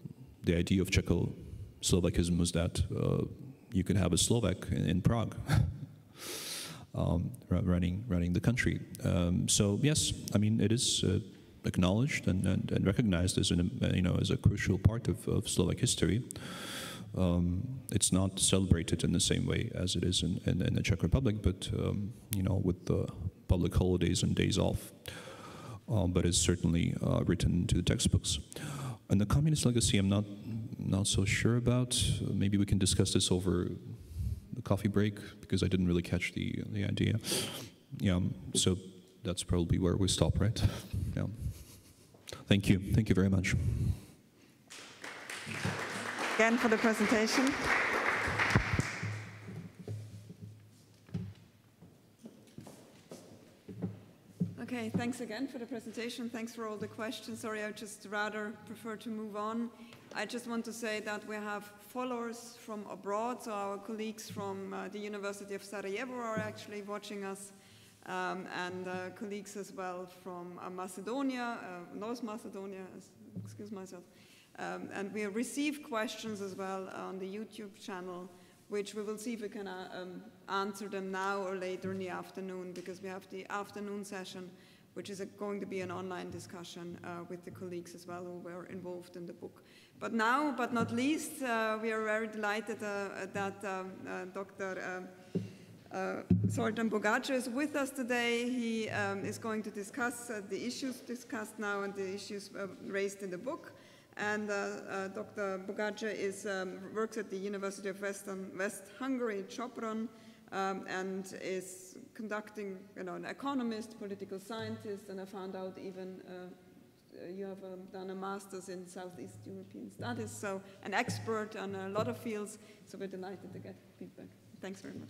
the idea of Czechoslovakia Slovakism was that uh, you could have a Slovak in, in Prague. um, running running the country. Um, so yes, I mean it is uh, acknowledged and, and, and, recognized as an you know as a crucial part of, of Slovak history. Um, it's not celebrated in the same way as it is in, in, in the Czech Republic, but um, you know with the public holidays and days off. Um, but it's certainly uh, written to the textbooks. And the communist legacy, I'm not not so sure about. Maybe we can discuss this over the coffee break because I didn't really catch the the idea. Yeah, so that's probably where we stop, right? Yeah. Thank you. Thank you very much. Again for the presentation. Okay, thanks again for the presentation. Thanks for all the questions. Sorry, I would just rather prefer to move on. I just want to say that we have followers from abroad, so our colleagues from uh, the University of Sarajevo are actually watching us, um, and uh, colleagues as well from uh, Macedonia, uh, North Macedonia, excuse myself. Um, and we receive questions as well on the YouTube channel which we will see if we can uh, um, answer them now or later in the afternoon because we have the afternoon session which is a, going to be an online discussion uh, with the colleagues as well who were involved in the book. But now, but not least, uh, we are very delighted uh, that um, uh, Dr. Uh, Pogátsa is with us today. He um, is going to discuss the issues discussed now and the issues raised in the book. And uh, uh, Dr. Pogátsa is, um, works at the University of Western, West Hungary, Sopron, um, and is conducting, you know, an economist, political scientist, and I found out even uh, you have um, done a master's in Southeast European studies, so an expert on a lot of fields, so we're delighted to get feedback. Thanks very much.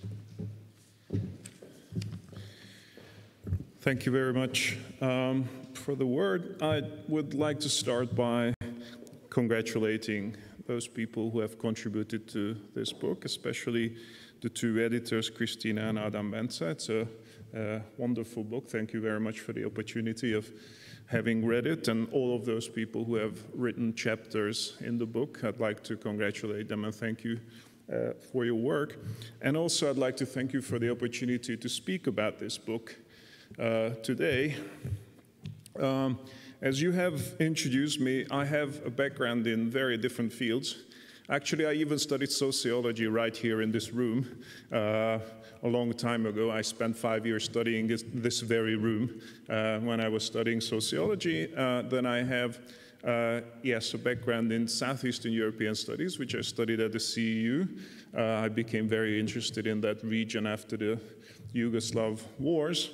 Thank you very much um, for the word. I would like to start by congratulating those people who have contributed to this book, especially the two editors, Christina and Adam Bence. It's a, a, wonderful book. Thank you very much for the opportunity of having read it, and all of those people who have written chapters in the book. I'd like to congratulate them and thank you uh, for your work. And also, I'd like to thank you for the opportunity to speak about this book uh, today. Um, as you have introduced me, I have a background in very different fields. Actually, I even studied sociology right here in this room. Uh, a long time ago, I spent five years studying this, this very room uh, when I was studying sociology. Uh, then I have uh, yes, a background in Southeastern European studies, which I studied at the CEU. Uh, I became very interested in that region after the Yugoslav wars.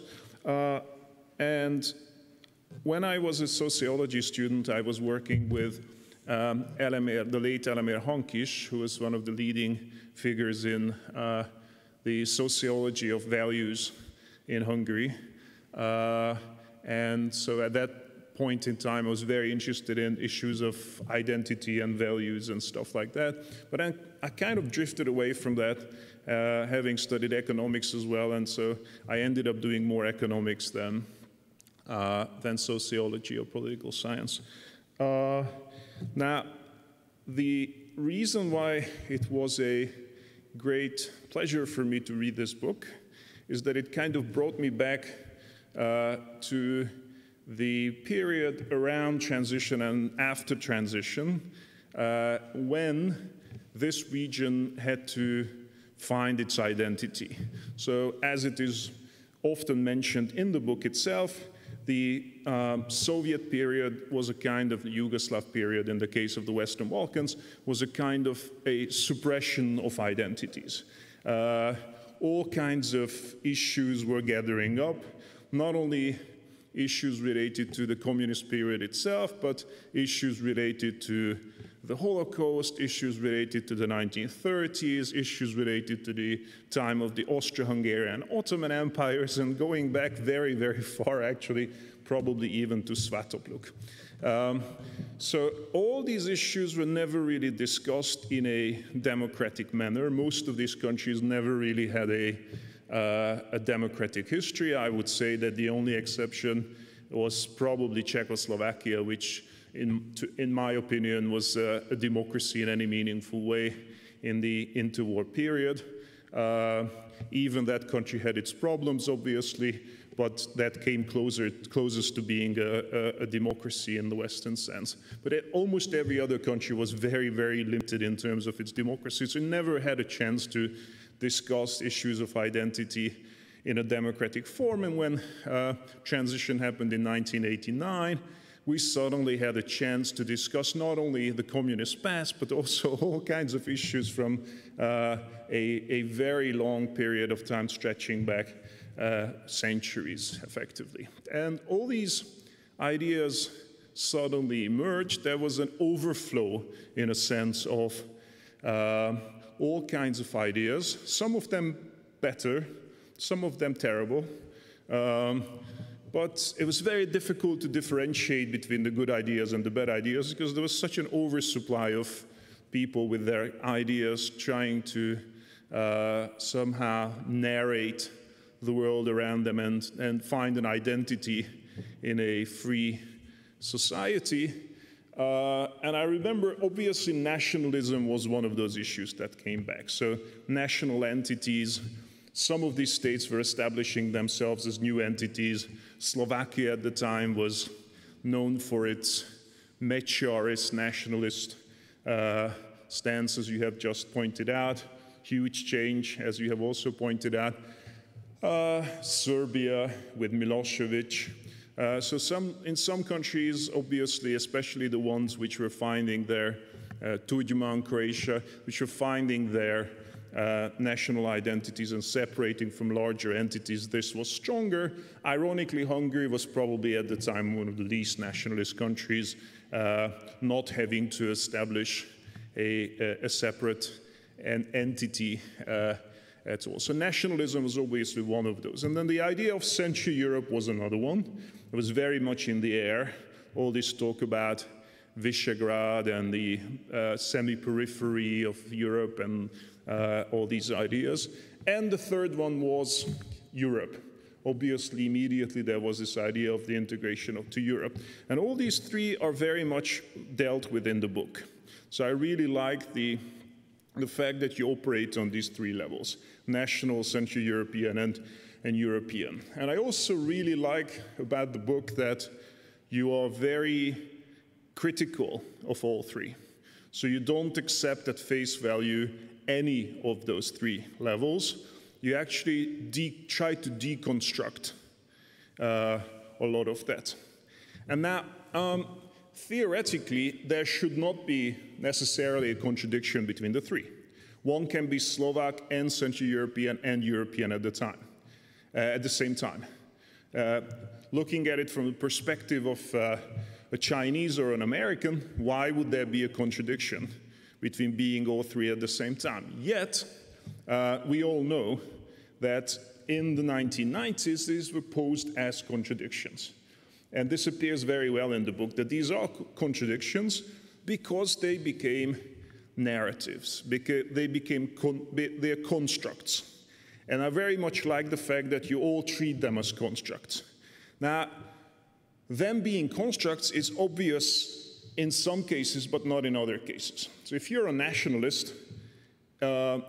And when I was a sociology student, I was working with um, Elemér, the late Elemér Hankiss, who was one of the leading figures in uh, the sociology of values in Hungary. Uh, and so at that point in time, I was very interested in issues of identity and values and stuff like that. But I, I kind of drifted away from that, uh, having studied economics as well. And so I ended up doing more economics than, uh, than sociology or political science. Uh, now, the reason why it was a great pleasure for me to read this book is that it kind of brought me back uh, to the period around transition and after transition uh, when this region had to find its identity. So, as it is often mentioned in the book itself, the um, Soviet period was a kind of Yugoslav period in the case of the Western Balkans, was a kind of a suppression of identities. Uh, all kinds of issues were gathering up, not only issues related to the communist period itself, but issues related to the Holocaust, issues related to the 1930s, issues related to the time of the Austro-Hungarian Ottoman empires, and going back very, very far, actually, probably even to Svatopluk. Um, so all these issues were never really discussed in a democratic manner. Most of these countries never really had a, uh, a democratic history. I would say that the only exception was probably Czechoslovakia, which, in, to, in my opinion, was uh, a democracy in any meaningful way in the interwar period. Uh, even that country had its problems, obviously, but that came closer, closest to being a, a, a democracy in the Western sense. But it, almost every other country was very, very limited in terms of its democracy, so it never had a chance to discuss issues of identity in a democratic form. And when uh, transition happened in 1989, we suddenly had a chance to discuss not only the communist past, but also all kinds of issues from uh, a, a, very long period of time stretching back centuries, effectively. And all these ideas suddenly emerged. There was an overflow, in a sense, of uh, all kinds of ideas, some of them better, some of them terrible. Um, but it was very difficult to differentiate between the good ideas and the bad ideas because there was such an oversupply of people with their ideas trying to uh, somehow narrate the world around them and, and find an identity in a free society. Uh, and I remember, obviously, nationalism was one of those issues that came back. So, national entities, some of these states were establishing themselves as new entities. Slovakia at the time was known for its Mečiarist nationalist uh, stance, as you have just pointed out. Huge change, as you have also pointed out. Uh, Serbia with Milosevic. Uh, so some, in some countries, obviously, especially the ones which were finding their, uh, Tudjman, Croatia, which were finding their uh, national identities and separating from larger entities, this was stronger. Ironically, Hungary was probably at the time one of the least nationalist countries, uh, not having to establish a, a, a separate an entity uh, at all. So nationalism was obviously one of those. And then the idea of Central Europe was another one. It was very much in the air. All this talk about Visegrad and the uh, semi-periphery of Europe and uh, all these ideas. And the third one was Europe. Obviously, immediately there was this idea of the integration of to Europe. And all these three are very much dealt with in the book. So I really like the the fact that you operate on these three levels national, Central European, and, and European. And I also really like about the book that you are very critical of all three. So you don't accept at face value any of those three levels. You actually try to deconstruct uh, a lot of that. And now, um, theoretically, there should not be necessarily a contradiction between the three. One can be Slovak and Central European and European at the time, uh, at the same time. Uh, looking at it from the perspective of uh, a Chinese or an American, why would there be a contradiction between being all three at the same time? Yet, uh, we all know that in the 1990s, these were posed as contradictions. And this appears very well in the book that these are contradictions because they became narratives, because they became con- they're constructs. And I very much like the fact that you all treat them as constructs. Now, them being constructs is obvious in some cases, but not in other cases. So if you're a nationalist, uh,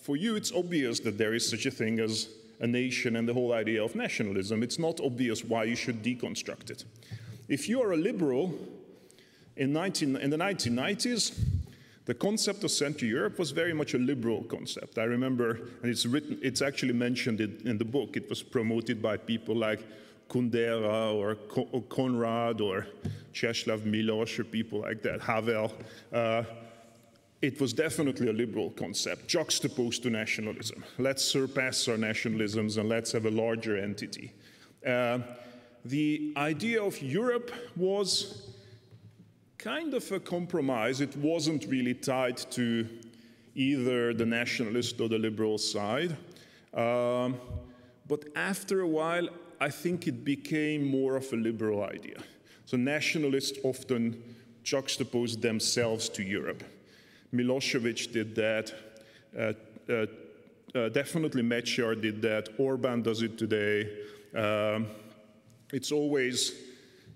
for you it's obvious that there is such a thing as a nation and the whole idea of nationalism. It's not obvious why you should deconstruct it. If you are a liberal, in, 19, in the 1990s, the concept of Central Europe was very much a liberal concept. I remember, and it's written, it's actually mentioned in the book. It was promoted by people like Kundera or, or Konrad or Czeslaw Milosz or people like that, Havel. Uh, it was definitely a liberal concept, juxtaposed to nationalism. Let's surpass our nationalisms and let's have a larger entity. Uh, the idea of Europe was kind of a compromise. It wasn't really tied to either the nationalist or the liberal side. Um, but after a while, I think it became more of a liberal idea. So nationalists often juxtaposed themselves to Europe. Milosevic did that. Uh, uh, uh, definitely Mečiar did that. Orban does it today. Um, it's always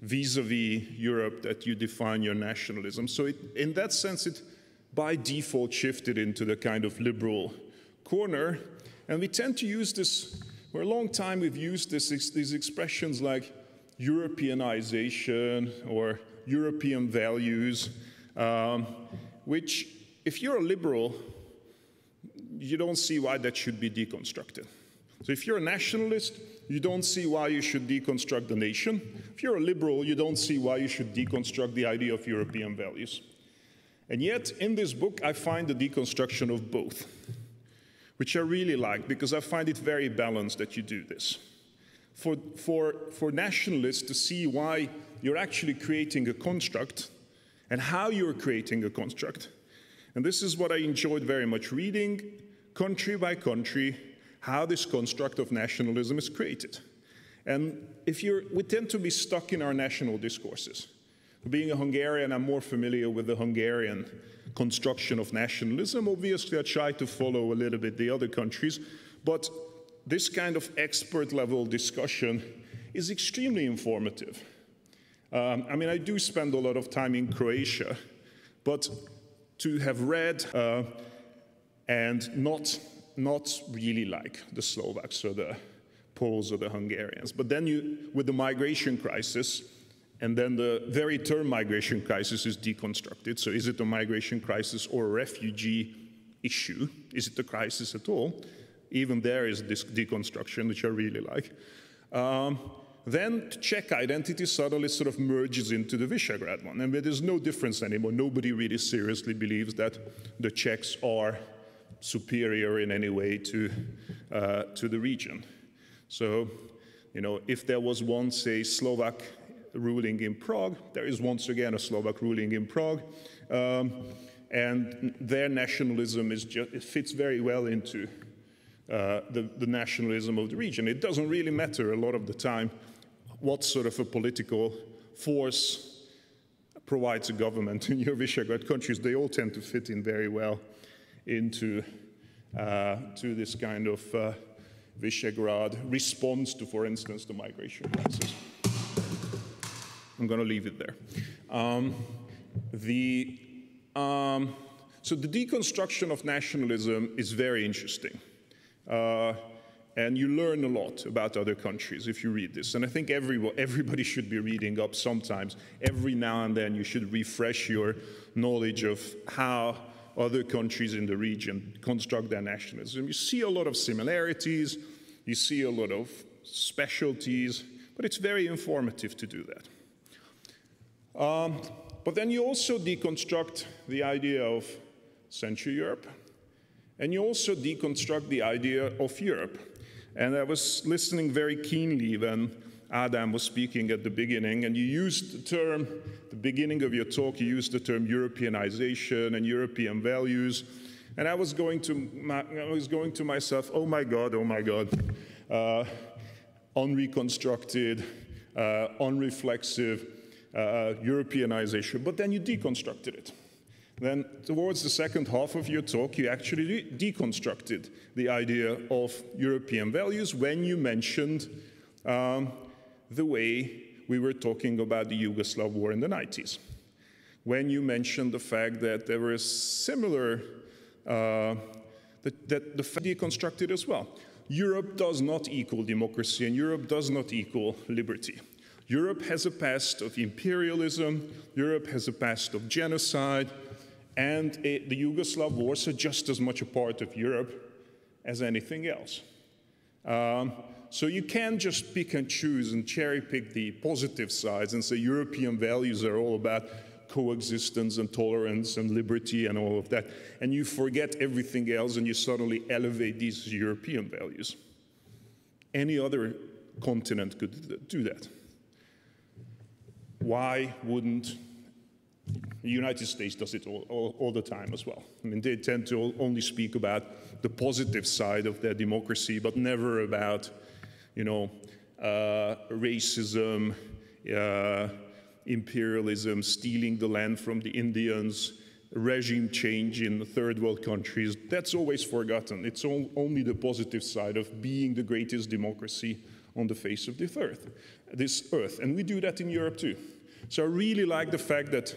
vis-a-vis Europe that you define your nationalism. So it, in that sense, it by default shifted into the kind of liberal corner. And we tend to use this for a long time, we've used this, these expressions like Europeanization or European values, um, which, if you're a liberal, you don't see why that should be deconstructed. So if you're a nationalist, you don't see why you should deconstruct the nation. If you're a liberal, you don't see why you should deconstruct the idea of European values. And yet, in this book, I find the deconstruction of both which I really like because I find it very balanced that you do this. For, for, for nationalists to see why you're actually creating a construct and how you're creating a construct. And this is what I enjoyed very much reading, country by country, how this construct of nationalism is created. And if you're, we tend to be stuck in our national discourses. Being a Hungarian, I'm more familiar with the Hungarian construction of nationalism. Obviously, I try to follow a little bit the other countries, but this kind of expert level discussion is extremely informative. Um, I mean, I do spend a lot of time in Croatia, but to have read uh, and not, not really like the Slovaks or the Poles or the Hungarians, but then you, with the migration crisis, and then the very term migration crisis is deconstructed. So, is it a migration crisis or a refugee issue? Is it a crisis at all? Even there is this deconstruction, which I really like. Um, then Czech identity suddenly sort of merges into the Visegrad one. And there's no difference anymore. Nobody really seriously believes that the Czechs are superior in any way to, uh, to the region. So, you know, if there was once a Slovak ruling in Prague. There is once again a Slovak ruling in Prague. Um, and their nationalism is just, it fits very well into uh, the, the nationalism of the region. It doesn't really matter a lot of the time what sort of a political force provides a government in your Visegrad countries. They all tend to fit in very well into uh, to this kind of uh, Visegrad response to, for instance, the migration crisis. I'm going to leave it there. Um, the, um, so the deconstruction of nationalism is very interesting. Uh, and you learn a lot about other countries if you read this. And I think everybody should be reading up sometimes. Every now and then you should refresh your knowledge of how other countries in the region construct their nationalism. You see a lot of similarities, you see a lot of specialties, but it's very informative to do that. Um, but then you also deconstruct the idea of Central Europe, and you also deconstruct the idea of Europe. And I was listening very keenly when Adam was speaking at the beginning, and you used the term, the beginning of your talk, you used the term Europeanization and European values. And I was going to, my, I was going to myself, oh my God, oh my God, uh, unreconstructed, uh, unreflexive uh, Europeanization. But then you deconstructed it. Then, towards the second half of your talk, you actually de deconstructed the idea of European values when you mentioned um, the way we were talking about the Yugoslav war in the 90s. When you mentioned the fact that there were similar, uh, that, that the deconstructed as well. Europe does not equal democracy and Europe does not equal liberty. Europe has a past of imperialism, Europe has a past of genocide, and it, the Yugoslav wars are just as much a part of Europe as anything else. Um, so you can't just pick and choose and cherry pick the positive sides and say European values are all about coexistence and tolerance and liberty and all of that, and you forget everything else and you suddenly elevate these European values. Any other continent could do that. Why wouldn't the United States does it all, all, all, the time as well. I mean, they tend to only speak about the positive side of their democracy, but never about, you know, uh, racism, uh, imperialism, stealing the land from the Indians, regime change in the third world countries. That's always forgotten. It's all, only the positive side of being the greatest democracy on the face of this earth. This earth. And we do that in Europe too. So I really like the fact that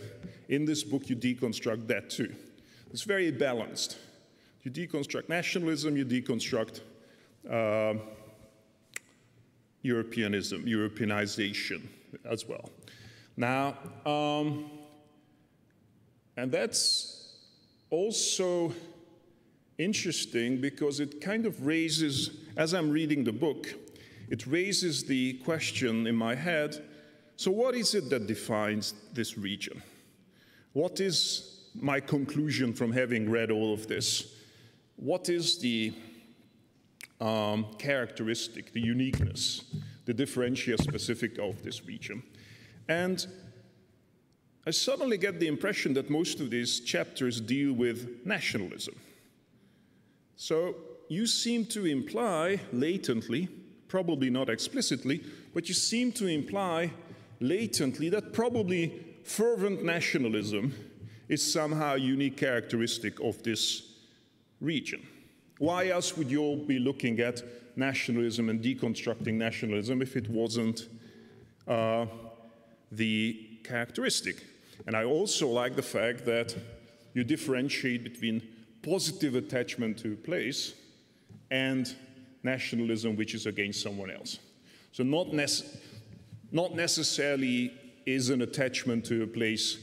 in this book you deconstruct that too. It's very balanced. You deconstruct nationalism, you deconstruct uh, Europeanism, Europeanization as well. Now, um, and that's also interesting because it kind of raises, as I'm reading the book, it raises the question in my head so, what is it that defines this region? What is my conclusion from having read all of this? What is the um, characteristic, the uniqueness, the differentia specific of this region? And I suddenly get the impression that most of these chapters deal with nationalism. So you seem to imply latently, probably not explicitly, but you seem to imply latently that probably fervent nationalism is somehow a unique characteristic of this region. Why else would you all be looking at nationalism and deconstructing nationalism if it wasn't uh, the characteristic? And I also like the fact that you differentiate between positive attachment to a place and nationalism which is against someone else. So not necessarily not necessarily is an attachment to a place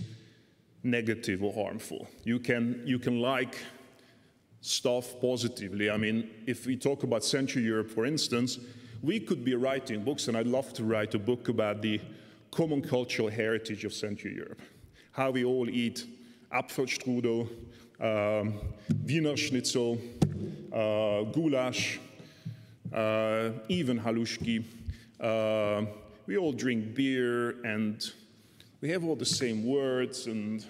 negative or harmful. You can, you can like stuff positively. I mean, if we talk about Central Europe, for instance, we could be writing books, and I'd love to write a book about the common cultural heritage of Central Europe. How we all eat Apfelstrudel, um, Wiener Schnitzel, uh, goulash, uh, even halushki, uh, we all drink beer and we have all the same words and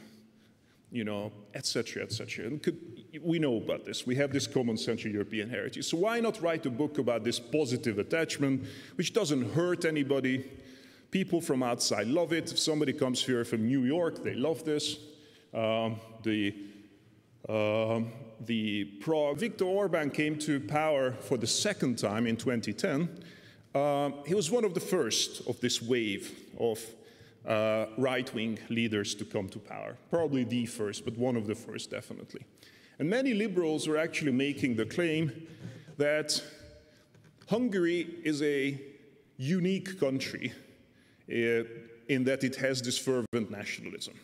you know, etc., etc. And we know about this. We have this common Central European heritage. So why not write a book about this positive attachment, which doesn't hurt anybody? People from outside love it. If somebody comes here from New York, they love this. Um, the um, the Prague. Viktor Orban came to power for the second time in 2010 uh, he was one of the first of this wave of uh, right wing leaders to come to power. Probably the first, but one of the first, definitely. And many liberals are actually making the claim that Hungary is a unique country uh, in that it has this fervent nationalism.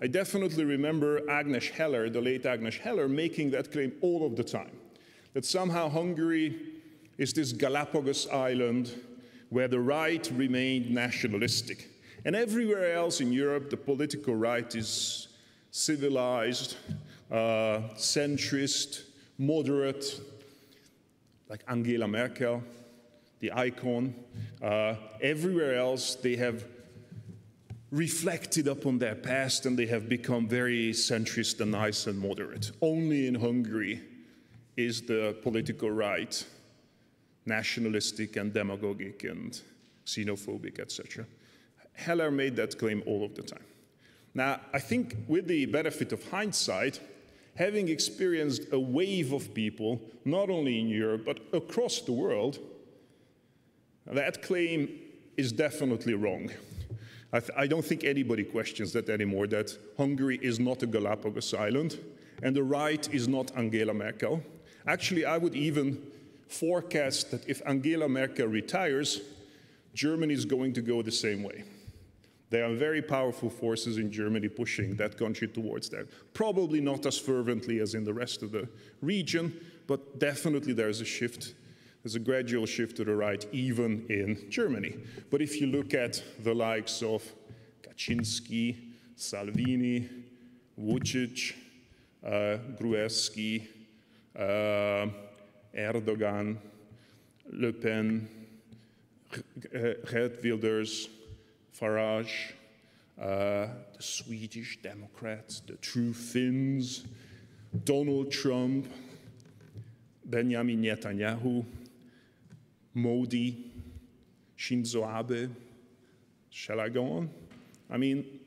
I definitely remember Agnes Heller, the late Agnes Heller, making that claim all of the time that somehow Hungary is this Galapagos island where the right remained nationalistic. And everywhere else in Europe, the political right is civilized, uh, centrist, moderate, like Angela Merkel, the icon. Uh, everywhere else, they have reflected upon their past and they have become very centrist and nice and moderate. Only in Hungary is the political right nationalistic and demagogic and xenophobic, etc. Heller made that claim all of the time. Now, I think with the benefit of hindsight, having experienced a wave of people, not only in Europe, but across the world, that claim is definitely wrong. I, I, don't think anybody questions that anymore, that Hungary is not a Galapagos island, and the right is not Angela Merkel. Actually, I would even forecast that if Angela Merkel retires, Germany is going to go the same way. There are very powerful forces in Germany pushing that country towards that. Probably not as fervently as in the rest of the region, but definitely there's a shift. There's a gradual shift to the right, even in Germany. But if you look at the likes of Kaczynski, Salvini, Vucic, uh, Gruevski, uh, Erdogan, Le Pen, Geert Wilders, Farage, uh, the Swedish Democrats, the True Finns, Donald Trump, Benjamin Netanyahu, Modi, Shinzo Abe. Shall I go on? I mean,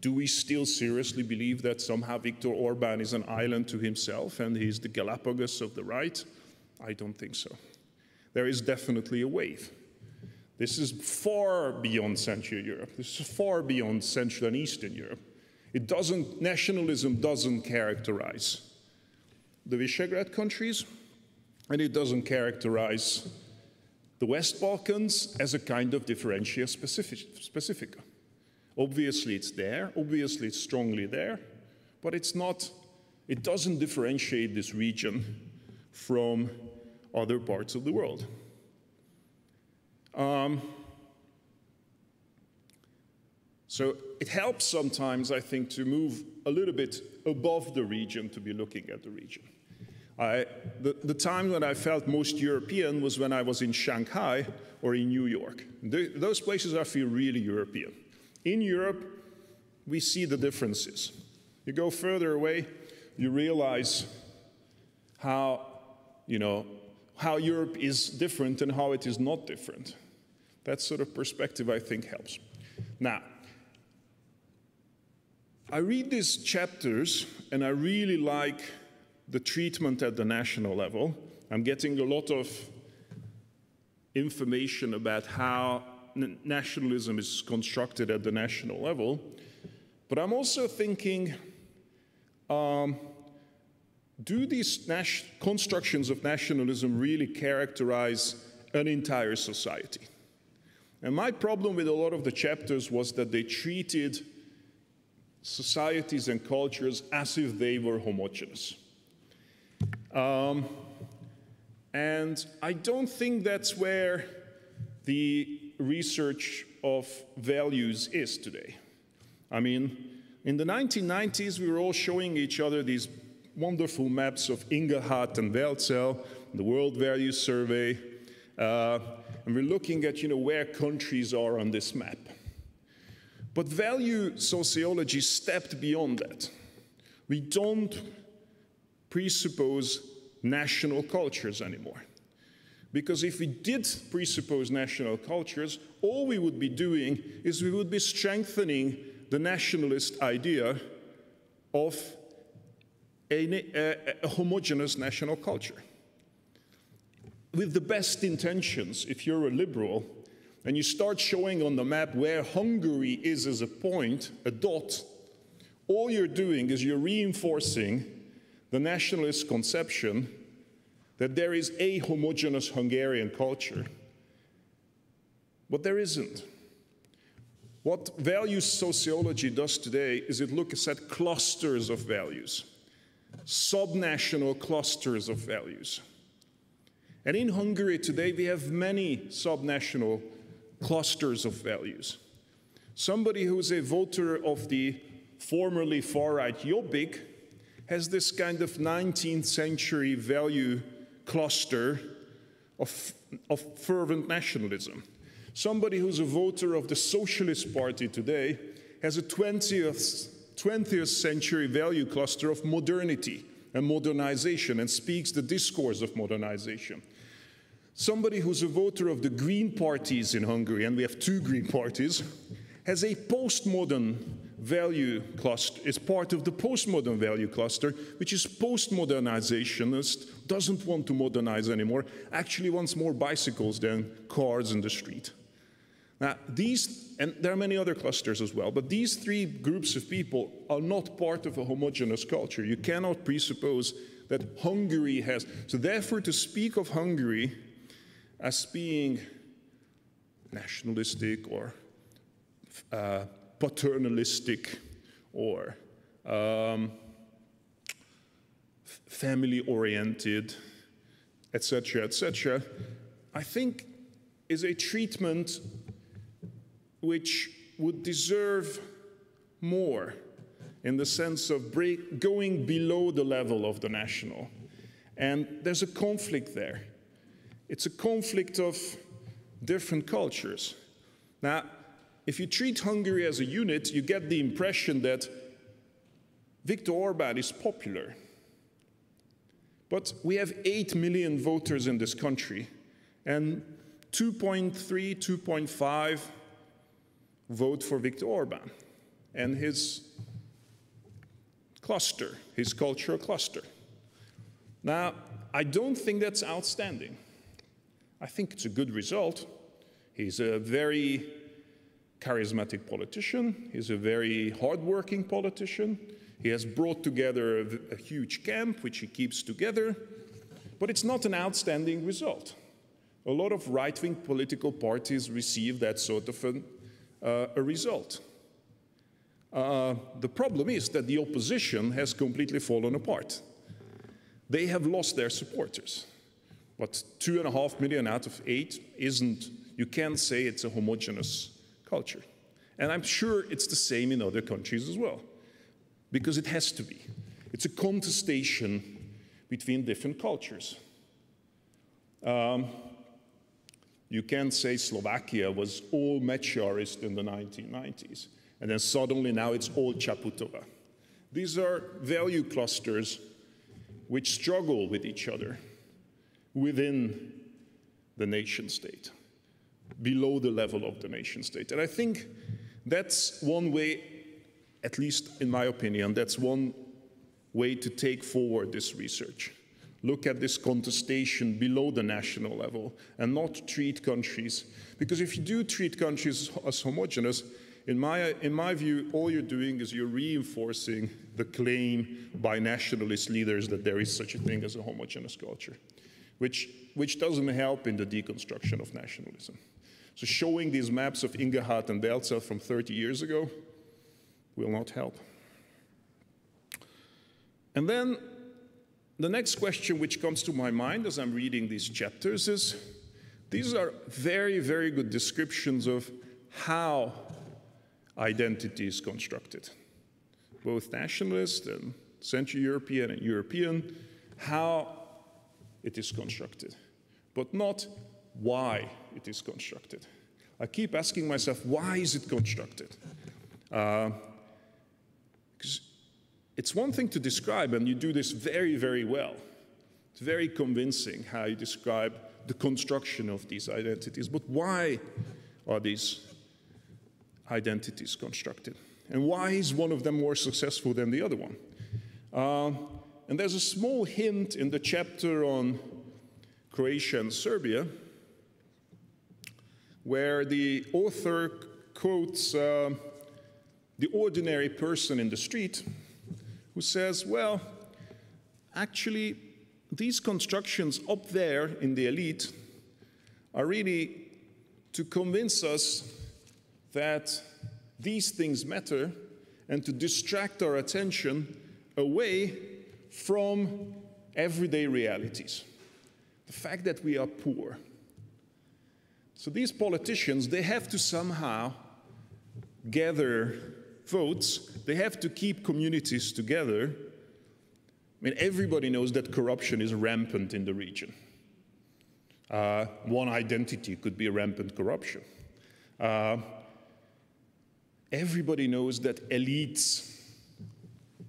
do we still seriously believe that somehow Viktor Orban is an island to himself and he's the Galapagos of the right? I don't think so. There is definitely a wave. This is far beyond Central Europe. This is far beyond Central and Eastern Europe. It doesn't, nationalism doesn't characterize the Visegrad countries, and it doesn't characterize the West Balkans as a kind of differentia specifica. Obviously, it's there, obviously, it's strongly there, but it's not, it doesn't differentiate this region from other parts of the world. Um, so it helps sometimes, I think, to move a little bit above the region to be looking at the region. I, the, the, time when I felt most European was when I was in Shanghai or in New York. The, those places I feel really European. In Europe, we see the differences. You go further away, you realize how, you know, how Europe is different and how it is not different. That sort of perspective, I think, helps. Now, I read these chapters and I really like the treatment at the national level. I'm getting a lot of information about how nationalism is constructed at the national level. But I'm also thinking um, do these constructions of nationalism really characterize an entire society? And my problem with a lot of the chapters was that they treated societies and cultures as if they were homogeneous. Um, and I don't think that's where the research of values is today. I mean, in the 1990s, we were all showing each other these wonderful maps of Inglehart and Welzel, the World Values Survey, uh, and we're looking at you know, where countries are on this map. But value sociology stepped beyond that. We don't presuppose national cultures anymore. Because if we did presuppose national cultures, all we would be doing is we would be strengthening the nationalist idea of a, a, homogeneous national culture with the best intentions, if you're a liberal, and you start showing on the map where Hungary is as a point, a dot, all you're doing is you're reinforcing the nationalist conception that there is a homogeneous Hungarian culture. But there isn't. What value sociology does today is it looks at clusters of values, subnational clusters of values. And in Hungary today, we have many subnational clusters of values. Somebody who's a voter of the formerly far right Jobbik has this kind of 19th century value cluster of, of fervent nationalism. Somebody who's a voter of the Socialist Party today has a 20th, 20th century value cluster of modernity and modernization and speaks the discourse of modernization. Somebody who's a voter of the Green parties in Hungary, and we have two Green parties, has a postmodern value cluster, is part of the postmodern value cluster, which is postmodernizationist, doesn't want to modernize anymore, actually wants more bicycles than cars in the street. Now, these, and there are many other clusters as well, but these three groups of people are not part of a homogeneous culture. You cannot presuppose that Hungary has. So, therefore, to speak of Hungary as being nationalistic or uh, paternalistic or um, family oriented, etc., etc., I think is a treatment which would deserve more in the sense of break, going below the level of the national. And there's a conflict there. It's a conflict of different cultures. Now, if you treat Hungary as a unit, you get the impression that Viktor Orban is popular. But we have 8 million voters in this country, and 2.3, 2.5 vote for Viktor Orban and his cluster, his cultural cluster. Now, I don't think that's outstanding. I think it's a good result. He's a very charismatic politician, he's a very hardworking politician. He has brought together a, a huge camp, which he keeps together, but it's not an outstanding result. A lot of right wing political parties receive that sort of an a result. Uh, the problem is that the opposition has completely fallen apart. They have lost their supporters. But two and a half million out of eight isn't, you can't say it's a homogeneous culture. And I'm sure it's the same in other countries as well, because it has to be. It's a contestation between different cultures. Um, you can't say Slovakia was all Mečiarist in the 1990s, and then suddenly now it's all Čaputová. These are value clusters which struggle with each other within the nation state, below the level of the nation state. And I think that's one way, at least in my opinion, that's one way to take forward this research look at this contestation below the national level and not treat countries. Because if you do treat countries as homogenous, in my, in my view, all you're doing is you're reinforcing the claim by nationalist leaders that there is such a thing as a homogeneous culture, which, which doesn't help in the deconstruction of nationalism. So showing these maps of Inglehart and Welzel from 30 years ago will not help. And then the next question which comes to my mind as I'm reading these chapters is these are very, very good descriptions of how identity is constructed, both nationalist and Central European and European, how it is constructed, but not why it is constructed. I keep asking myself, why is it constructed? Uh, it's one thing to describe, and you do this very, very well. It's very convincing how you describe the construction of these identities. But why are these identities constructed? And why is one of them more successful than the other one? Uh, and there's a small hint in the chapter on Croatia and Serbia where the author quotes uh, the ordinary person in the street who says, well, actually, these constructions up there in the elite are really to convince us that these things matter and to distract our attention away from everyday realities. The fact that we are poor. So these politicians, they have to somehow gather votes, they have to keep communities together. I mean, everybody knows that corruption is rampant in the region. Uh, one identity could be rampant corruption. Uh, everybody knows that elites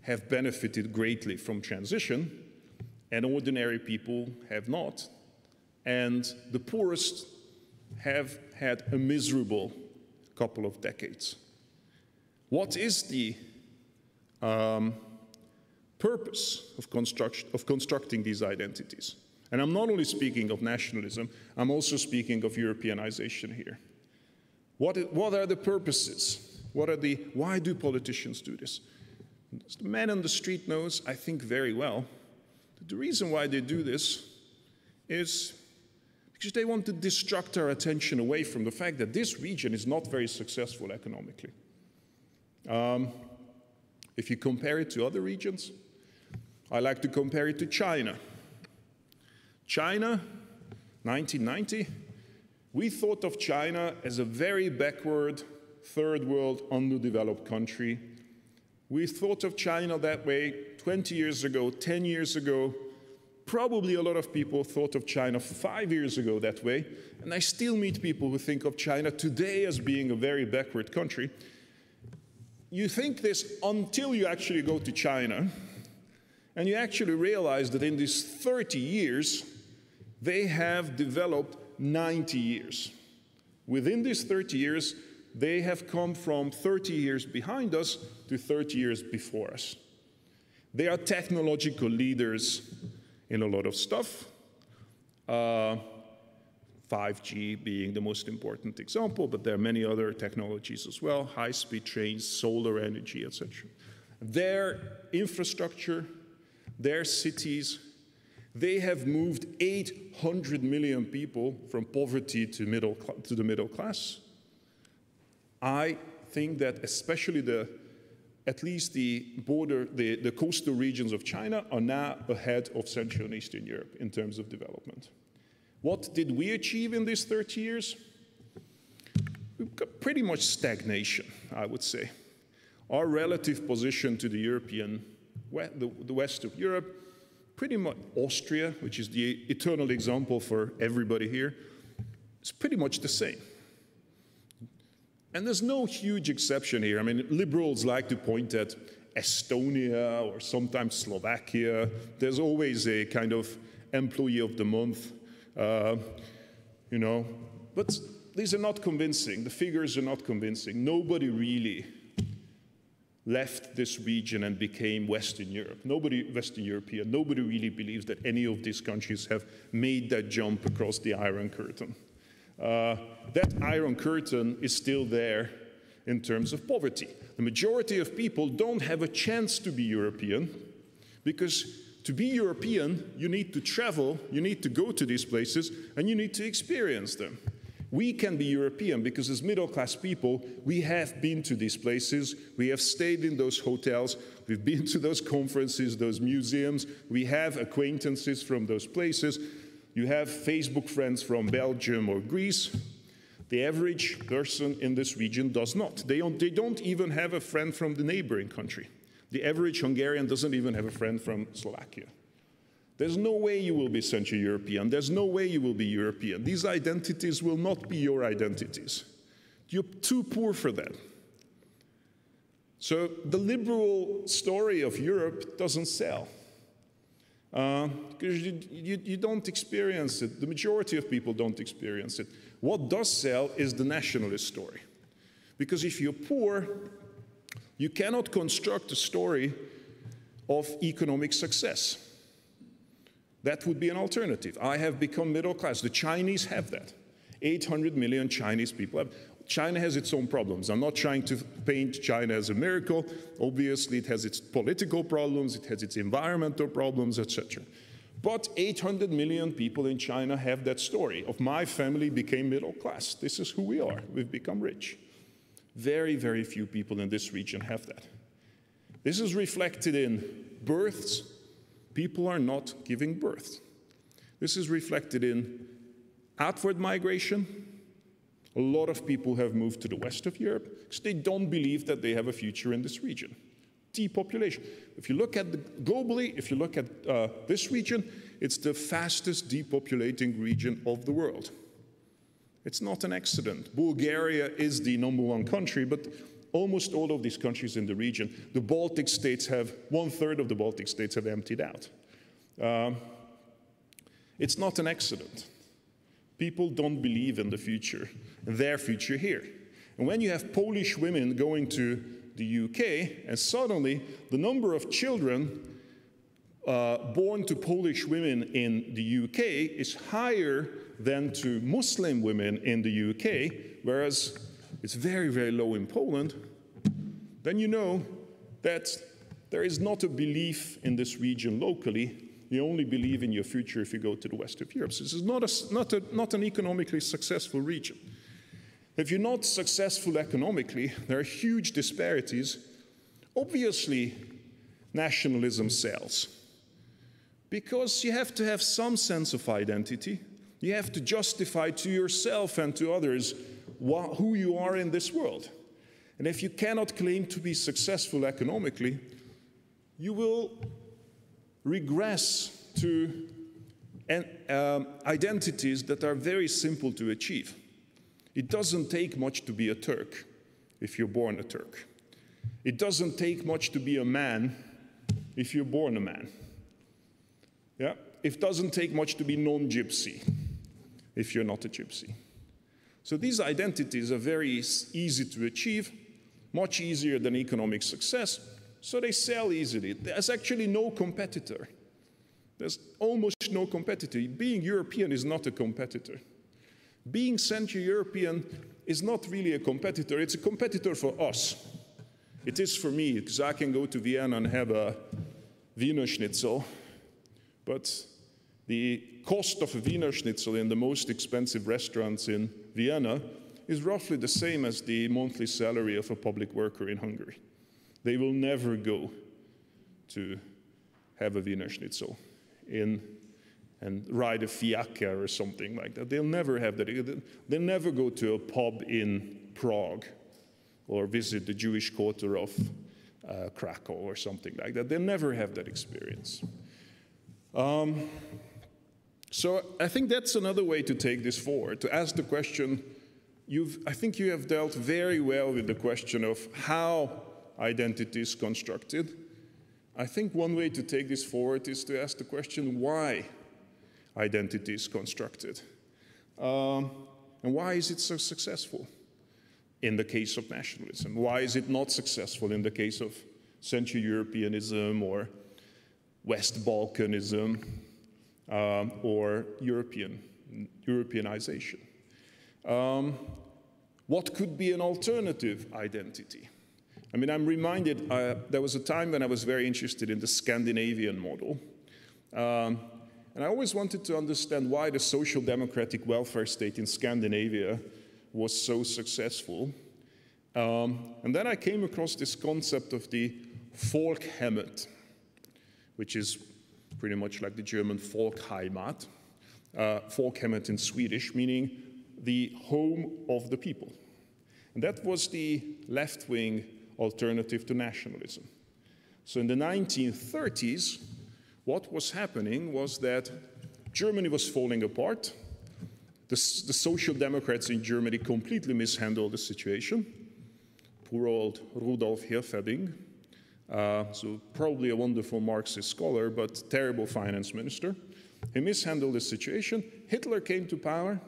have benefited greatly from transition, and ordinary people have not. And the poorest have had a miserable couple of decades. What is the um, purpose of, construct, of constructing these identities? And I'm not only speaking of nationalism, I'm also speaking of Europeanization here. What, what are the purposes? What are the, why do politicians do this? The man on the street knows, I think, very well that the reason why they do this is because they want to distract our attention away from the fact that this region is not very successful economically. Um, if you compare it to other regions, I like to compare it to China. China, 1990, we thought of China as a very backward, third world, underdeveloped country. We thought of China that way 20 years ago, 10 years ago. Probably a lot of people thought of China five years ago that way. And I still meet people who think of China today as being a very backward country you think this until you actually go to China and you actually realize that in these 30 years, they have developed 90 years. Within these 30 years, they have come from 30 years behind us to 30 years before us. They are technological leaders in a lot of stuff. Uh, 5G being the most important example, but there are many other technologies as well, high-speed trains, solar energy, etc. Their infrastructure, their cities, they have moved 800 million people from poverty to, middle, to the middle class. I think that especially the, at least the border, the, the coastal regions of China are now ahead of Central and Eastern Europe in terms of development. What did we achieve in these 30 years? We've got pretty much stagnation, I would say. Our relative position to the European, the west of Europe, pretty much Austria, which is the eternal example for everybody here, is pretty much the same. And there's no huge exception here. I mean, liberals like to point at Estonia or sometimes Slovakia. There's always a kind of employee of the month uh, you know, but these are not convincing. The figures are not convincing. Nobody really left this region and became Western Europe. Nobody, Western European, nobody really believes that any of these countries have made that jump across the Iron Curtain. Uh, that Iron Curtain is still there in terms of poverty. The majority of people don't have a chance to be European because to be European, you need to travel, you need to go to these places, and you need to experience them. We can be European because, as middle class people, we have been to these places, we have stayed in those hotels, we've been to those conferences, those museums, we have acquaintances from those places. You have Facebook friends from Belgium or Greece. The average person in this region does not. They don't, they don't even have a friend from the neighboring country. The average Hungarian doesn't even have a friend from Slovakia. There's no way you will be Central European. There's no way you will be European. These identities will not be your identities. You're too poor for that. So the liberal story of Europe doesn't sell. Uh, because you, you, you, don't experience it. The majority of people don't experience it. What does sell is the nationalist story. Because if you're poor, you cannot construct a story of economic success. That would be an alternative. I have become middle class. The Chinese have that. 800 million Chinese people have. China has its own problems. I'm not trying to paint China as a miracle. Obviously, it has its political problems, it has its environmental problems, etc. But 800 million people in China have that story of my family became middle class. This is who we are. We've become rich. Very, very few people in this region have that. This is reflected in births. People are not giving birth. This is reflected in outward migration. A lot of people have moved to the west of Europe because they don't believe that they have a future in this region. Depopulation. If you look at the, globally, if you look at uh, this region, it's the fastest depopulating region of the world. It's not an accident. Bulgaria is the number one country, but almost all of these countries in the region, the Baltic states have, one third of the Baltic states have emptied out. Um, it's not an accident. People don't believe in the future, their future here. And when you have Polish women going to the UK, and suddenly the number of children uh, born to Polish women in the UK is higher than to Muslim women in the UK, whereas it's very, very low in Poland, then you know that there is not a belief in this region locally. You only believe in your future if you go to the west of Europe. So this is not, a, not, a, not an economically successful region. If you're not successful economically, there are huge disparities. Obviously, nationalism sells because you have to have some sense of identity. You have to justify to yourself and to others who you are in this world. And if you cannot claim to be successful economically, you will regress to um, identities that are very simple to achieve. It doesn't take much to be a Turk if you're born a Turk. It doesn't take much to be a man if you're born a man. Yeah? It doesn't take much to be non gypsy if you're not a gypsy. So these identities are very easy to achieve, much easier than economic success, so they sell easily. There's actually no competitor. There's almost no competitor. Being European is not a competitor. Being Central European is not really a competitor, it's a competitor for us. It is for me, because I can go to Vienna and have a Wiener Schnitzel, but the cost of a Wiener Schnitzel in the most expensive restaurants in Vienna is roughly the same as the monthly salary of a public worker in Hungary. They will never go to have a Wiener Schnitzel in and ride a fiacre or something like that. They'll never have that. They'll never go to a pub in Prague or visit the Jewish quarter of uh, Krakow or something like that. They'll never have that experience. Um, so I think that's another way to take this forward, to ask the question, I think you have dealt very well with the question of how identity is constructed. I think one way to take this forward is to ask the question why identity is constructed. Um, and why is it so successful in the case of nationalism? Why is it not successful in the case of Central Europeanism or West Balkanism um, or European, Europeanization? Um, what could be an alternative identity? I mean, I'm reminded uh, there was a time when I was very interested in the Scandinavian model. Um, and I always wanted to understand why the social democratic welfare state in Scandinavia was so successful. Um, and then I came across this concept of the Folkhemmet, which is pretty much like the German Volkheimat, uh, Folkhemmet in Swedish, meaning the home of the people. And that was the left wing alternative to nationalism. So in the 1930s, what was happening was that Germany was falling apart. The, the Social Democrats in Germany completely mishandled the situation. Poor old Rudolf Hilferding, uh, so probably a wonderful Marxist scholar, but terrible finance minister. He mishandled the situation. Hitler came to power,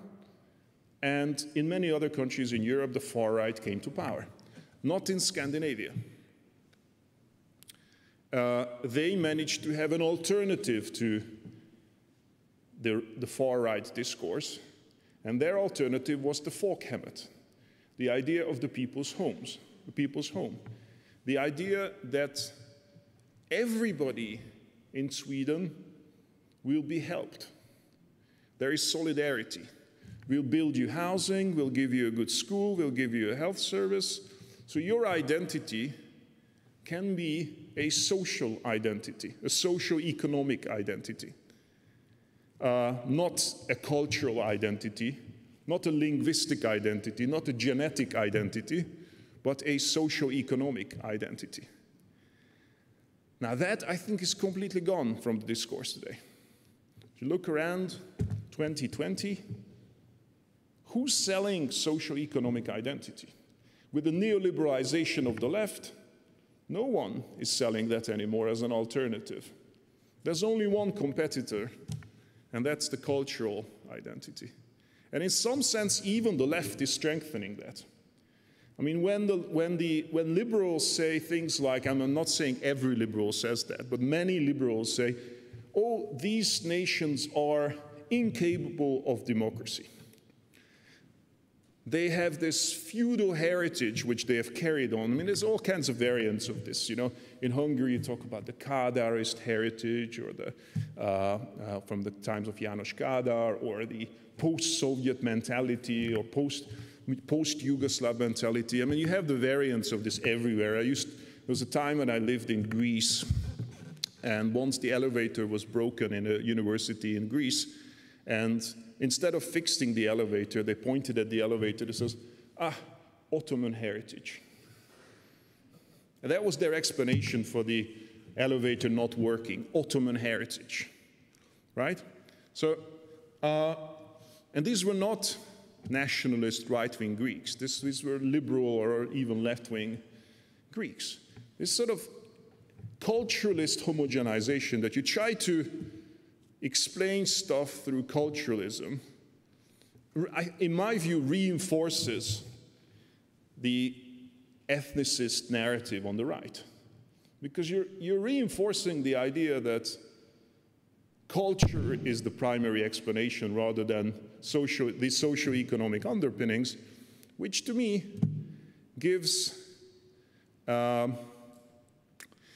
and in many other countries in Europe, the far right came to power. Not in Scandinavia uh, they managed to have an alternative to the, the far right discourse, and their alternative was the Folkhemmet, the idea of the people's homes, the people's home, the idea that everybody in Sweden will be helped. There is solidarity. We'll build you housing, we'll give you a good school, we'll give you a health service. So your identity can be a social identity, a socio-economic identity, uh, not a cultural identity, not a linguistic identity, not a genetic identity, but a socio-economic identity. Now that, I think, is completely gone from the discourse today. If you look around 2020, who's selling socio-economic identity? With the neoliberalization of the left, no one is selling that anymore as an alternative. There's only one competitor, and that's the cultural identity. And in some sense, even the left is strengthening that. I mean, when, the, when, the, when liberals say things like, I'm not saying every liberal says that, but many liberals say, oh, these nations are incapable of democracy. They have this feudal heritage which they have carried on. I mean, there's all kinds of variants of this. You know, in Hungary, you talk about the Kadarist heritage, or the uh, uh, from the times of János Kádár, or the post-Soviet mentality, or post post-Yugoslav mentality. I mean, you have the variants of this everywhere. I used there was a time when I lived in Greece, and once the elevator was broken in a university in Greece, and instead of fixing the elevator, they pointed at the elevator and says, ah, Ottoman heritage. And that was their explanation for the elevator not working, Ottoman heritage, right? So, uh, and these were not nationalist right-wing Greeks. This, these were liberal or even left-wing Greeks. This sort of culturalist homogenization that you try to explain stuff through culturalism, in my view, reinforces the ethnicist narrative on the right. Because you're, you're reinforcing the idea that culture is the primary explanation rather than social, the socio-economic underpinnings, which to me gives, um,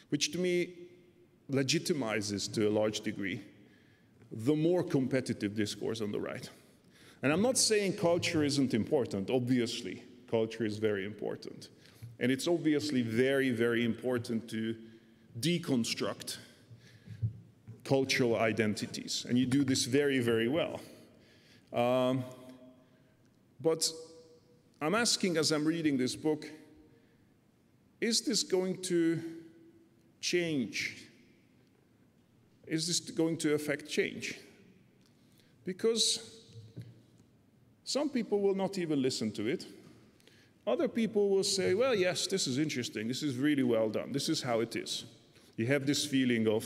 which to me legitimizes to a large degree the more competitive discourse on the right. And I'm not saying culture isn't important. Obviously, culture is very important. And it's obviously very, very important to deconstruct cultural identities. And you do this very, very well. Um, but I'm asking as I'm reading this book is this going to change is this going to affect change? Because some people will not even listen to it. Other people will say, well, yes, this is interesting. This is really well done. This is how it is. You have this feeling of,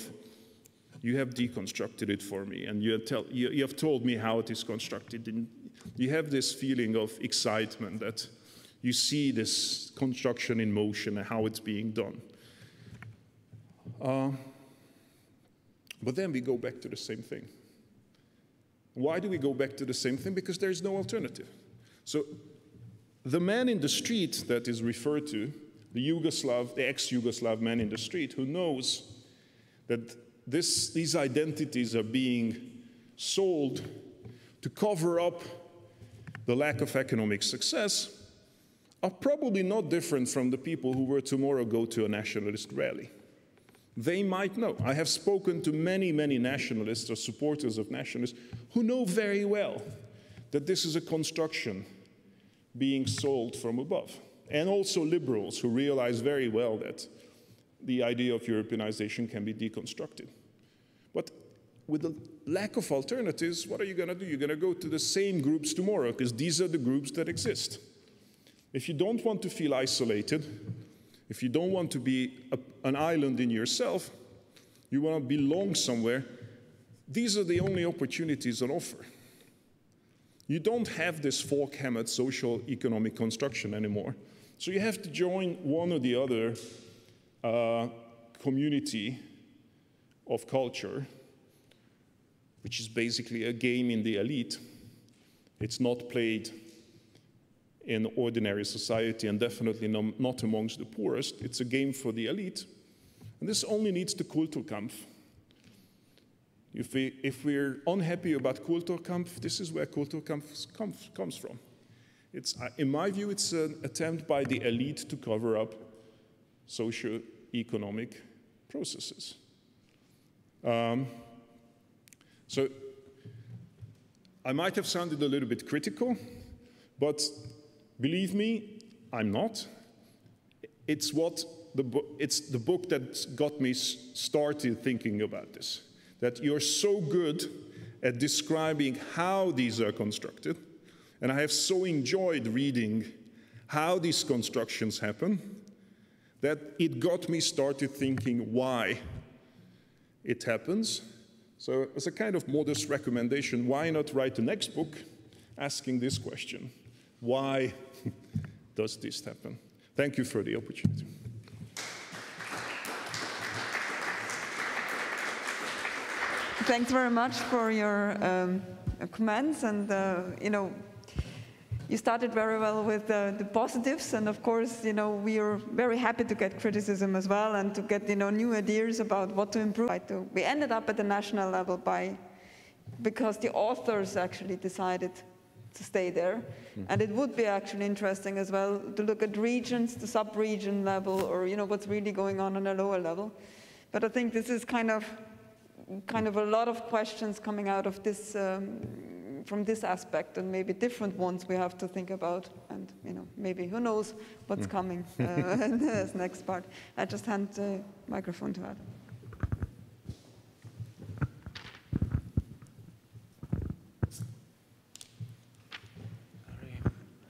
you have deconstructed it for me, and you have, tell, you, you have told me how it is constructed. And you have this feeling of excitement that you see this construction in motion and how it's being done. Uh, but then we go back to the same thing. Why do we go back to the same thing? Because there is no alternative. So the man in the street that is referred to, the Yugoslav, the ex-Yugoslav man in the street who knows that this, these identities are being sold to cover up the lack of economic success are probably not different from the people who were tomorrow go to a nationalist rally they might know. I have spoken to many, many nationalists or supporters of nationalists who know very well that this is a construction being sold from above. And also liberals who realize very well that the idea of Europeanization can be deconstructed. But with the lack of alternatives, what are you going to do? You're going to go to the same groups tomorrow because these are the groups that exist. If you don't want to feel isolated, if you don't want to be a, an island in yourself, you want to belong somewhere, these are the only opportunities on offer. You don't have this Folkhemmet social economic construction anymore. So you have to join one or the other uh, community of culture, which is basically a game in the elite. It's not played in ordinary society and definitely not amongst the poorest. It's a game for the elite. And this only needs the Kulturkampf. If, we, if we're unhappy about Kulturkampf, this is where Kulturkampf comes, comes from. It's, uh, in my view, it's an attempt by the elite to cover up socio-economic processes. Um, so I might have sounded a little bit critical, But believe me, I'm not. It's what the it's the book that got me started thinking about this. That you're so good at describing how these are constructed, and I have so enjoyed reading how these constructions happen that it got me started thinking why it happens. So, as a kind of modest recommendation, why not write the next book asking this question Why does this happen? Thank you for the opportunity. Thanks very much for your um, comments and, uh, you know, you started very well with uh, the positives, and of course, you know, we are very happy to get criticism as well and to get, you know, new ideas about what to improve. We ended up at the national level by, because the authors actually decided to stay there. Mm. And it would be actually interesting as well to look at regions, the sub-region level, or, you know, what's really going on on a lower level. But I think this is kind of, kind of a lot of questions coming out of this um, from this aspect and maybe different ones we have to think about and you know maybe who knows what's mm. coming uh, this next part. I just hand the microphone to Adam.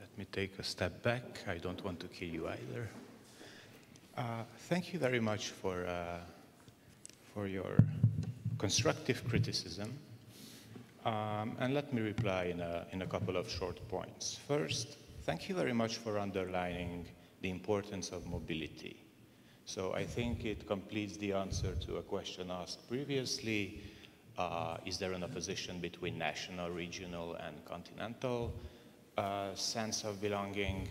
Let me take a step back. I don't want to kill you either. Uh, thank you very much for, uh, for your constructive criticism. Um, and let me reply in a, in a couple of short points. First, thank you very much for underlining the importance of mobility. So I think it completes the answer to a question asked previously. Uh, is there an opposition between national, regional, and continental uh, sense of belonging?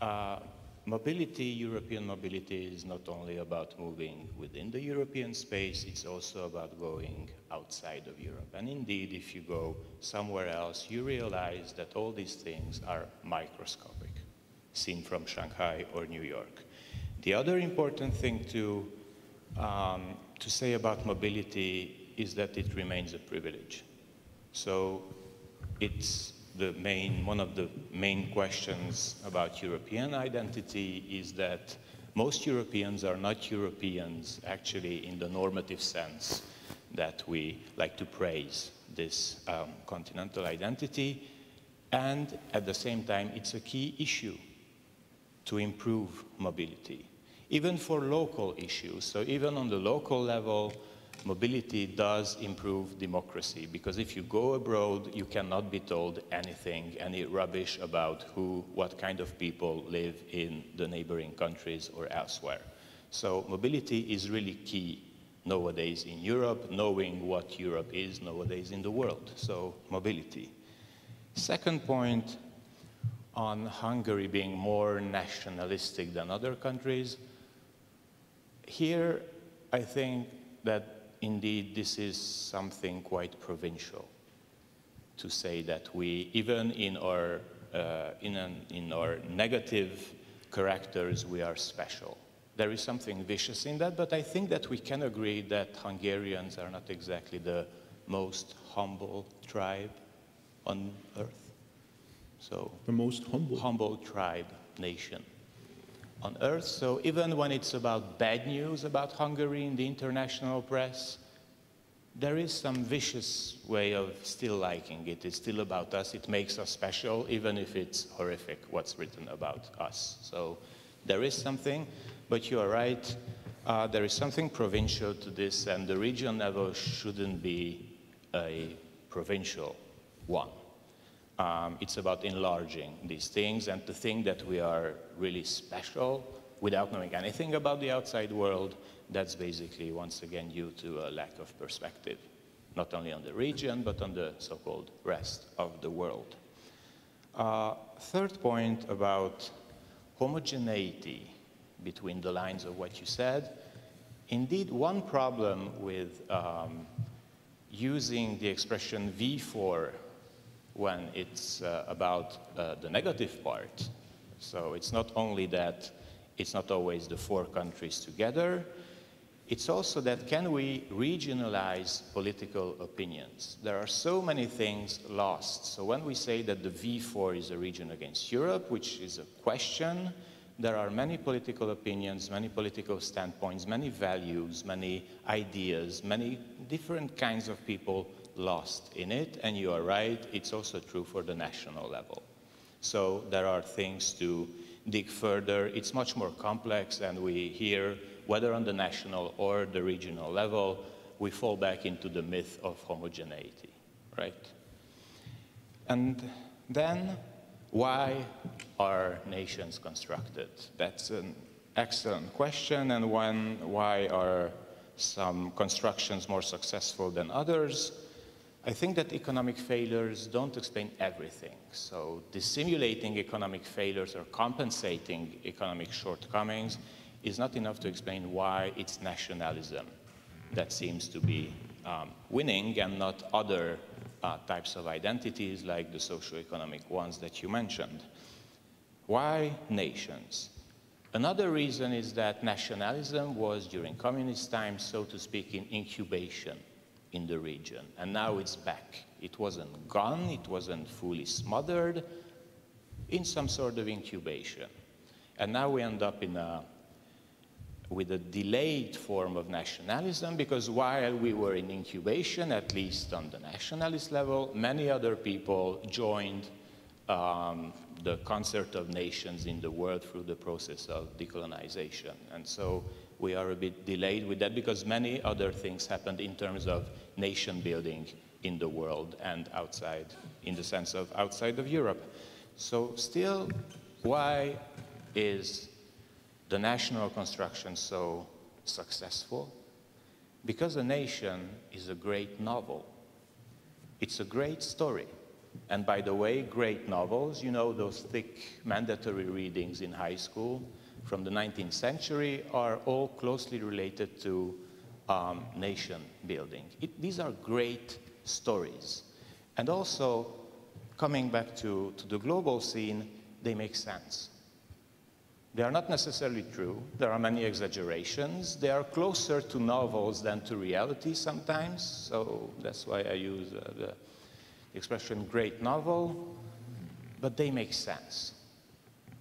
Uh, Mobility, European mobility, is not only about moving within the European space, it's also about going outside of Europe. And indeed, if you go somewhere else, you realize that all these things are microscopic, seen from Shanghai or New York. The other important thing to, um, to say about mobility is that it remains a privilege. So it's the main, one of the main questions about European identity is that most Europeans are not Europeans actually in the normative sense that we like to praise this um, continental identity. And at the same time, it's a key issue to improve mobility, even for local issues. So even on the local level, mobility does improve democracy because if you go abroad, you cannot be told anything, any rubbish about who, what kind of people live in the neighboring countries or elsewhere. So mobility is really key nowadays in Europe, knowing what Europe is nowadays in the world. So mobility. Second point on Hungary being more nationalistic than other countries. Here, I think that indeed this is something quite provincial to say that we, even in our, uh, in, an, in our negative characters, we are special. There is something vicious in that, but I think that we can agree that Hungarians are not exactly the most humble tribe on earth. So the most humble, humble tribe nation on earth. So even when it's about bad news about Hungary in the international press, there is some vicious way of still liking it. It's still about us. It makes us special, even if it's horrific what's written about us. So there is something, but you are right. Uh, there is something provincial to this, and the region level shouldn't be a provincial one. Um, it's about enlarging these things and to think that we are really special without knowing anything about the outside world, that's basically, once again, due to a lack of perspective, not only on the region, but on the so-called rest of the world. Uh, third point about homogeneity between the lines of what you said. Indeed, one problem with um, using the expression V4 when it's uh, about uh, the negative part. So it's not only that it's not always the four countries together, It's also that can we regionalize political opinions? There are so many things lost. So when we say that the V4 is a region against Europe, which is a question, there are many political opinions, many political standpoints, many values, many ideas, many different kinds of people lost in it. And you are right, it's also true for the national level. So there are things to dig further. It's much more complex, and we hear whether on the national or the regional level, we fall back into the myth of homogeneity, right? And then, why are nations constructed? That's an excellent question, and one, why are some constructions more successful than others? I think that economic failures don't explain everything. So dissimulating economic failures or compensating economic shortcomings is not enough to explain why it's nationalism that seems to be um, winning and not other uh, types of identities like the socio-economic ones that you mentioned. Why nations? Another reason is that nationalism was during communist times, so to speak, in incubation in the region. And now it's back. It wasn't gone, it wasn't fully smothered, in some sort of incubation. And now we end up in a with a delayed form of nationalism because while we were in incubation, at least on the nationalist level, many other people joined um, the concert of nations in the world through the process of decolonization. And so we are a bit delayed with that because many other things happened in terms of nation building in the world and outside, in the sense of outside of Europe. So still, why is the national construction so successful? Because a nation is a great novel. It's a great story. And by the way, great novels, you know, those thick mandatory readings in high school from the 19th century are all closely related to um, nation building. It, these are great stories. And also, coming back to, to the global scene, they make sense. They are not necessarily true. There are many exaggerations. They are closer to novels than to reality sometimes. So that's why I use uh, the expression great novel. But they make sense.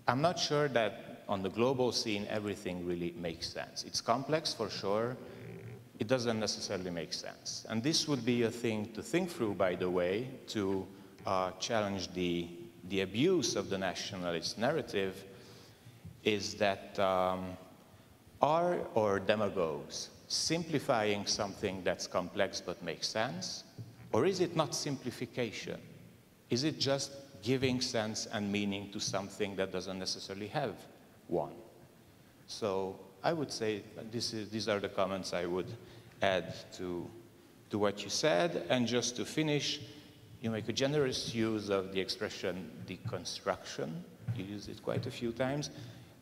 I'm not sure that on the global scene everything really makes sense. It's complex for sure. It doesn't necessarily make sense. And this would be a thing to think through, by the way, to uh, challenge the, the abuse of the nationalist narrative is that um, are or demagogues simplifying something that's complex but makes sense? Or is it not simplification? Is it just giving sense and meaning to something that doesn't necessarily have one? So I would say is, these are the comments I would add to, to what you said. And just to finish, you make a generous use of the expression deconstruction. You use it quite a few times.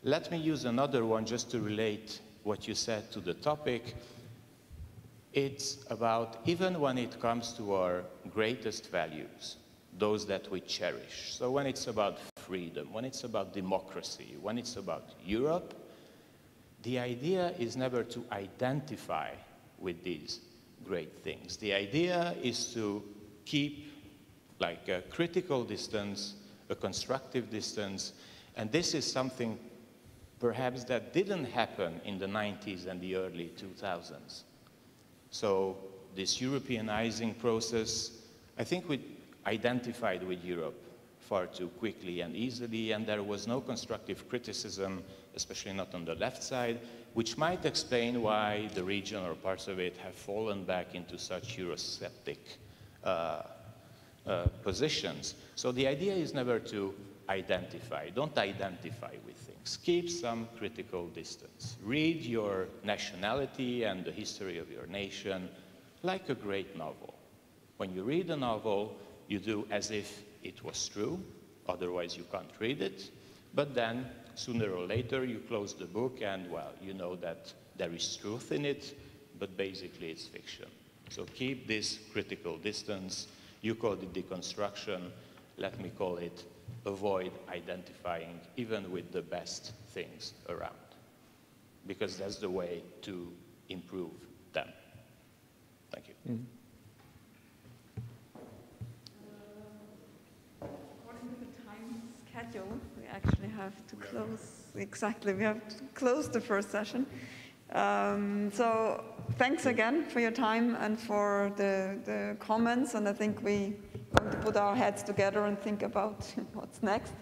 Let me use another one just to relate what you said to the topic. It's about even when it comes to our greatest values, those that we cherish. So when it's about freedom, when it's about democracy, when it's about Europe, the idea is never to identify with these great things. The idea is to keep like a critical distance, a constructive distance, and this is something perhaps that didn't happen in the 90s and the early 2000s. So this Europeanizing process, I think we identified with Europe far too quickly and easily, and there was no constructive criticism, especially not on the left side, which might explain why the region or parts of it have fallen back into such Eurosceptic uh, uh, positions. So the idea is never to identify. Don't identify with things. Keep some critical distance. Read your nationality and the history of your nation like a great novel. When you read a novel, you do as if it was true, otherwise you can't read it. But then, sooner or later, you close the book and, well, you know that there is truth in it, but basically it's fiction. So keep this critical distance. You call it deconstruction. Let me call it avoid identifying even with the best things around. Because that's the way to improve them. Thank you. Mm. According to the time schedule, we actually have to close, exactly, we have to close the first session. Um, so thanks again for your time and for the, the comments, and I think we going to put our heads together and think about what's next.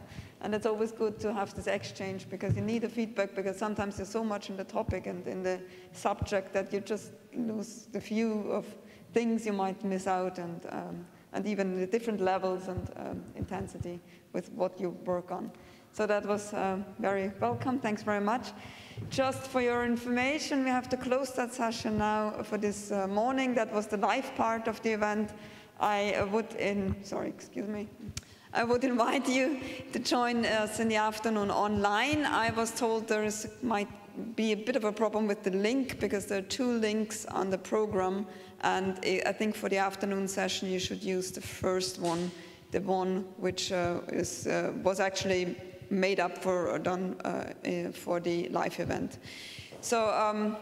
And it's always good to have this exchange because you need the feedback because sometimes there's so much in the topic and in the subject that you just lose the view of things you might miss out and, um, and even the different levels and um, intensity with what you work on. So that was um, very welcome. Thanks very much. Just for your information, we have to close that session now for this uh, morning. That was the live part of the event. I uh, would, in, sorry, excuse me. I would invite you to join us in the afternoon online. I was told there is, might be a bit of a problem with the link because there are two links on the program, and I think for the afternoon session you should use the first one, the one which uh, is, uh, was actually made up for done uh, for the live event. So. Um,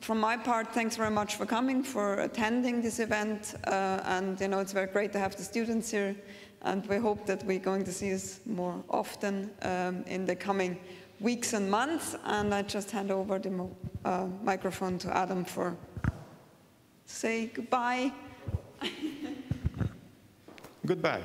from my part, thanks very much for coming, for attending this event, uh, and you know it's very great to have the students here and we hope that we're going to see us more often um, in the coming weeks and months. And I just hand over the uh, microphone to Adam for say goodbye. goodbye.